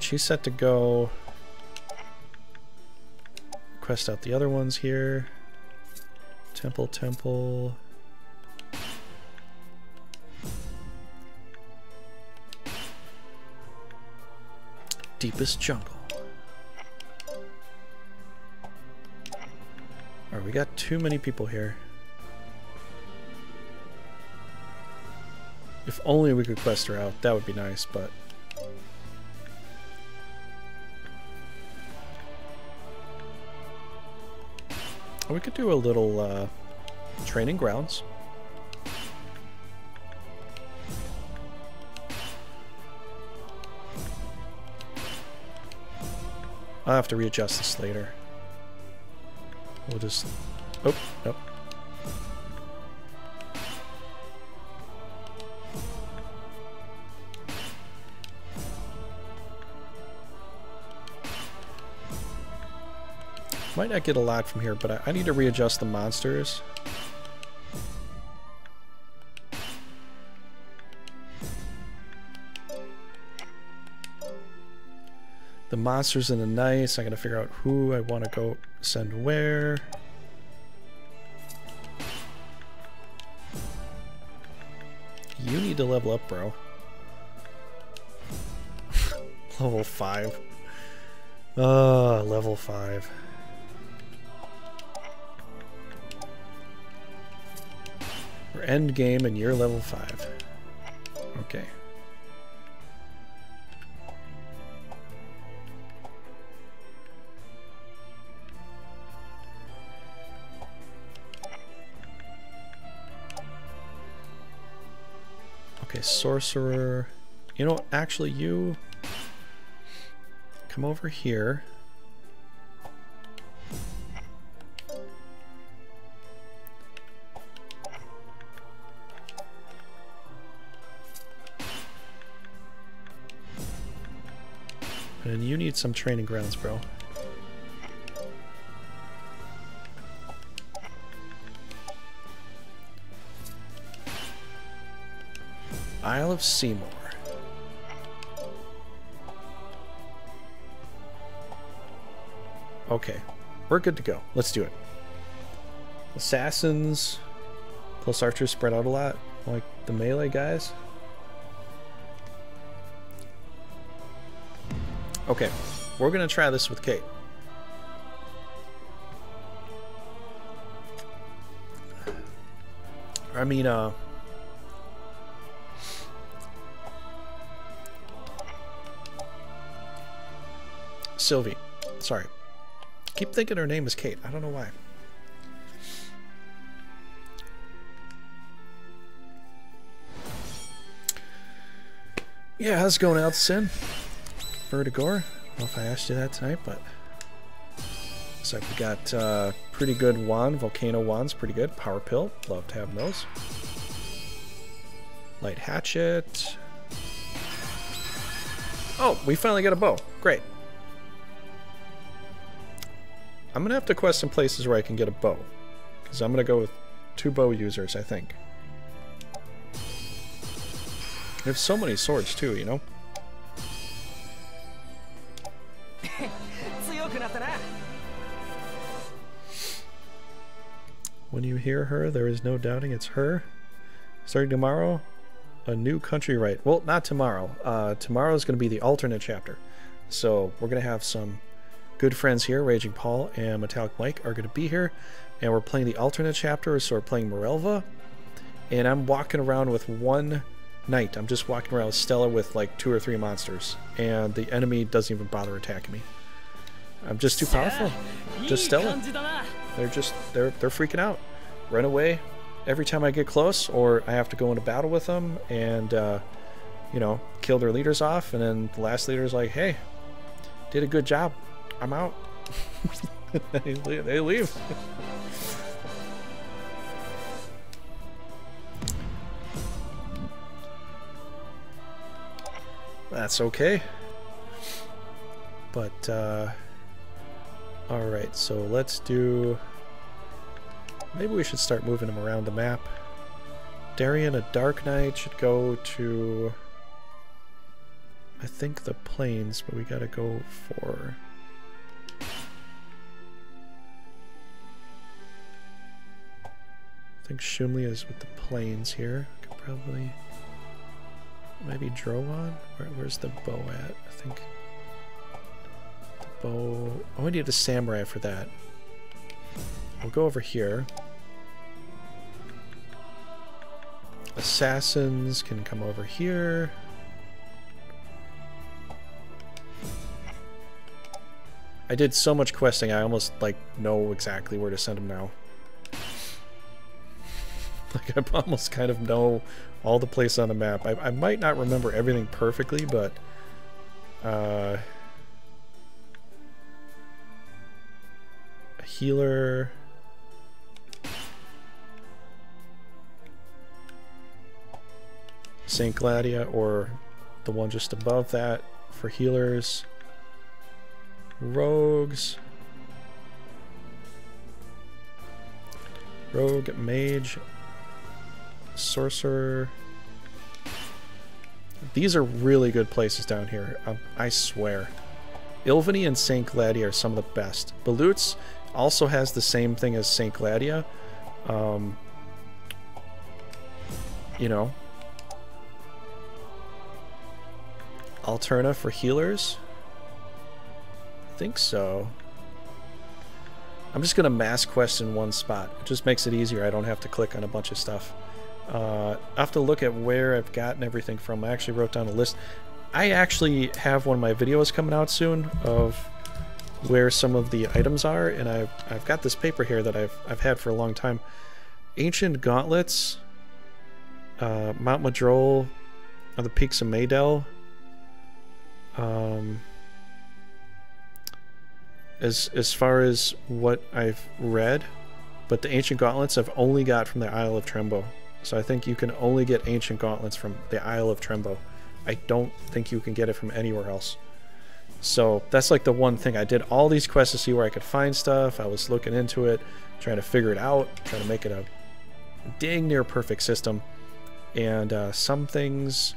Alright, she's set to go. Quest out the other ones here. Temple, temple. Deepest jungle. Alright, we got too many people here. If only we could quest her out, that would be nice, but... We could do a little uh, training grounds. I'll have to readjust this later. We'll just... Oh, nope. Might not get a lot from here, but I, I need to readjust the monsters. The monsters in the nice. I gotta figure out who I want to go send where. You need to level up, bro. level 5. Uh, level 5. We're end game and you're level 5. Okay. Okay, sorcerer. You know, actually, you come over here. Need some training grounds, bro. Isle of Seymour. Okay, we're good to go. Let's do it. Assassins plus archers spread out a lot, like the melee guys. Okay, we're gonna try this with Kate. I mean, uh, Sylvie. Sorry. Keep thinking her name is Kate. I don't know why. Yeah, how's it going out, Sin? Vertigore? I don't know if I asked you that tonight, but... Looks like we got uh, pretty good wand. Volcano wand's pretty good. Power pill. Love to have those. Light hatchet. Oh, we finally got a bow. Great. I'm to have to quest some places where I can get a bow. Because I'm to go with two bow users, I think. We have so many swords, too, you know? Hear her, there is no doubting it's her. Starting tomorrow, a new country right. Well, not tomorrow. Uh, tomorrow is going to be the alternate chapter. So we're going to have some good friends here, Raging Paul and Metallic Mike, are going to be here. And we're playing the alternate chapter, so we're playing Morelva. And I'm walking around with one knight. I'm just walking around with Stella with like two or three monsters. And the enemy doesn't even bother attacking me. I'm just too powerful. Just Stella. They're just, they're, they're freaking out. Run away every time I get close, or I have to go into battle with them and, uh, you know, kill their leaders off. And then the last leader is like, hey, did a good job. I'm out. they leave. That's okay. But, uh, alright, so let's do... Maybe we should start moving them around the map. Darien, a Dark Knight, should go to... I think the plains, but we gotta go for... I think Shumlia is with the plains here. Could probably... Maybe Drowan? Where, where's the bow at? I think... The bow... Oh, I need a samurai for that. We'll go over here. Assassins can come over here. I did so much questing, I almost, like, know exactly where to send them now. Like, I almost kind of know all the places on the map. I, I might not remember everything perfectly, but... Uh, a healer... St. Gladia, or the one just above that for healers. Rogues. Rogue, Mage, Sorcerer. These are really good places down here, um, I swear. Ilvany and St. Gladia are some of the best. Balutz also has the same thing as St. Gladia. Um, you know. Alterna for healers? I think so. I'm just going to mass quest in one spot. It just makes it easier. I don't have to click on a bunch of stuff. Uh, I have to look at where I've gotten everything from. I actually wrote down a list. I actually have one of my videos coming out soon of where some of the items are, and I've, I've got this paper here that I've, I've had for a long time. Ancient Gauntlets, uh, Mount Madrol, on the peaks of Maydell. Um, as as far as what I've read, but the ancient gauntlets I've only got from the Isle of Trembo. So I think you can only get ancient gauntlets from the Isle of Trembo. I don't think you can get it from anywhere else. So that's like the one thing. I did all these quests to see where I could find stuff. I was looking into it, trying to figure it out, trying to make it a dang near perfect system. And uh, some things,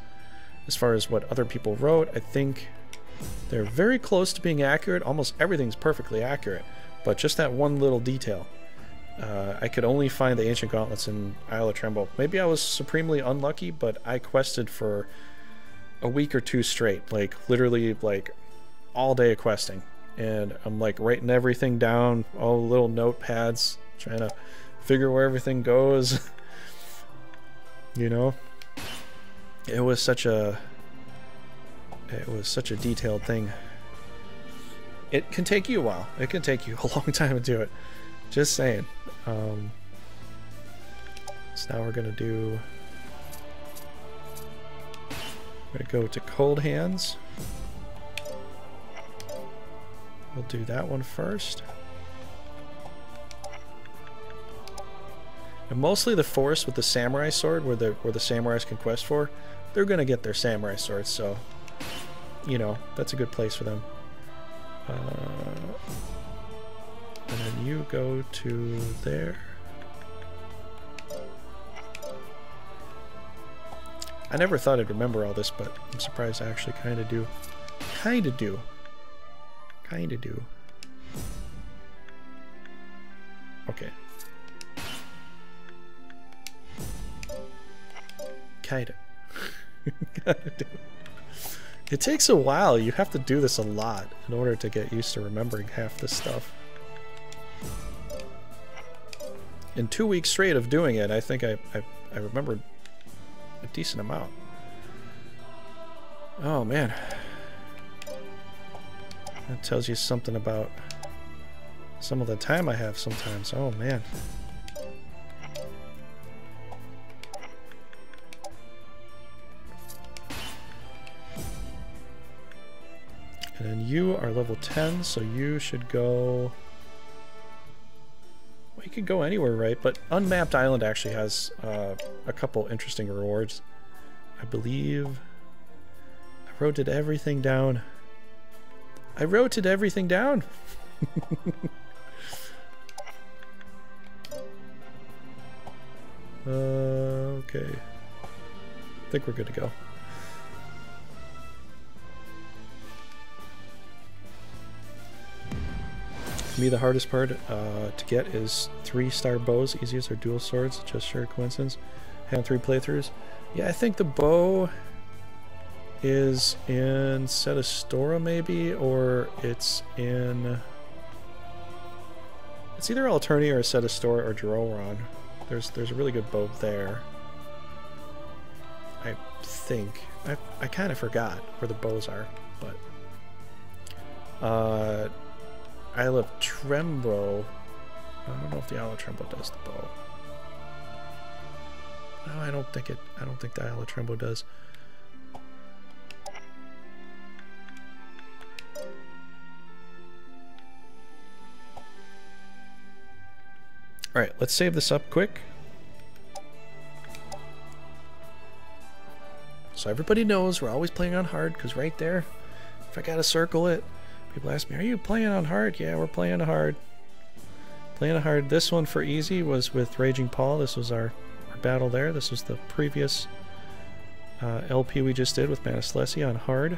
as far as what other people wrote, I think they're very close to being accurate. Almost everything's perfectly accurate, but just that one little detail. Uh, I could only find the ancient gauntlets in Isle of Trembo. Maybe I was supremely unlucky, but I quested for a week or two straight, like literally like all day questing, and I'm like writing everything down, all little notepads, trying to figure where everything goes. you know, it was such a it was such a detailed thing. It can take you a while. It can take you a long time to do it. Just saying. Um, so now we're gonna do. We're gonna go to cold hands. We'll do that one first. And mostly the forest with the samurai sword, where the where the samurais can quest for, they're gonna get their samurai swords. So you know, that's a good place for them. Uh, and then you go to there. I never thought I'd remember all this, but I'm surprised I actually kind of do. Kind of do. Kind of do. Okay. Kinda. It takes a while. You have to do this a lot in order to get used to remembering half this stuff. In two weeks straight of doing it, I think I, I, I remembered a decent amount. Oh, man. That tells you something about some of the time I have sometimes. Oh, man. And you are level 10, so you should go... Well, you could go anywhere, right? But Unmapped Island actually has uh, a couple interesting rewards. I believe... I rotated everything down. I rotated everything down! uh, okay. I think we're good to go. For me, the hardest part uh, to get is three-star bows. Easiest are dual swords. Just sheer coincidence. Had three playthroughs. Yeah, I think the bow is in Setastora maybe, or it's in... It's either Alternia or Setastora or Droron. There's there's a really good bow there. I think. I, I kind of forgot where the bows are, but... Uh, Isle of Trembo. I don't know if the Isle of Trembo does the bow. No, I don't think it. I don't think the Isle of Trembo does. Alright, let's save this up quick. So everybody knows we're always playing on hard, because right there, if I gotta circle it, people ask me, are you playing on hard? Yeah, we're playing hard. Playing hard. This one for easy was with Raging Paul. This was our, our battle there. This was the previous uh, LP we just did with Mana Saledia on hard.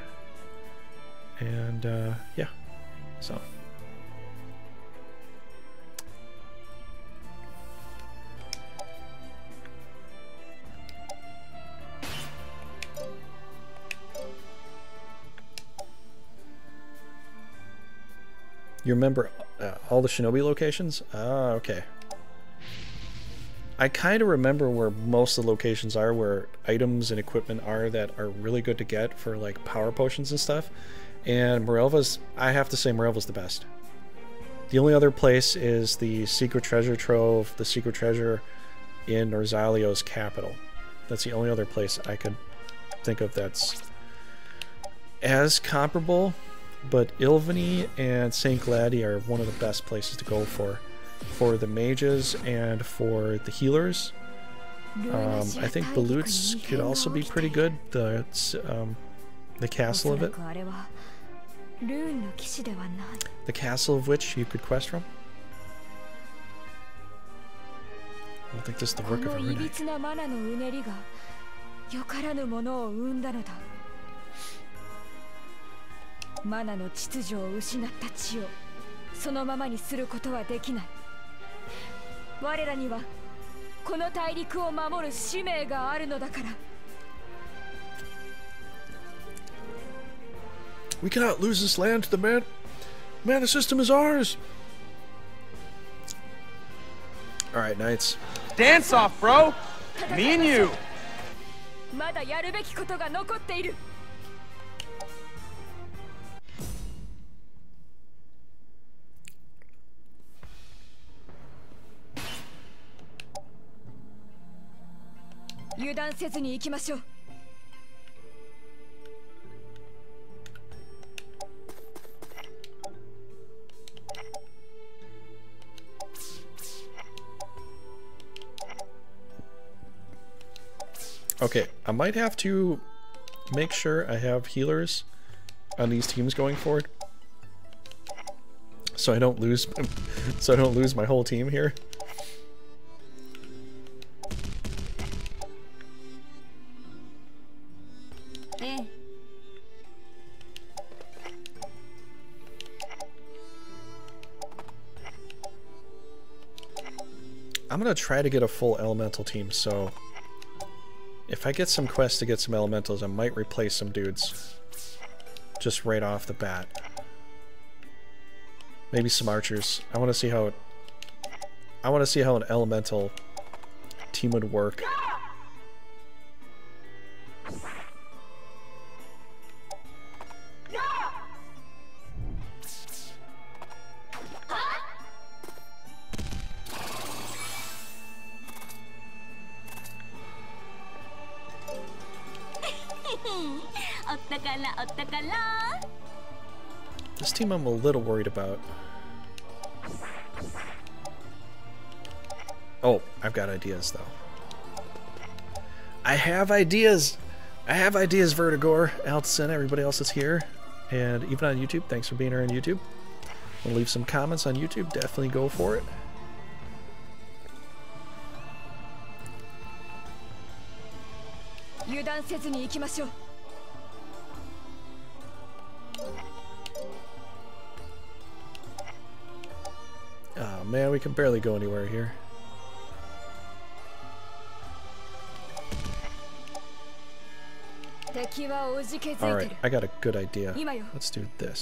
And uh, yeah, so You remember uh, all the shinobi locations? Ah, okay. I kind of remember where most of the locations are, where items and equipment are that are really good to get for like power potions and stuff. And Merelva's, I have to say Merelva's the best. The only other place is the Secret Treasure Trove, the Secret Treasure in Norzaleo's capital. That's the only other place I could think of that's as comparable but Ilvany and St. Gladia are one of the best places to go for. For the mages and for the healers. Um, I think Balut's could also be pretty good. The um, the castle of it. The castle of which you could quest from. I don't think this is the work of a rune. マナの秩序を失った地をそのままにすることはできない我らにはこの大陸を守る使命があるのだから We cannot lose this land to the man. Mana system is ours. All right, knights. Dance off, bro. Me and you. まだやるべきことが残っている。油断せずに行きましょう Okay, I might have to make sure I have healers on these teams going forward. So I don't lose so I don't lose my whole team here. Gonna try to get a full elemental team, so if I get some quests to get some elementals, I might replace some dudes. Just right off the bat. Maybe some archers. I want to see how it... I want to see how an elemental team would work. Team I'm a little worried about. Oh, I've got ideas though. I have ideas! I have ideas, Vertigor, Altson, everybody else that's here. And even on YouTube, thanks for being here on YouTube. Want leave some comments on YouTube? Definitely go for it. Oh, man, we can barely go anywhere here. Alright, I got a good idea. Let's do this.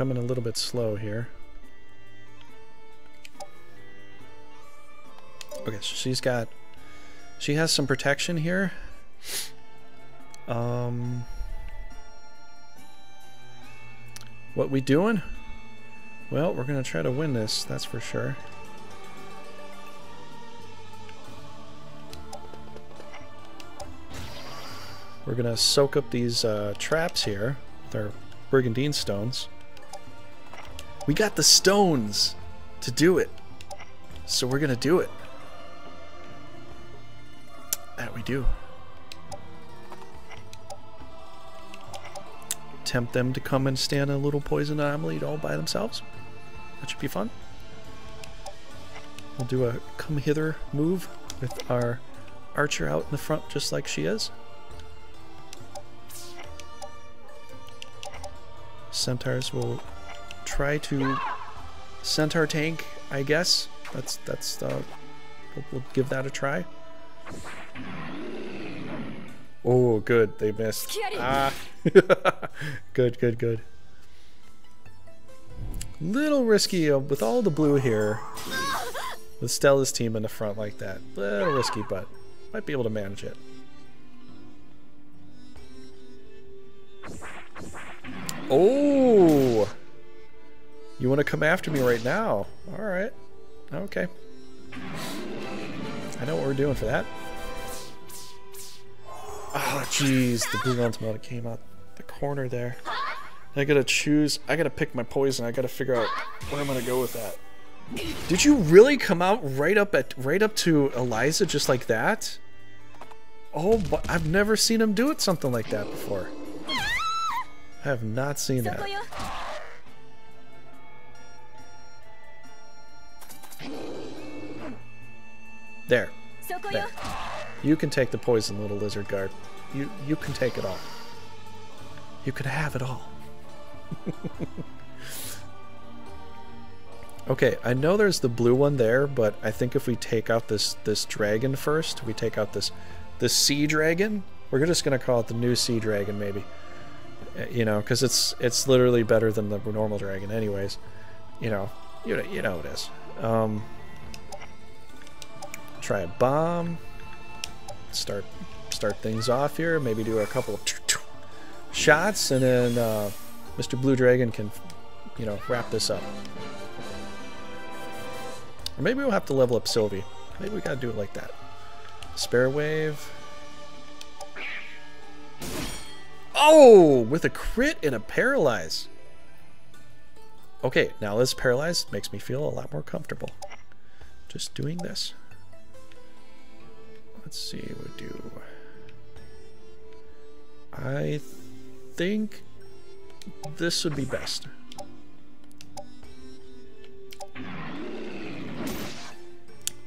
To in a little bit slow here. Okay, so she's got... She has some protection here. Um... What we doing? Well, we're gonna try to win this, that's for sure. We're gonna soak up these uh, traps here with our Brigandine stones. We got the stones to do it. So we're gonna do it. That we do. Tempt them to come and stand a little poison anomaly all by themselves. That should be fun. We'll do a come hither move with our archer out in the front just like she is. Centaurs will try to centaur tank, I guess. That's that's uh we'll, we'll give that a try. Oh, good. They missed. Ah. good, good, good. Little risky uh, with all the blue here. With Stella's team in the front like that. Little risky, but might be able to manage it. Oh! You want to come after me right now? Alright. Okay. I know what we're doing for that. Oh, jeez. The blue ultimate came out the corner there. I gotta choose. I gotta pick my poison. I gotta figure out where I'm gonna go with that. Did you really come out right up at right up to Eliza just like that? Oh, but I've never seen him do it something like that before. I have not seen that. There. there. You can take the poison, little lizard guard. You you can take it all. You can have it all. okay, I know there's the blue one there, but I think if we take out this this dragon first, we take out this this sea dragon. We're just gonna call it the new sea dragon, maybe. Uh, You know, because it's it's literally better than the normal dragon, anyways. You know, you know, you know it is. Um, try a bomb. Start start things off here. Maybe do a couple of shots, and then uh, Mr. Blue Dragon can, you know, wrap this up. Or maybe we'll have to level up Sylvie. Maybe we gotta do it like that. Spare wave. Oh, with a crit and a paralyze. Okay, now this paralyzed makes me feel a lot more comfortable. Just doing this. Let's see, we do. I think this would be best.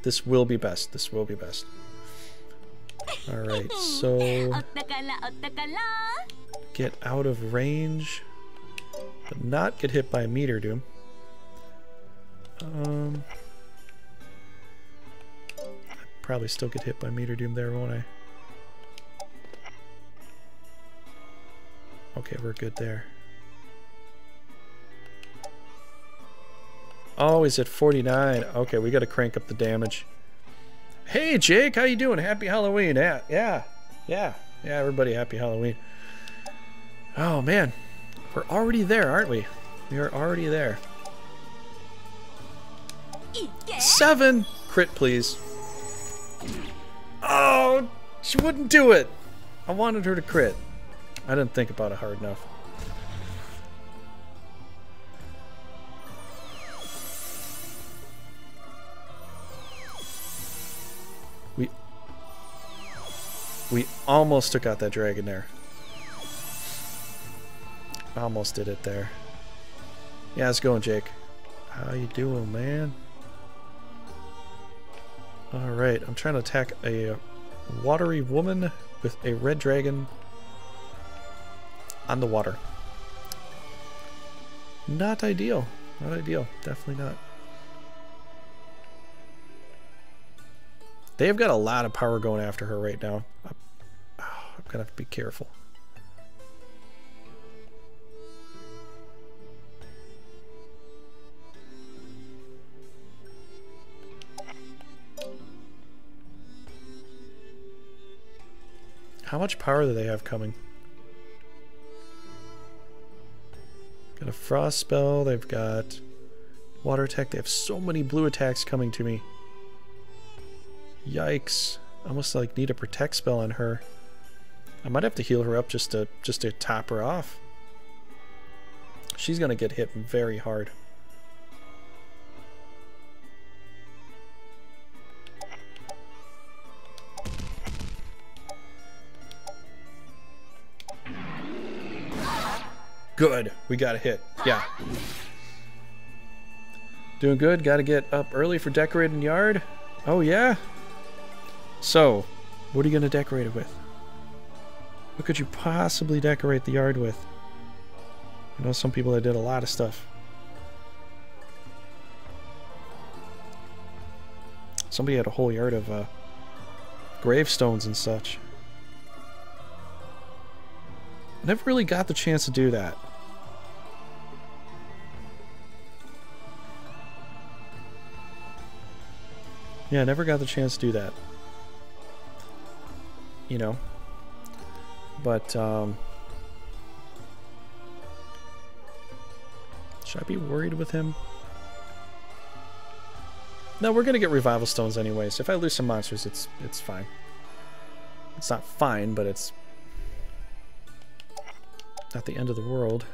This will be best. This will be best. Alright, so get out of range, but not get hit by meter doom. Um, probably still get hit by meter doom there, won't I? Okay, we're good there. Oh, he's at 49. Okay, we got to crank up the damage. Hey, Jake, how you doing? Happy Halloween. Yeah, yeah, yeah, yeah, everybody happy Halloween. Oh, man. We're already there, aren't we? We are already there. Seven! Crit, please. Oh, she wouldn't do it. I wanted her to crit. I didn't think about it hard enough. We we almost took out that dragon there. Almost did it there. Yeah, how's it going, Jake? How you doing, man? Alright, I'm trying to attack a watery woman with a red dragon on the water. Not ideal. Not ideal. Definitely not. They've got a lot of power going after her right now. I'm, oh, I'm gonna have to be careful. How much power do they have coming? Got a frost spell, they've got water attack, they have so many blue attacks coming to me. Yikes. I almost like need a protect spell on her. I might have to heal her up just to just to top her off. She's gonna get hit very hard. Good. We got a hit. Yeah. Doing good. Got to get up early for decorating yard. Oh, yeah? So, what are you going to decorate it with? What could you possibly decorate the yard with? I know some people that did a lot of stuff. Somebody had a whole yard of uh, gravestones and such. Never really got the chance to do that. Yeah, never got the chance to do that. You know. But, um... Should I be worried with him? No, we're gonna get revival stones anyway, So if I lose some monsters, it's it's fine. It's not fine, but it's not the end of the world.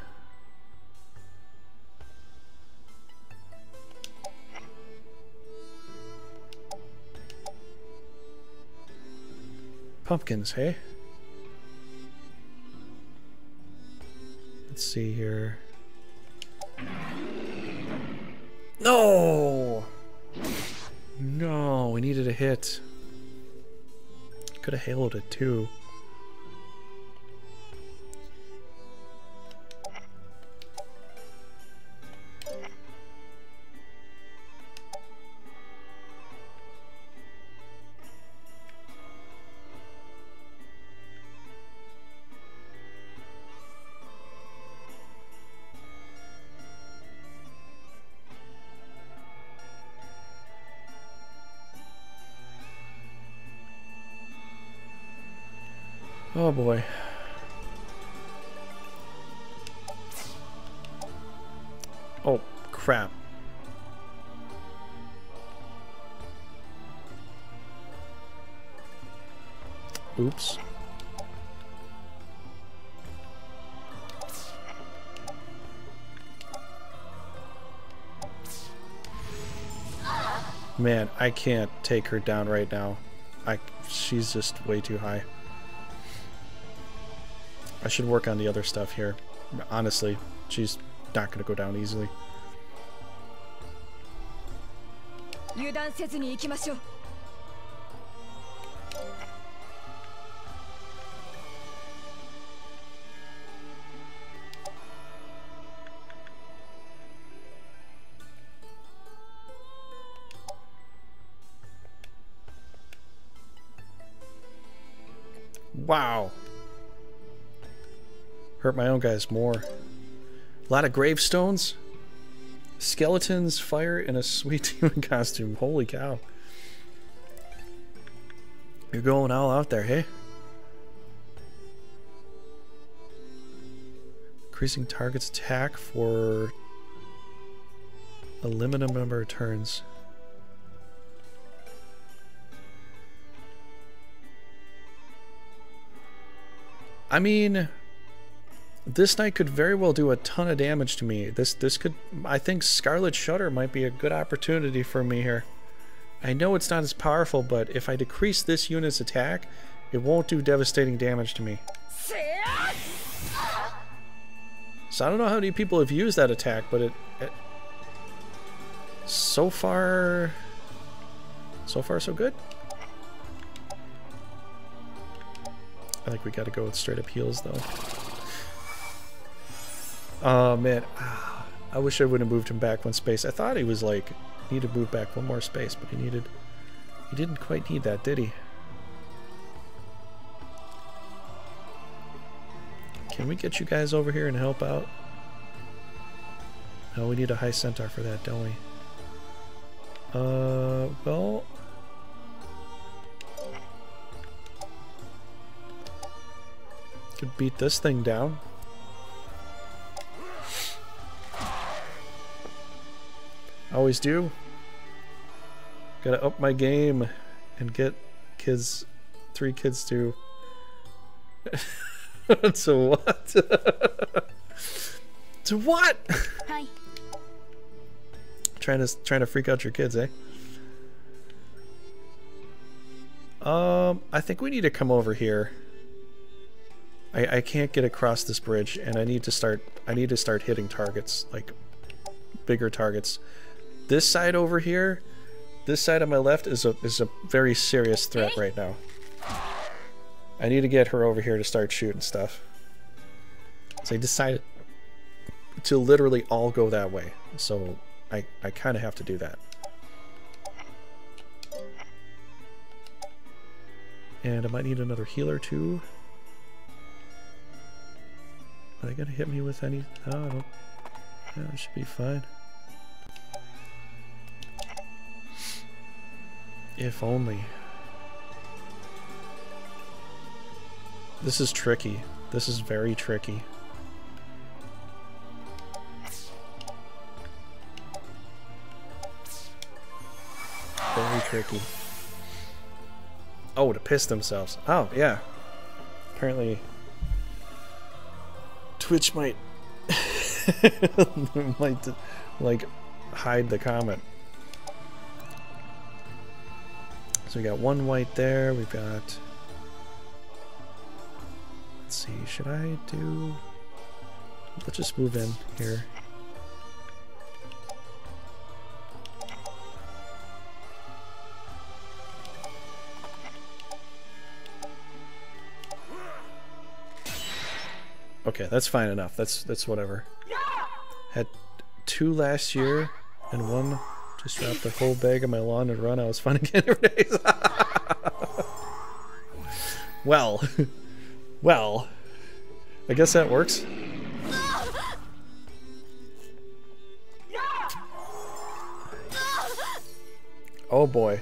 Pumpkins, hey? Let's see here. No! No, we needed a hit. Could have hailed it too. Boy. Oh, crap. Oops. Man, I can't take her down right now. I she's just way too high. I should work on the other stuff here. Honestly, she's not going to go down easily. 油断せずに行きましょう hurt my own guys more. A lot of gravestones, skeletons, fire, and a sweet demon costume. Holy cow. You're going all out there, hey? Increasing target's attack for a limited number of turns. I mean this knight could very well do a ton of damage to me. This this could I think Scarlet Shudder might be a good opportunity for me here. I know it's not as powerful, but if I decrease this unit's attack, it won't do devastating damage to me. So I don't know how many people have used that attack, but it, it so far so far so good. I think we gotta go with straight up heals though. Oh man, I wish I would have moved him back one space. I thought he was like need to move back one more space, but he needed he didn't quite need that, did he? Can we get you guys over here and help out? No, we need a high centaur for that, don't we? Uh, well... Could beat this thing down. Always do. Gotta up my game and get kids, three kids to. to what? to what? Hi. trying to trying to freak out your kids, eh? Um, I think we need to come over here. I I can't get across this bridge, and I need to start. I need to start hitting targets like bigger targets. This side over here, this side on my left is a is a very serious threat right now. I need to get her over here to start shooting stuff. So I decided to literally all go that way. So I, I kind of have to do that. And I might need another healer too. Are they gonna hit me with any? No, I don't. Yeah, it should be fine. If only. This is tricky. This is very tricky. Very tricky. Oh, to piss themselves. Oh, yeah. Apparently, Twitch might might like hide the comment. So we got one white there. We've got. Let's see. Should I do? Let's just move in here. Okay, that's fine enough. That's that's whatever. Had two last year and one just dropped a whole bag of my lawn and run. I was fun again every day. well, well, I guess that works. Oh boy.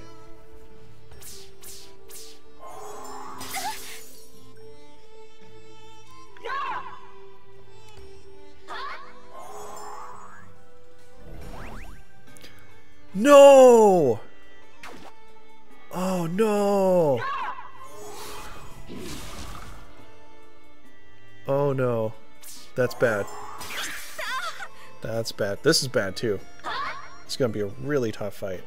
No! Oh no! Oh no. That's bad. That's bad. This is bad too. It's gonna be a really tough fight.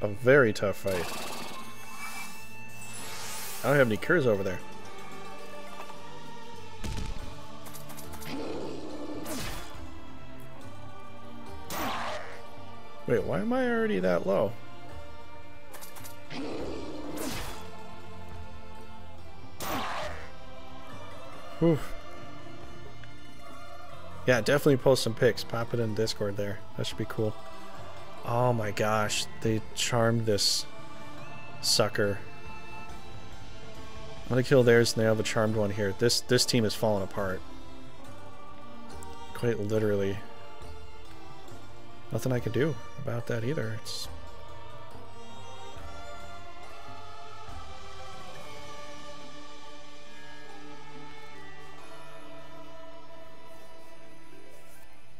A very tough fight. I don't have any cures over there. Wait, why am I already that low? Whew. Yeah, definitely post some pics. Pop it in Discord there. That should be cool. Oh my gosh, they charmed this sucker. I'm gonna kill theirs and they have a charmed one here. This this team is falling apart. Quite literally. Nothing I can do about that either. It's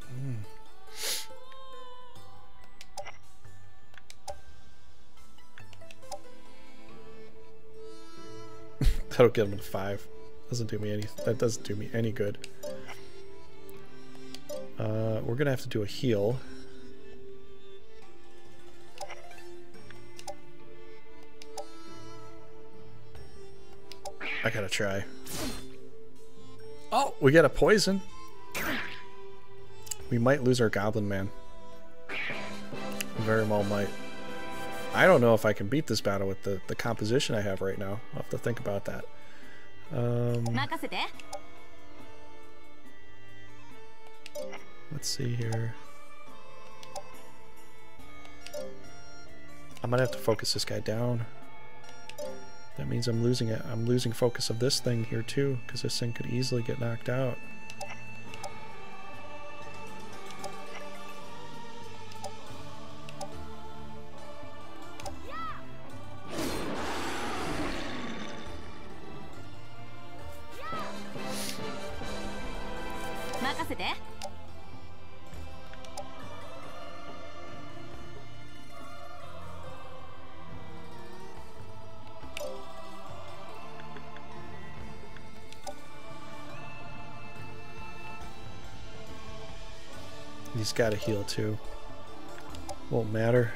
Hmm. That'll get him to five. Doesn't do me any. That doesn't do me any good. Uh, we're gonna have to do a heal. I gotta try. Oh, we got a poison. We might lose our Goblin Man. Very well might. I don't know if I can beat this battle with the, the composition I have right now. I'll have to think about that. Um, let's see here. I'm gonna have to focus this guy down. That means I'm losing it. I'm losing focus of this thing here too, because this thing could easily get knocked out. Got to heal too. Won't matter.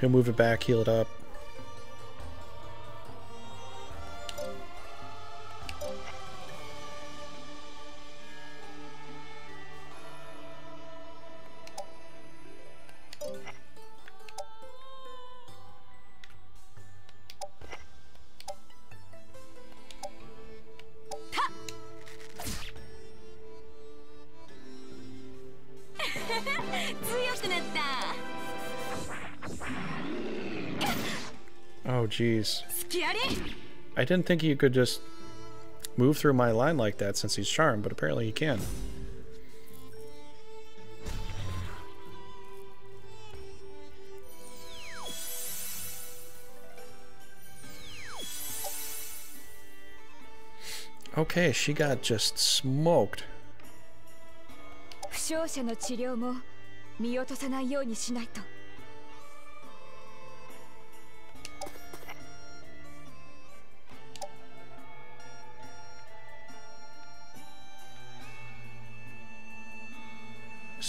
He'll move it back, heal it up. didn't think he could just move through my line like that since he's charmed, but apparently he can. Okay, she got just smoked. 負傷者の治療も見落とさないようにしないと。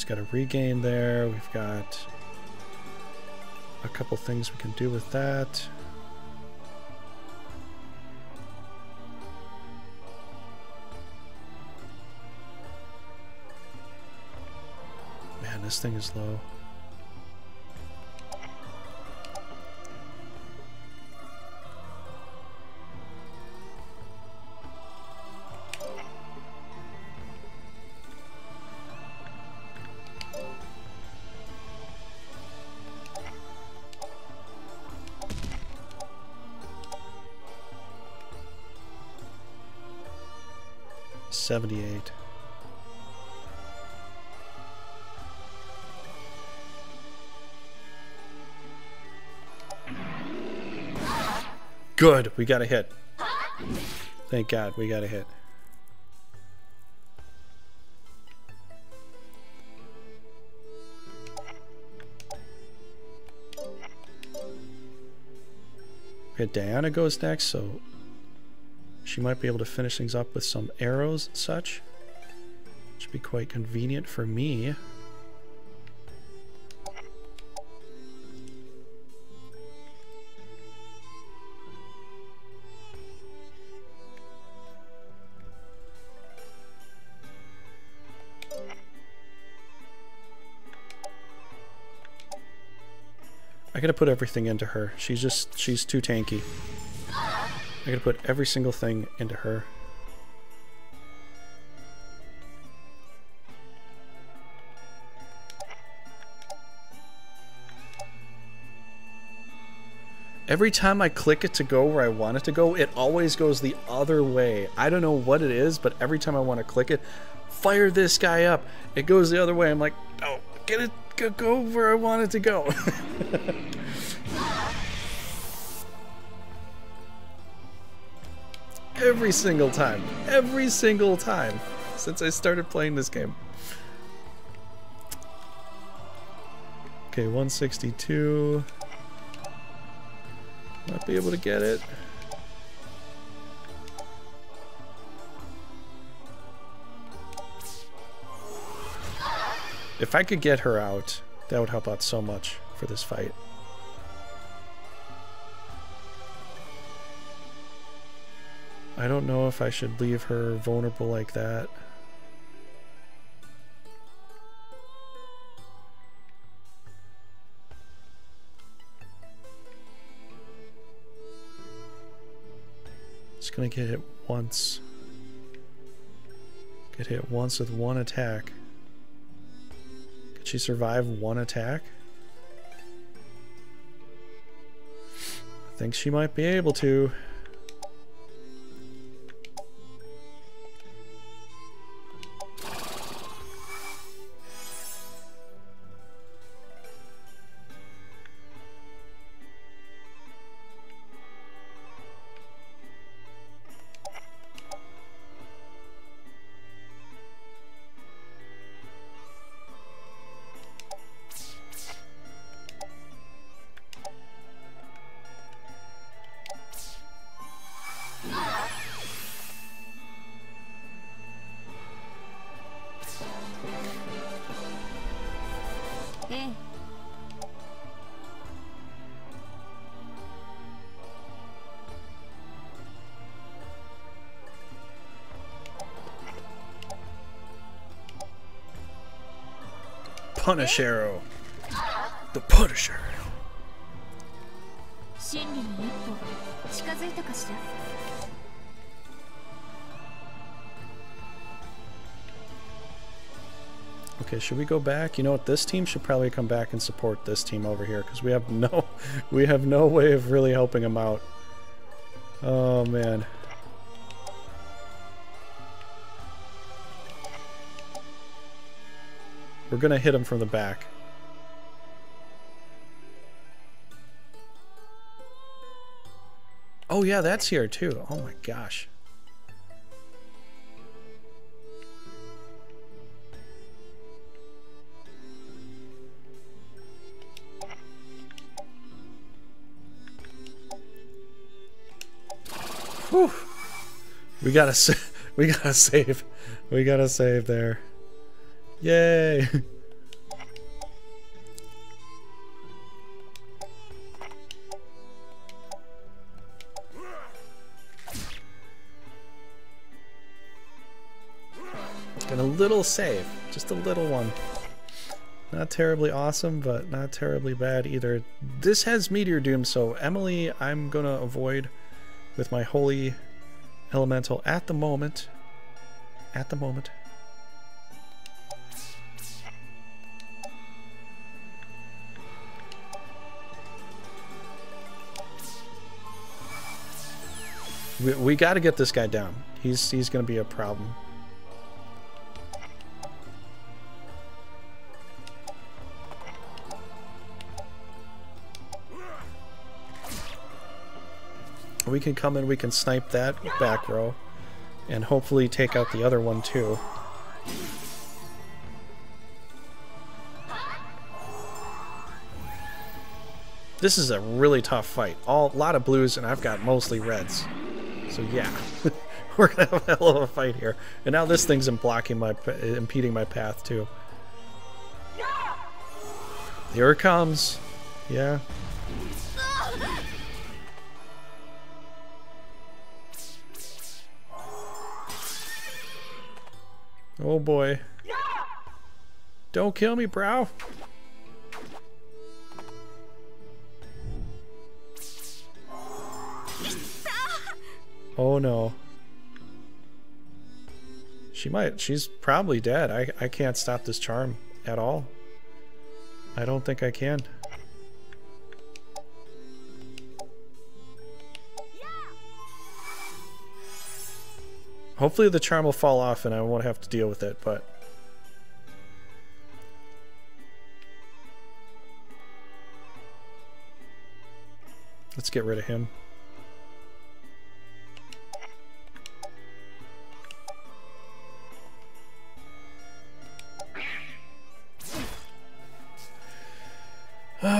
Got a regain there. We've got a couple things we can do with that. Man, this thing is low. Good, we got a hit. Thank God, we got a hit. Okay, Diana goes next, so she might be able to finish things up with some arrows and such. Should be quite convenient for me. I gotta put everything into her. She's just, she's too tanky. I gotta put every single thing into her. Every time I click it to go where I want it to go, it always goes the other way. I don't know what it is, but every time I want to click it, fire this guy up, it goes the other way. I'm like, oh, get it, go, go where I wanted to go. every single time. Every single time since I started playing this game. Okay, 162. Might be able to get it. If I could get her out, that would help out so much for this fight. I don't know if I should leave her vulnerable like that. Just gonna get hit once. Get hit once with one attack. She survive one attack? I think she might be able to. Punish Arrow. The Punisher. 真理に一歩近づいたかしら Okay, should we go back? You know what? This team should probably come back and support this team over here because we have no, we have no way of really helping them out. Oh man. We're gonna hit him from the back. Oh yeah, that's here too. Oh my gosh. Whew. We gotta we gotta save. We gotta save there. Yay! And a little save. Just a little one. Not terribly awesome, but not terribly bad either. This has Meteor Doom, so Emily I'm gonna avoid with my Holy Elemental at the moment. At the moment. We, we got to get this guy down. He's he's going to be a problem. We can come in, we can snipe that back row, and hopefully take out the other one too. This is a really tough fight. All a lot of blues, and I've got mostly reds. So yeah, we're gonna have a hell of a fight here. And now this thing's blocking my, impeding my path too. Here it comes. Yeah. Oh boy. Don't kill me, bro. Oh no. She might, she's probably dead. I, I can't stop this charm at all. I don't think I can. Hopefully the charm will fall off and I won't have to deal with it, but... Let's get rid of him.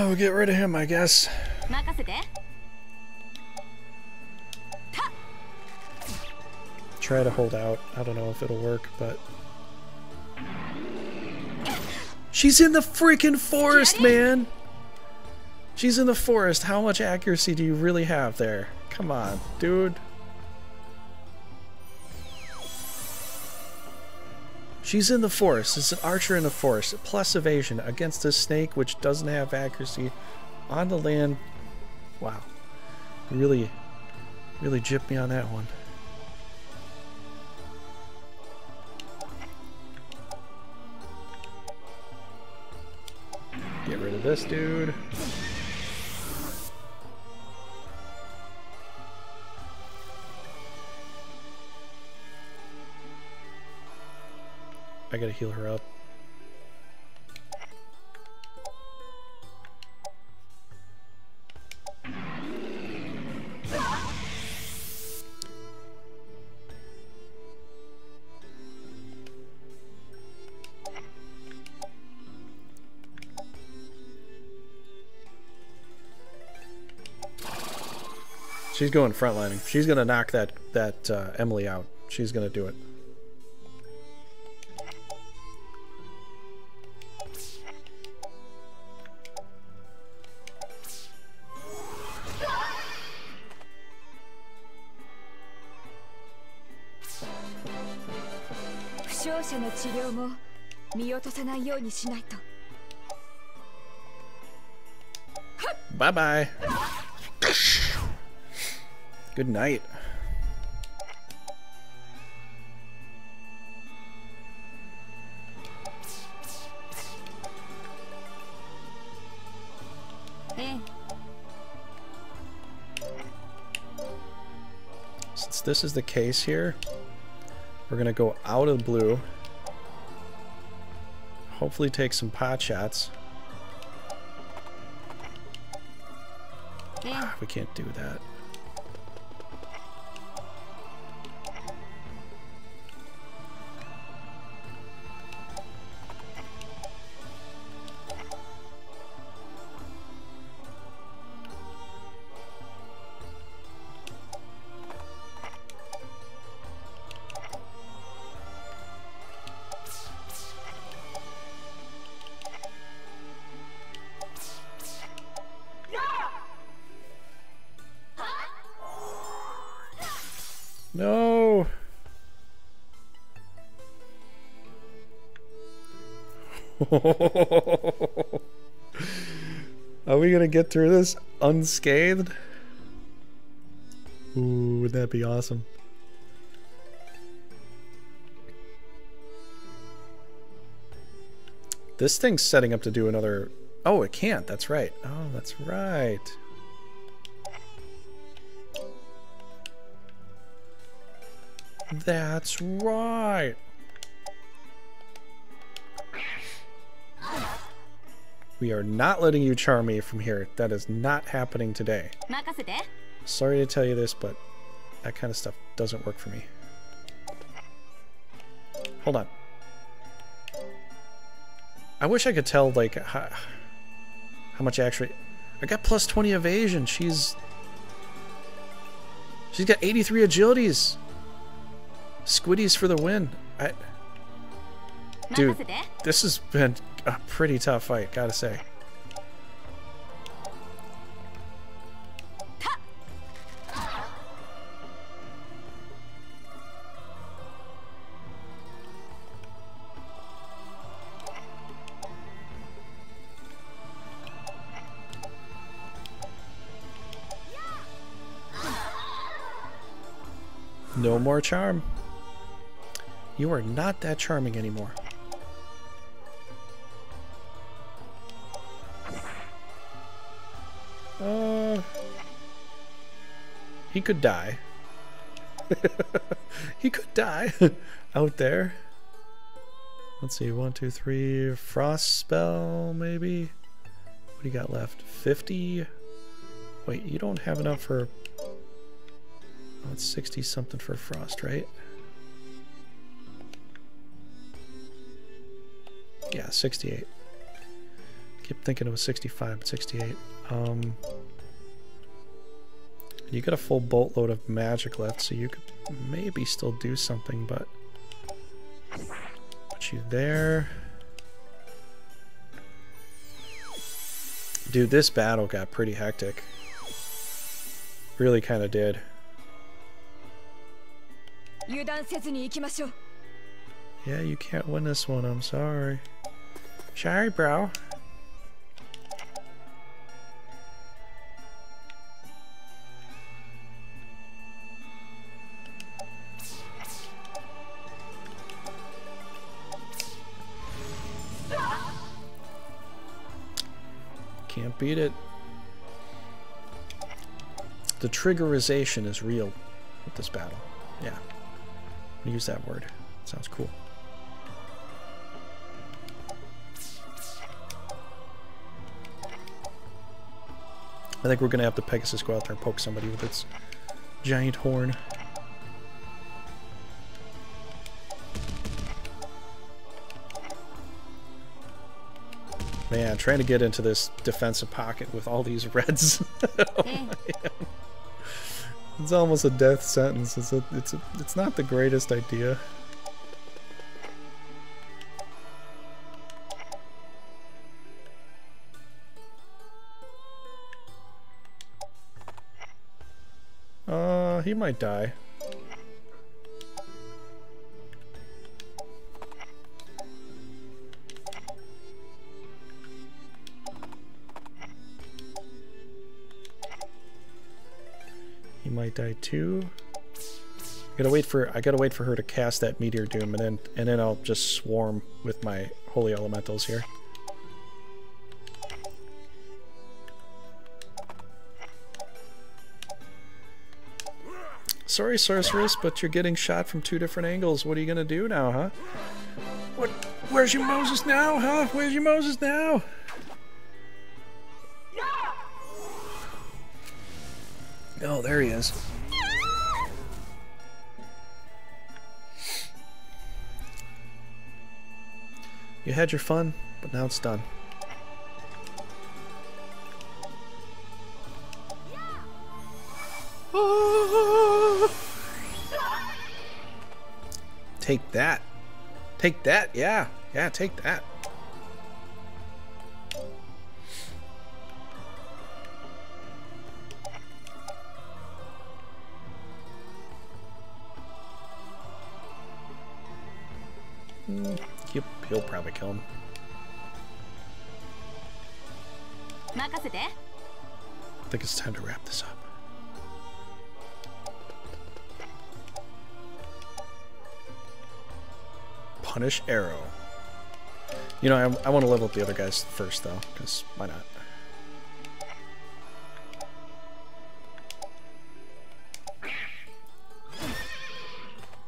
we'll get rid of him, I guess. Try to hold out. I don't know if it'll work, but... She's in the freaking forest, man! She's in the forest. How much accuracy do you really have there? Come on, dude. She's in the forest. It's an archer in the forest. Plus evasion against a snake which doesn't have accuracy on the land. Wow. Really, really gypped me on that one. Get rid of this dude. Gotta heal her up. She's going frontlining. She's gonna knock that that uh, Emily out. She's gonna do it. Bye bye. Good night. Eh. Since this is the case here, we're going to go out of blue. Hopefully take some pot shots. Ah, we can't do that. Are we gonna get through this unscathed? Ooh, would that be awesome? This thing's setting up to do another... Oh, it can't. That's right. Oh, that's right. That's right. We are not letting you charm me from here. That is not happening today. Sorry to tell you this, but that kind of stuff doesn't work for me. Hold on. I wish I could tell, like, how, how much actually... I got plus 20 evasion. She's... She's got 83 agilities. Squiddies for the win. I... Dude, this has been a pretty tough fight, gotta say. No more charm. You are not that charming anymore. He could die. he could die out there. Let's see, one, two, three, frost spell, maybe? What do you got left? 50? Wait, you don't have enough for... Oh, it's 60 something for frost, right? Yeah, 68. Keep thinking it was 65, but 68. Um, you got a full bolt load of magic left, so you could maybe still do something, but put you there. Dude, this battle got pretty hectic. Really kind of did. Yeah, you can't win this one, I'm sorry. Sorry, bro. Beat it. The triggerization is real with this battle. Yeah. Use that word. Sounds cool. I think we're going to have the Pegasus go out there and poke somebody with its giant horn. Man, trying to get into this defensive pocket with all these reds. oh, it's almost a death sentence. It's a, it's a, it's not the greatest idea. Uh, he might die. Die too. I gotta wait for I gotta wait for her to cast that meteor doom, and then and then I'll just swarm with my holy elementals here. Sorry, sorceress, but you're getting shot from two different angles. What are you gonna do now, huh? What? Where's your Moses now, huh? Where's your Moses now? Oh, there he is. You had your fun, but now it's done. Take that. Take that, yeah. Yeah, take that. Mm, yep, he'll probably kill him. I think it's time to wrap this up. Punish Arrow. You know, I, I want to level up the other guys first, though, because why not?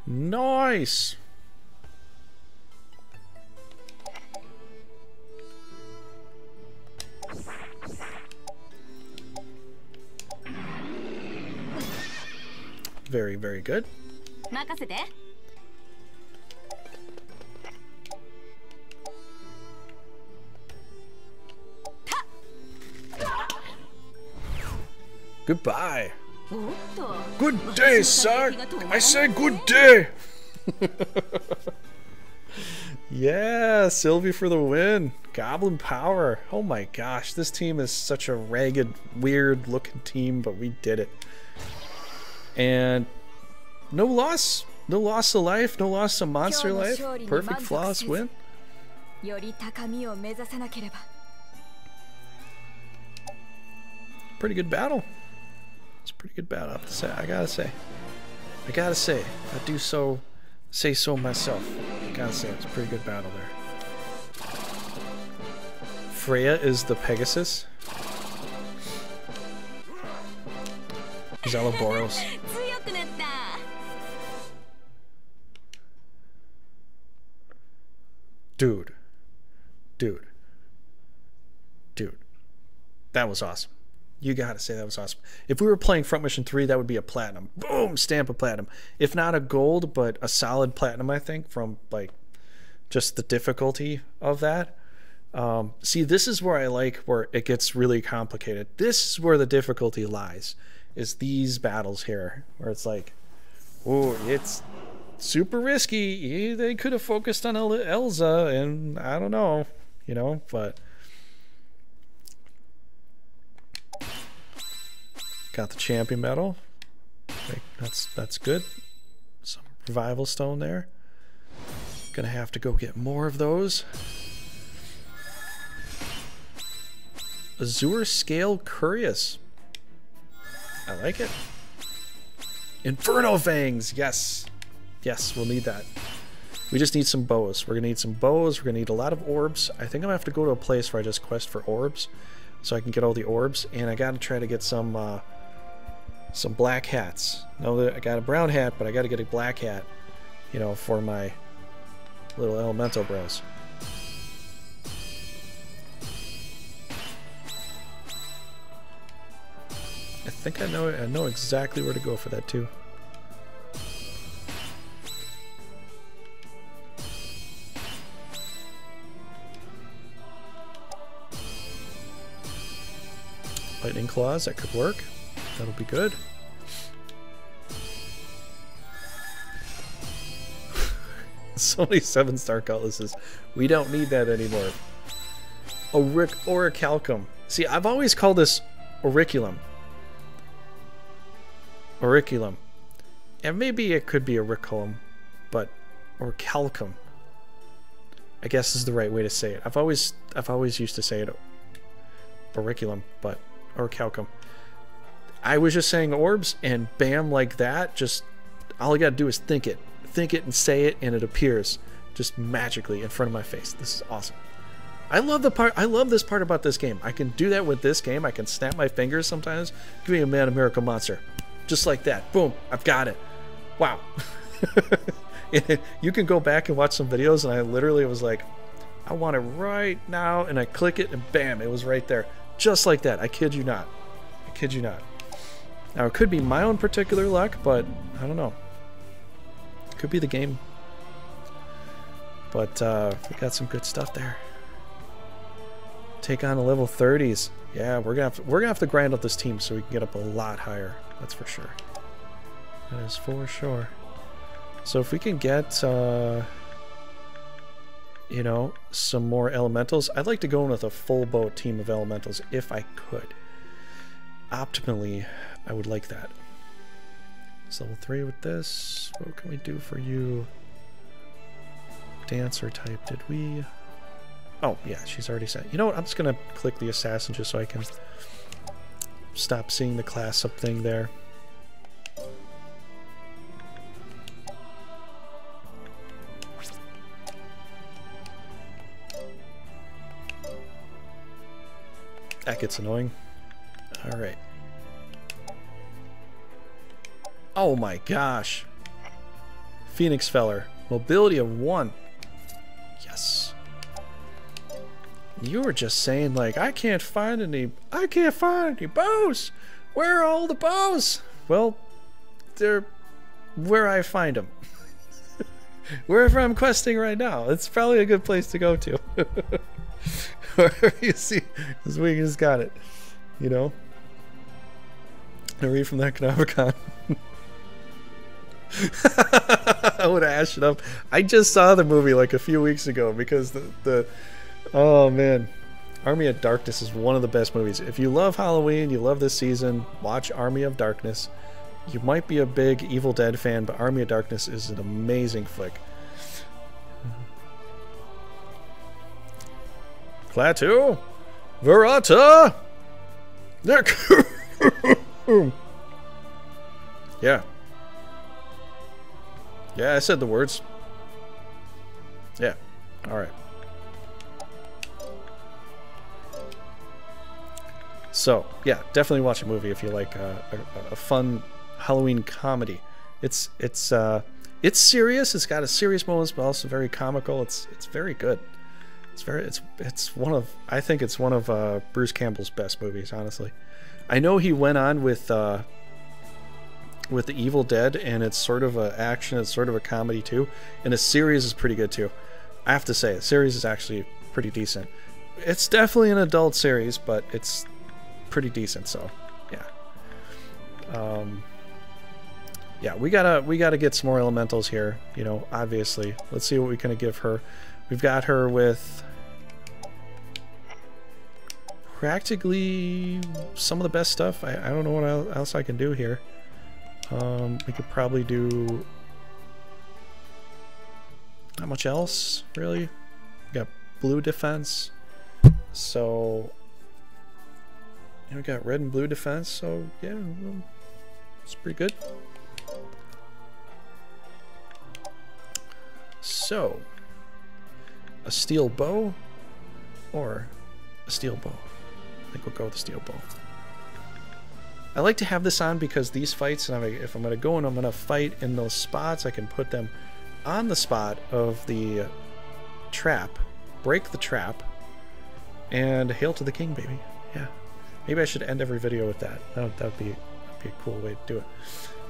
Nice! very, very good. Goodbye. Good day, sir. I say good day. yeah, Sylvie for the win. Goblin power. Oh my gosh, this team is such a ragged, weird looking team, but we did it. And no loss. No loss of life, no loss of monster life. Perfect flawless win. Pretty good battle. It's a pretty good battle, I have to say. I gotta say. I gotta say. I do so say so myself. I gotta say, it's a pretty good battle there. Freya is the Pegasus. Zello Boros. Dude. Dude. Dude. That was awesome. You gotta say that was awesome. If we were playing Front Mission 3, that would be a platinum. Boom! Stamp a platinum. If not a gold, but a solid platinum, I think, from like just the difficulty of that. Um, see, this is where I like where it gets really complicated. This is where the difficulty lies is these battles here, where it's like, Oh, it's super risky. They could have focused on El- Elza, and I don't know, you know, but. Got the champion medal. That's that's good. Some revival stone there. Gonna have to go get more of those. Azure Scale Cuirass. I like it. Inferno Fangs, yes. Yes, we'll need that. We just need some bows. We're gonna need some bows, we're gonna need a lot of orbs. I think I'm gonna have to go to a place where I just quest for orbs so I can get all the orbs, and I gotta try to get some uh, some black hats. No, I got a brown hat, but I gotta get a black hat, you know, for my little elemental bros. I think I know I know exactly where to go for that too. Lightning claws, that could work. That'll be good. so many seven star cutlasses. We don't need that anymore. Auric Orichalcum. See, I've always called this Auriculum. Auriculum. And maybe it could be Auriculum, but Orichalcum. I guess is the right way to say it. I've always I've always used to say it Auriculum, but Orichalcum. I was just saying orbs and bam like that, just all I gotta do is think it. Think it and say it and it appears just magically in front of my face. This is awesome. I love the part I love this part about this game. I can do that with this game. I can snap my fingers sometimes. Give me a man a miracle monster. Just like that. Boom. I've got it. Wow. you can go back and watch some videos and I literally was like, I want it right now and I click it and bam, it was right there. Just like that. I kid you not. I kid you not. Now it could be my own particular luck, but I don't know. It could be the game. But uh, we got some good stuff there. Take on the level 30s. Yeah, we're gonna have to, we're gonna have to grind up this team so we can get up a lot higher. That's for sure. That is for sure. So if we can get, uh, you know, some more elementals, I'd like to go in with a full boat team of elementals if I could. Optimally, I would like that. So level 3 with this. What can we do for you? Dancer type, did we... Oh, yeah, she's already set. You know what? I'm just going to click the assassin just so I can stop seeing the class up thing there. That gets annoying. Alright. Oh my gosh. Phoenix Feller. Mobility of 1. You were just saying like, I can't find any, I can't find any bows. Where are all the bows? Well, they're where I find them. Wherever I'm questing right now. It's probably a good place to go to. Wherever you see, because we just got it. You know? I read from that Canavacon. I would ashed it up. I just saw the movie like a few weeks ago because the, the oh man, Army of Darkness is one of the best movies. If you love Halloween, you love this season, watch Army of Darkness. You might be a big Evil Dead fan, but Army of Darkness is an amazing flick. Klaatu, Verata, Nick! yeah. Yeah, I said the words. Yeah. Alright. So, yeah, definitely watch a movie if you like uh, a, a, fun Halloween comedy. It's it's uh, it's serious. It's got a serious moments, but also very comical. It's it's very good. It's very it's it's one of I think it's one of uh, Bruce Campbell's best movies. Honestly, I know he went on with uh, with the Evil Dead, and it's sort of a action. It's sort of a comedy too, and the series is pretty good too. I have to say, the series is actually pretty decent. It's definitely an adult series, but it's pretty decent. So, yeah. Um, yeah, we gotta we gotta get some more elementals here. You know, obviously. Let's see what we can give her. We've got her with practically some of the best stuff. I, I don't know what else I can do here. Um, we could probably do not much else, really. We got blue defense. So we got red and blue defense, so yeah, it's pretty good. So, a steel bow or a steel bow? I think we'll go with the steel bow. I like to have this on because these fights, and if I'm going to go and I'm going to fight in those spots, I can put them on the spot of the trap, break the trap, and hail to the king, baby. Maybe I should end every video with that. That would, that would be, be a cool way to do it.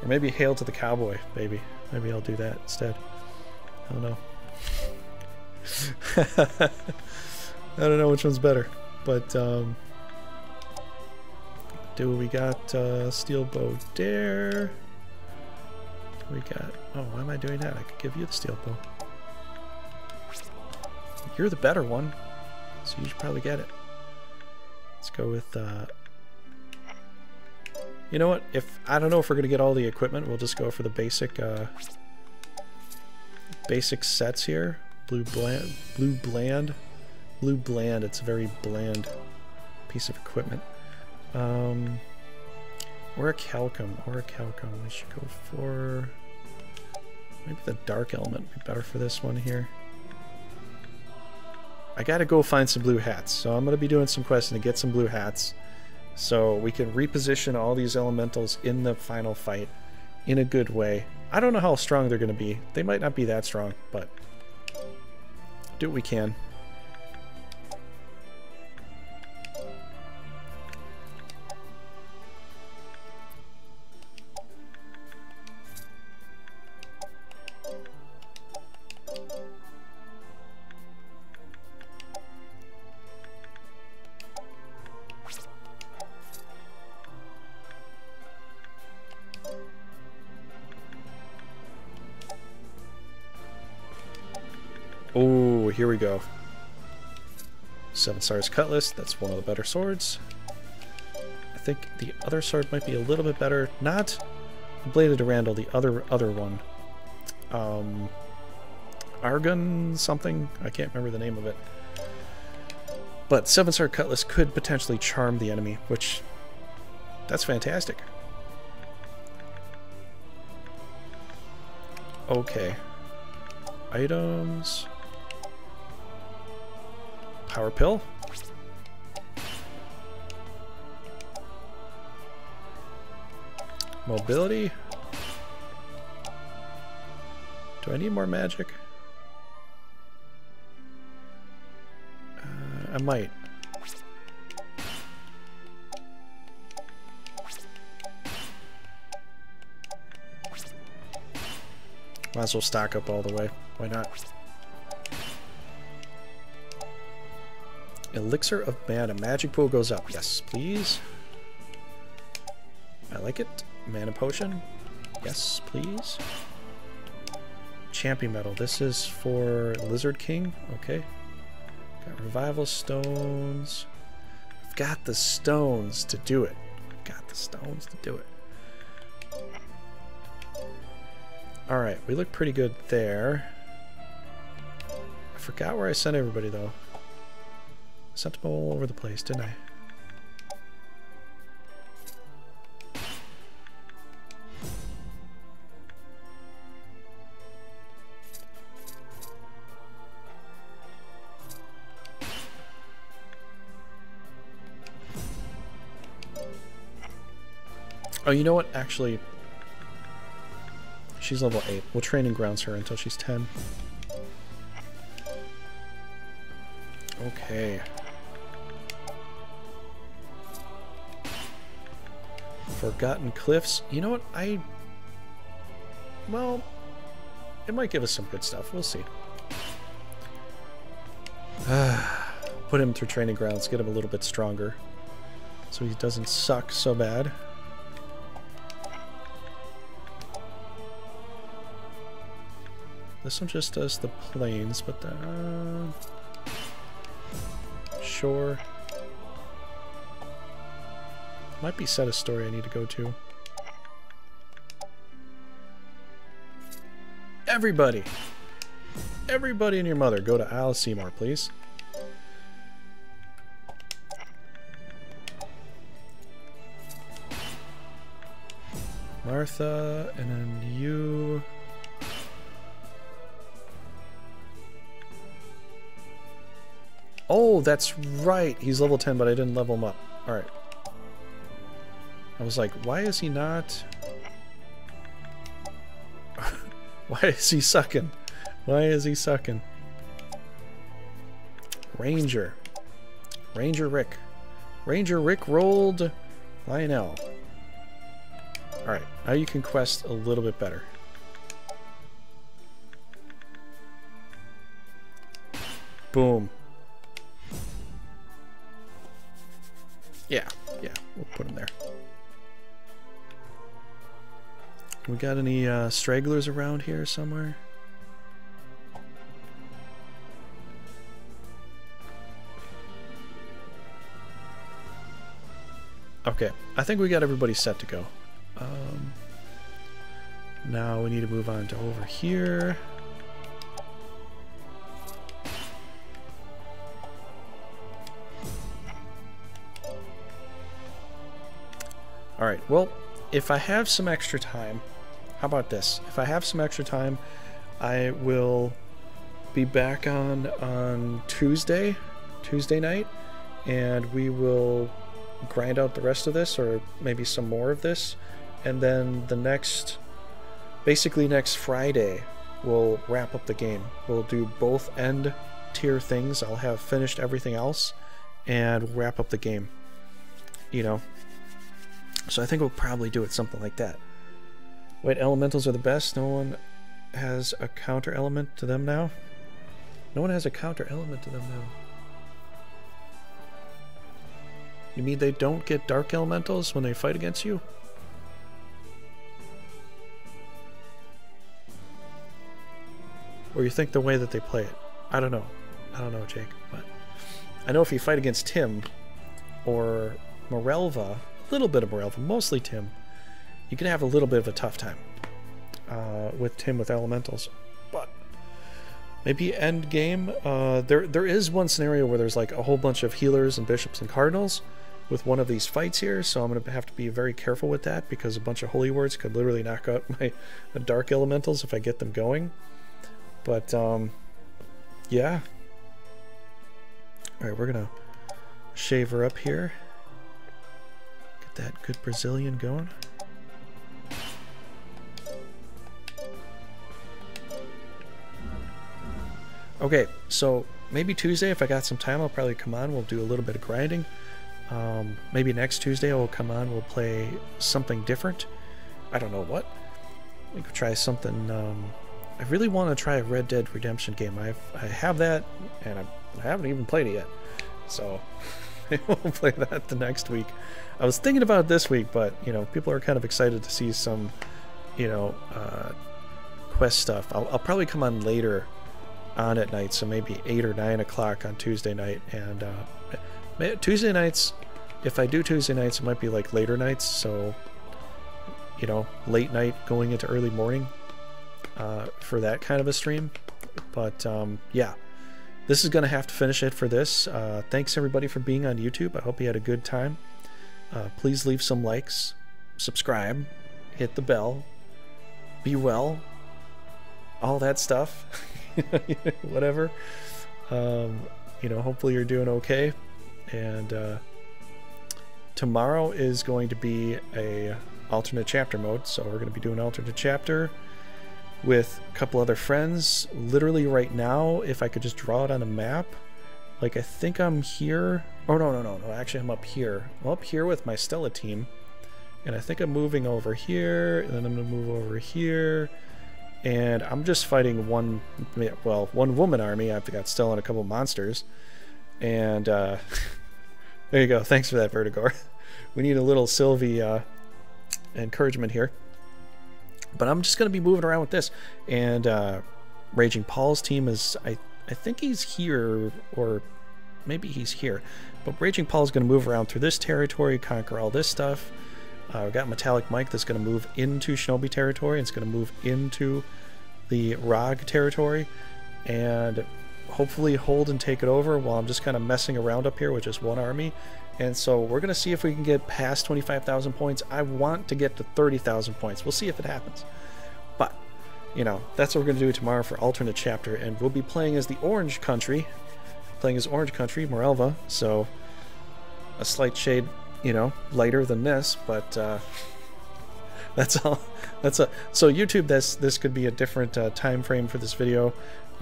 Or maybe hail to the cowboy, baby. Maybe I'll do that instead. I don't know. I don't know which one's better, but um, do we got uh, steel bow dare? We got. Oh, why am I doing that? I could give you the steel bow. You're the better one, so you should probably get it. Let's go with. Uh, you know what? If I don't know if we're gonna get all the equipment, we'll just go for the basic. Uh, basic sets here. Blue bland, blue bland, blue bland. It's a very bland piece of equipment. Um, Orichalcum, or a Calcum. We should go for maybe the dark element would be better for this one here. I gotta go find some blue hats, so I'm gonna be doing some questing to get some blue hats, so we can reposition all these elementals in the final fight in a good way. I don't know how strong they're to be. They might not be that strong, but do what we can. Here we go. Seven Stars Cutlass, that's one of the better swords. I think the other sword might be a little bit better. Not Blade of Durandal, the other other one. Um, Argon something? I can't remember the name of it. But Seven Star Cutlass could potentially charm the enemy, which that's fantastic. Okay. Items. Power pill. Mobility. Do I need more magic? Uh, I might. Might as well stock up all the way. Why not? Elixir of Mana. Magic pool goes up. Yes, please. I like it. Mana Potion. Yes, please. Champion Medal. This is for Lizard King. Okay. Got Revival Stones. I've got the stones to do it. I've got the stones to do it. Alright, we look pretty good there. I forgot where I sent everybody, though. Them all over the place, didn't I? Oh, you know what? Actually, she's level 8. We'll training grounds her until she's 10. Okay. Forgotten Cliffs. You know what? I... Well, it might give us some good stuff. We'll see. Put him through training grounds, get him a little bit stronger. So he doesn't suck so bad. This one just does the plains, but the... Uh, sure. Might be set a story I need to go to. Everybody! Everybody and your mother, go to Isle Seymour, please. Martha, and then you... Oh, that's right. He's level 10, but I didn't level him up. Alright. I was like, why is he not... why is he sucking? Why is he sucking? Ranger. Ranger Rick. Ranger Rick rolled Lionel. Alright, now you can quest a little bit better. Boom. Yeah, yeah, we'll put him there. We got any uh, stragglers around here somewhere? Okay, I think we got everybody set to go. Um, now we need to move on to over here. Alright, well, if I have some extra time, how about this? If I have some extra time, I will be back on on Tuesday, Tuesday night, and we will grind out the rest of this, or maybe some more of this, and then the next, basically next Friday, we'll wrap up the game. We'll do both end tier things. I'll have finished everything else, and wrap up the game. You know, so I think we'll probably do it something like that. Wait, elementals are the best. No one has a counter element to them now. No one has a counter element to them now. You mean they don't get dark elementals when they fight against you? Or you think the way that they play it? I don't know. I don't know, Jake. But I know if you fight against Tim or Morelva, little bit of Morelva, mostly Tim, you can have a little bit of a tough time uh, with Tim with elementals. But maybe end game. Uh, there there is one scenario where there's like a whole bunch of healers and bishops and cardinals with one of these fights here, so I'm gonna have to be very careful with that because a bunch of holy words could literally knock out my dark elementals if I get them going. But um, yeah. All right, we're gonna shave her up here. That good Brazilian going. Okay, so maybe Tuesday, if I got some time, I'll probably come on. We'll do a little bit of grinding. Um, maybe next Tuesday I'll come on. We'll play something different. I don't know what. We could try something. Um, I really want to try a Red Dead Redemption game. I've I have that, and I, I haven't even played it yet. So we'll play that the next week. I was thinking about this week, but you know, people are kind of excited to see some, you know, uh, quest stuff. I'll, I'll probably come on later on at night, so maybe 8 or 9 o'clock on Tuesday night. And uh, Tuesday nights, if I do Tuesday nights, it might be like later nights, so, you know, late night going into early morning uh, for that kind of a stream. But um, yeah, this is going to have to finish it for this. Uh, thanks everybody for being on YouTube. I hope you had a good time. Uh, please leave some likes, subscribe, hit the bell, be well, all that stuff. whatever. Um, you know, hopefully you're doing okay. And uh, tomorrow is going to be a alternate chapter mode, so we're going to be doing alternate chapter with a couple other friends. Literally right now, if I could just draw it on a map, like I think I'm here. Oh no no no no! Actually, I'm up here. I'm up here with my Stella team, and I think I'm moving over here, and then I'm gonna move over here and I'm just fighting one, well, one woman army. I've got Stella and a couple monsters, and uh, there you go. Thanks for that, Vertigor. we need a little Sylvie uh, encouragement here. But I'm just going to be moving around with this, and uh, Raging Paul's team is I I think he's here or maybe he's here. But Raging Paul is going to move around through this territory, conquer all this stuff. Uh, we got Metallic Mike that's going to move into Shinobi territory. And it's going to move into the Rog territory. And hopefully hold and take it over while I'm just kind of messing around up here with just one army. And so we're going to see if we can get past 25,000 points. I want to get to 30,000 points. We'll see if it happens. You know, that's what we're going to do tomorrow for alternate chapter. And we'll be playing as the Orange Country. Playing as Orange Country, Morelva. So, a slight shade, you know, lighter than this. But, uh, that's all. That's a so YouTube. This this could be a different uh, time frame for this video.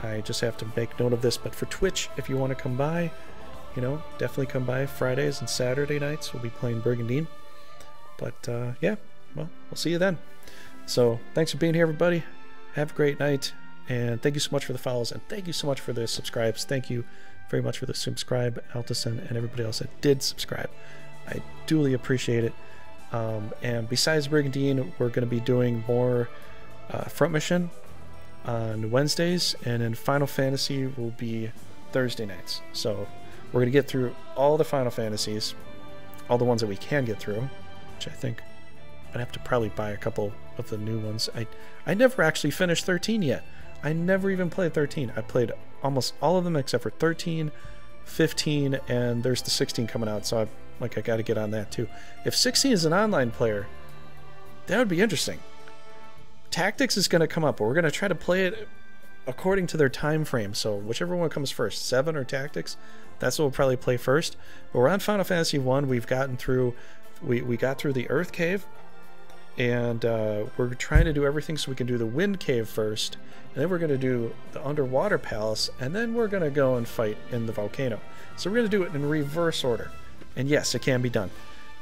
I just have to make note of this. But for Twitch, if you want to come by, you know, definitely come by Fridays and Saturday nights. We'll be playing Brigandine. But uh, yeah, well, we'll see you then. So thanks for being here, everybody. Have a great night, and thank you so much for the follows, and thank you so much for the subscribes. Thank you very much for the subscribe, Altison, and everybody else that did subscribe. I duly appreciate it. Um, and besides Brigandine, we're going to be doing more uh, front mission on Wednesdays, and then Final Fantasy will be Thursday nights. So we're going to get through all the Final Fantasies, all the ones that we can get through, which I think I'd have to probably buy a couple of the new ones. I I never actually finished 13 yet. I never even played 13. I played almost all of them except for 13, 15, and there's the 16 coming out. So I like I got to get on that too. If 16 is an online player, that would be interesting. Tactics is going to come up, but we're going to try to play it according to their time frame. So whichever one comes first, seven or tactics, that's what we'll probably play first. But we're on Final Fantasy One. We've gotten through, we we got through the Earth Cave, and uh, we're trying to do everything so we can do the Wind Cave first, and then we're going to do the Underwater Palace, and then we're going to go and fight in the volcano. So we're going to do it in reverse order. And yes, it can be done.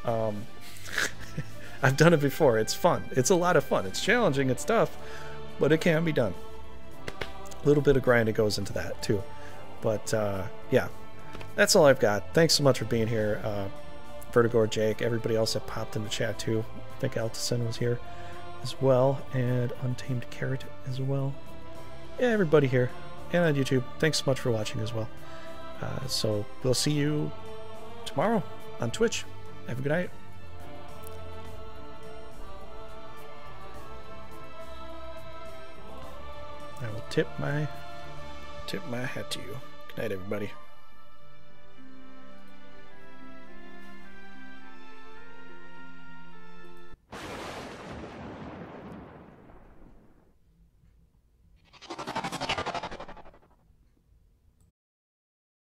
Um, I've done it before. It's fun. It's a lot of fun. It's challenging. It's tough, but it can be done. A little bit of grinding goes into that too. But uh, yeah, that's all I've got. Thanks so much for being here. Uh, Vertigor, Jake, everybody else that popped in the chat too. Think Altison was here as well, and Untamed Carrot as well. Yeah, everybody here and on YouTube. Thanks so much for watching as well. Uh, so we'll see you tomorrow on Twitch. Have a good night. I will tip my tip my hat to you. Good night, everybody.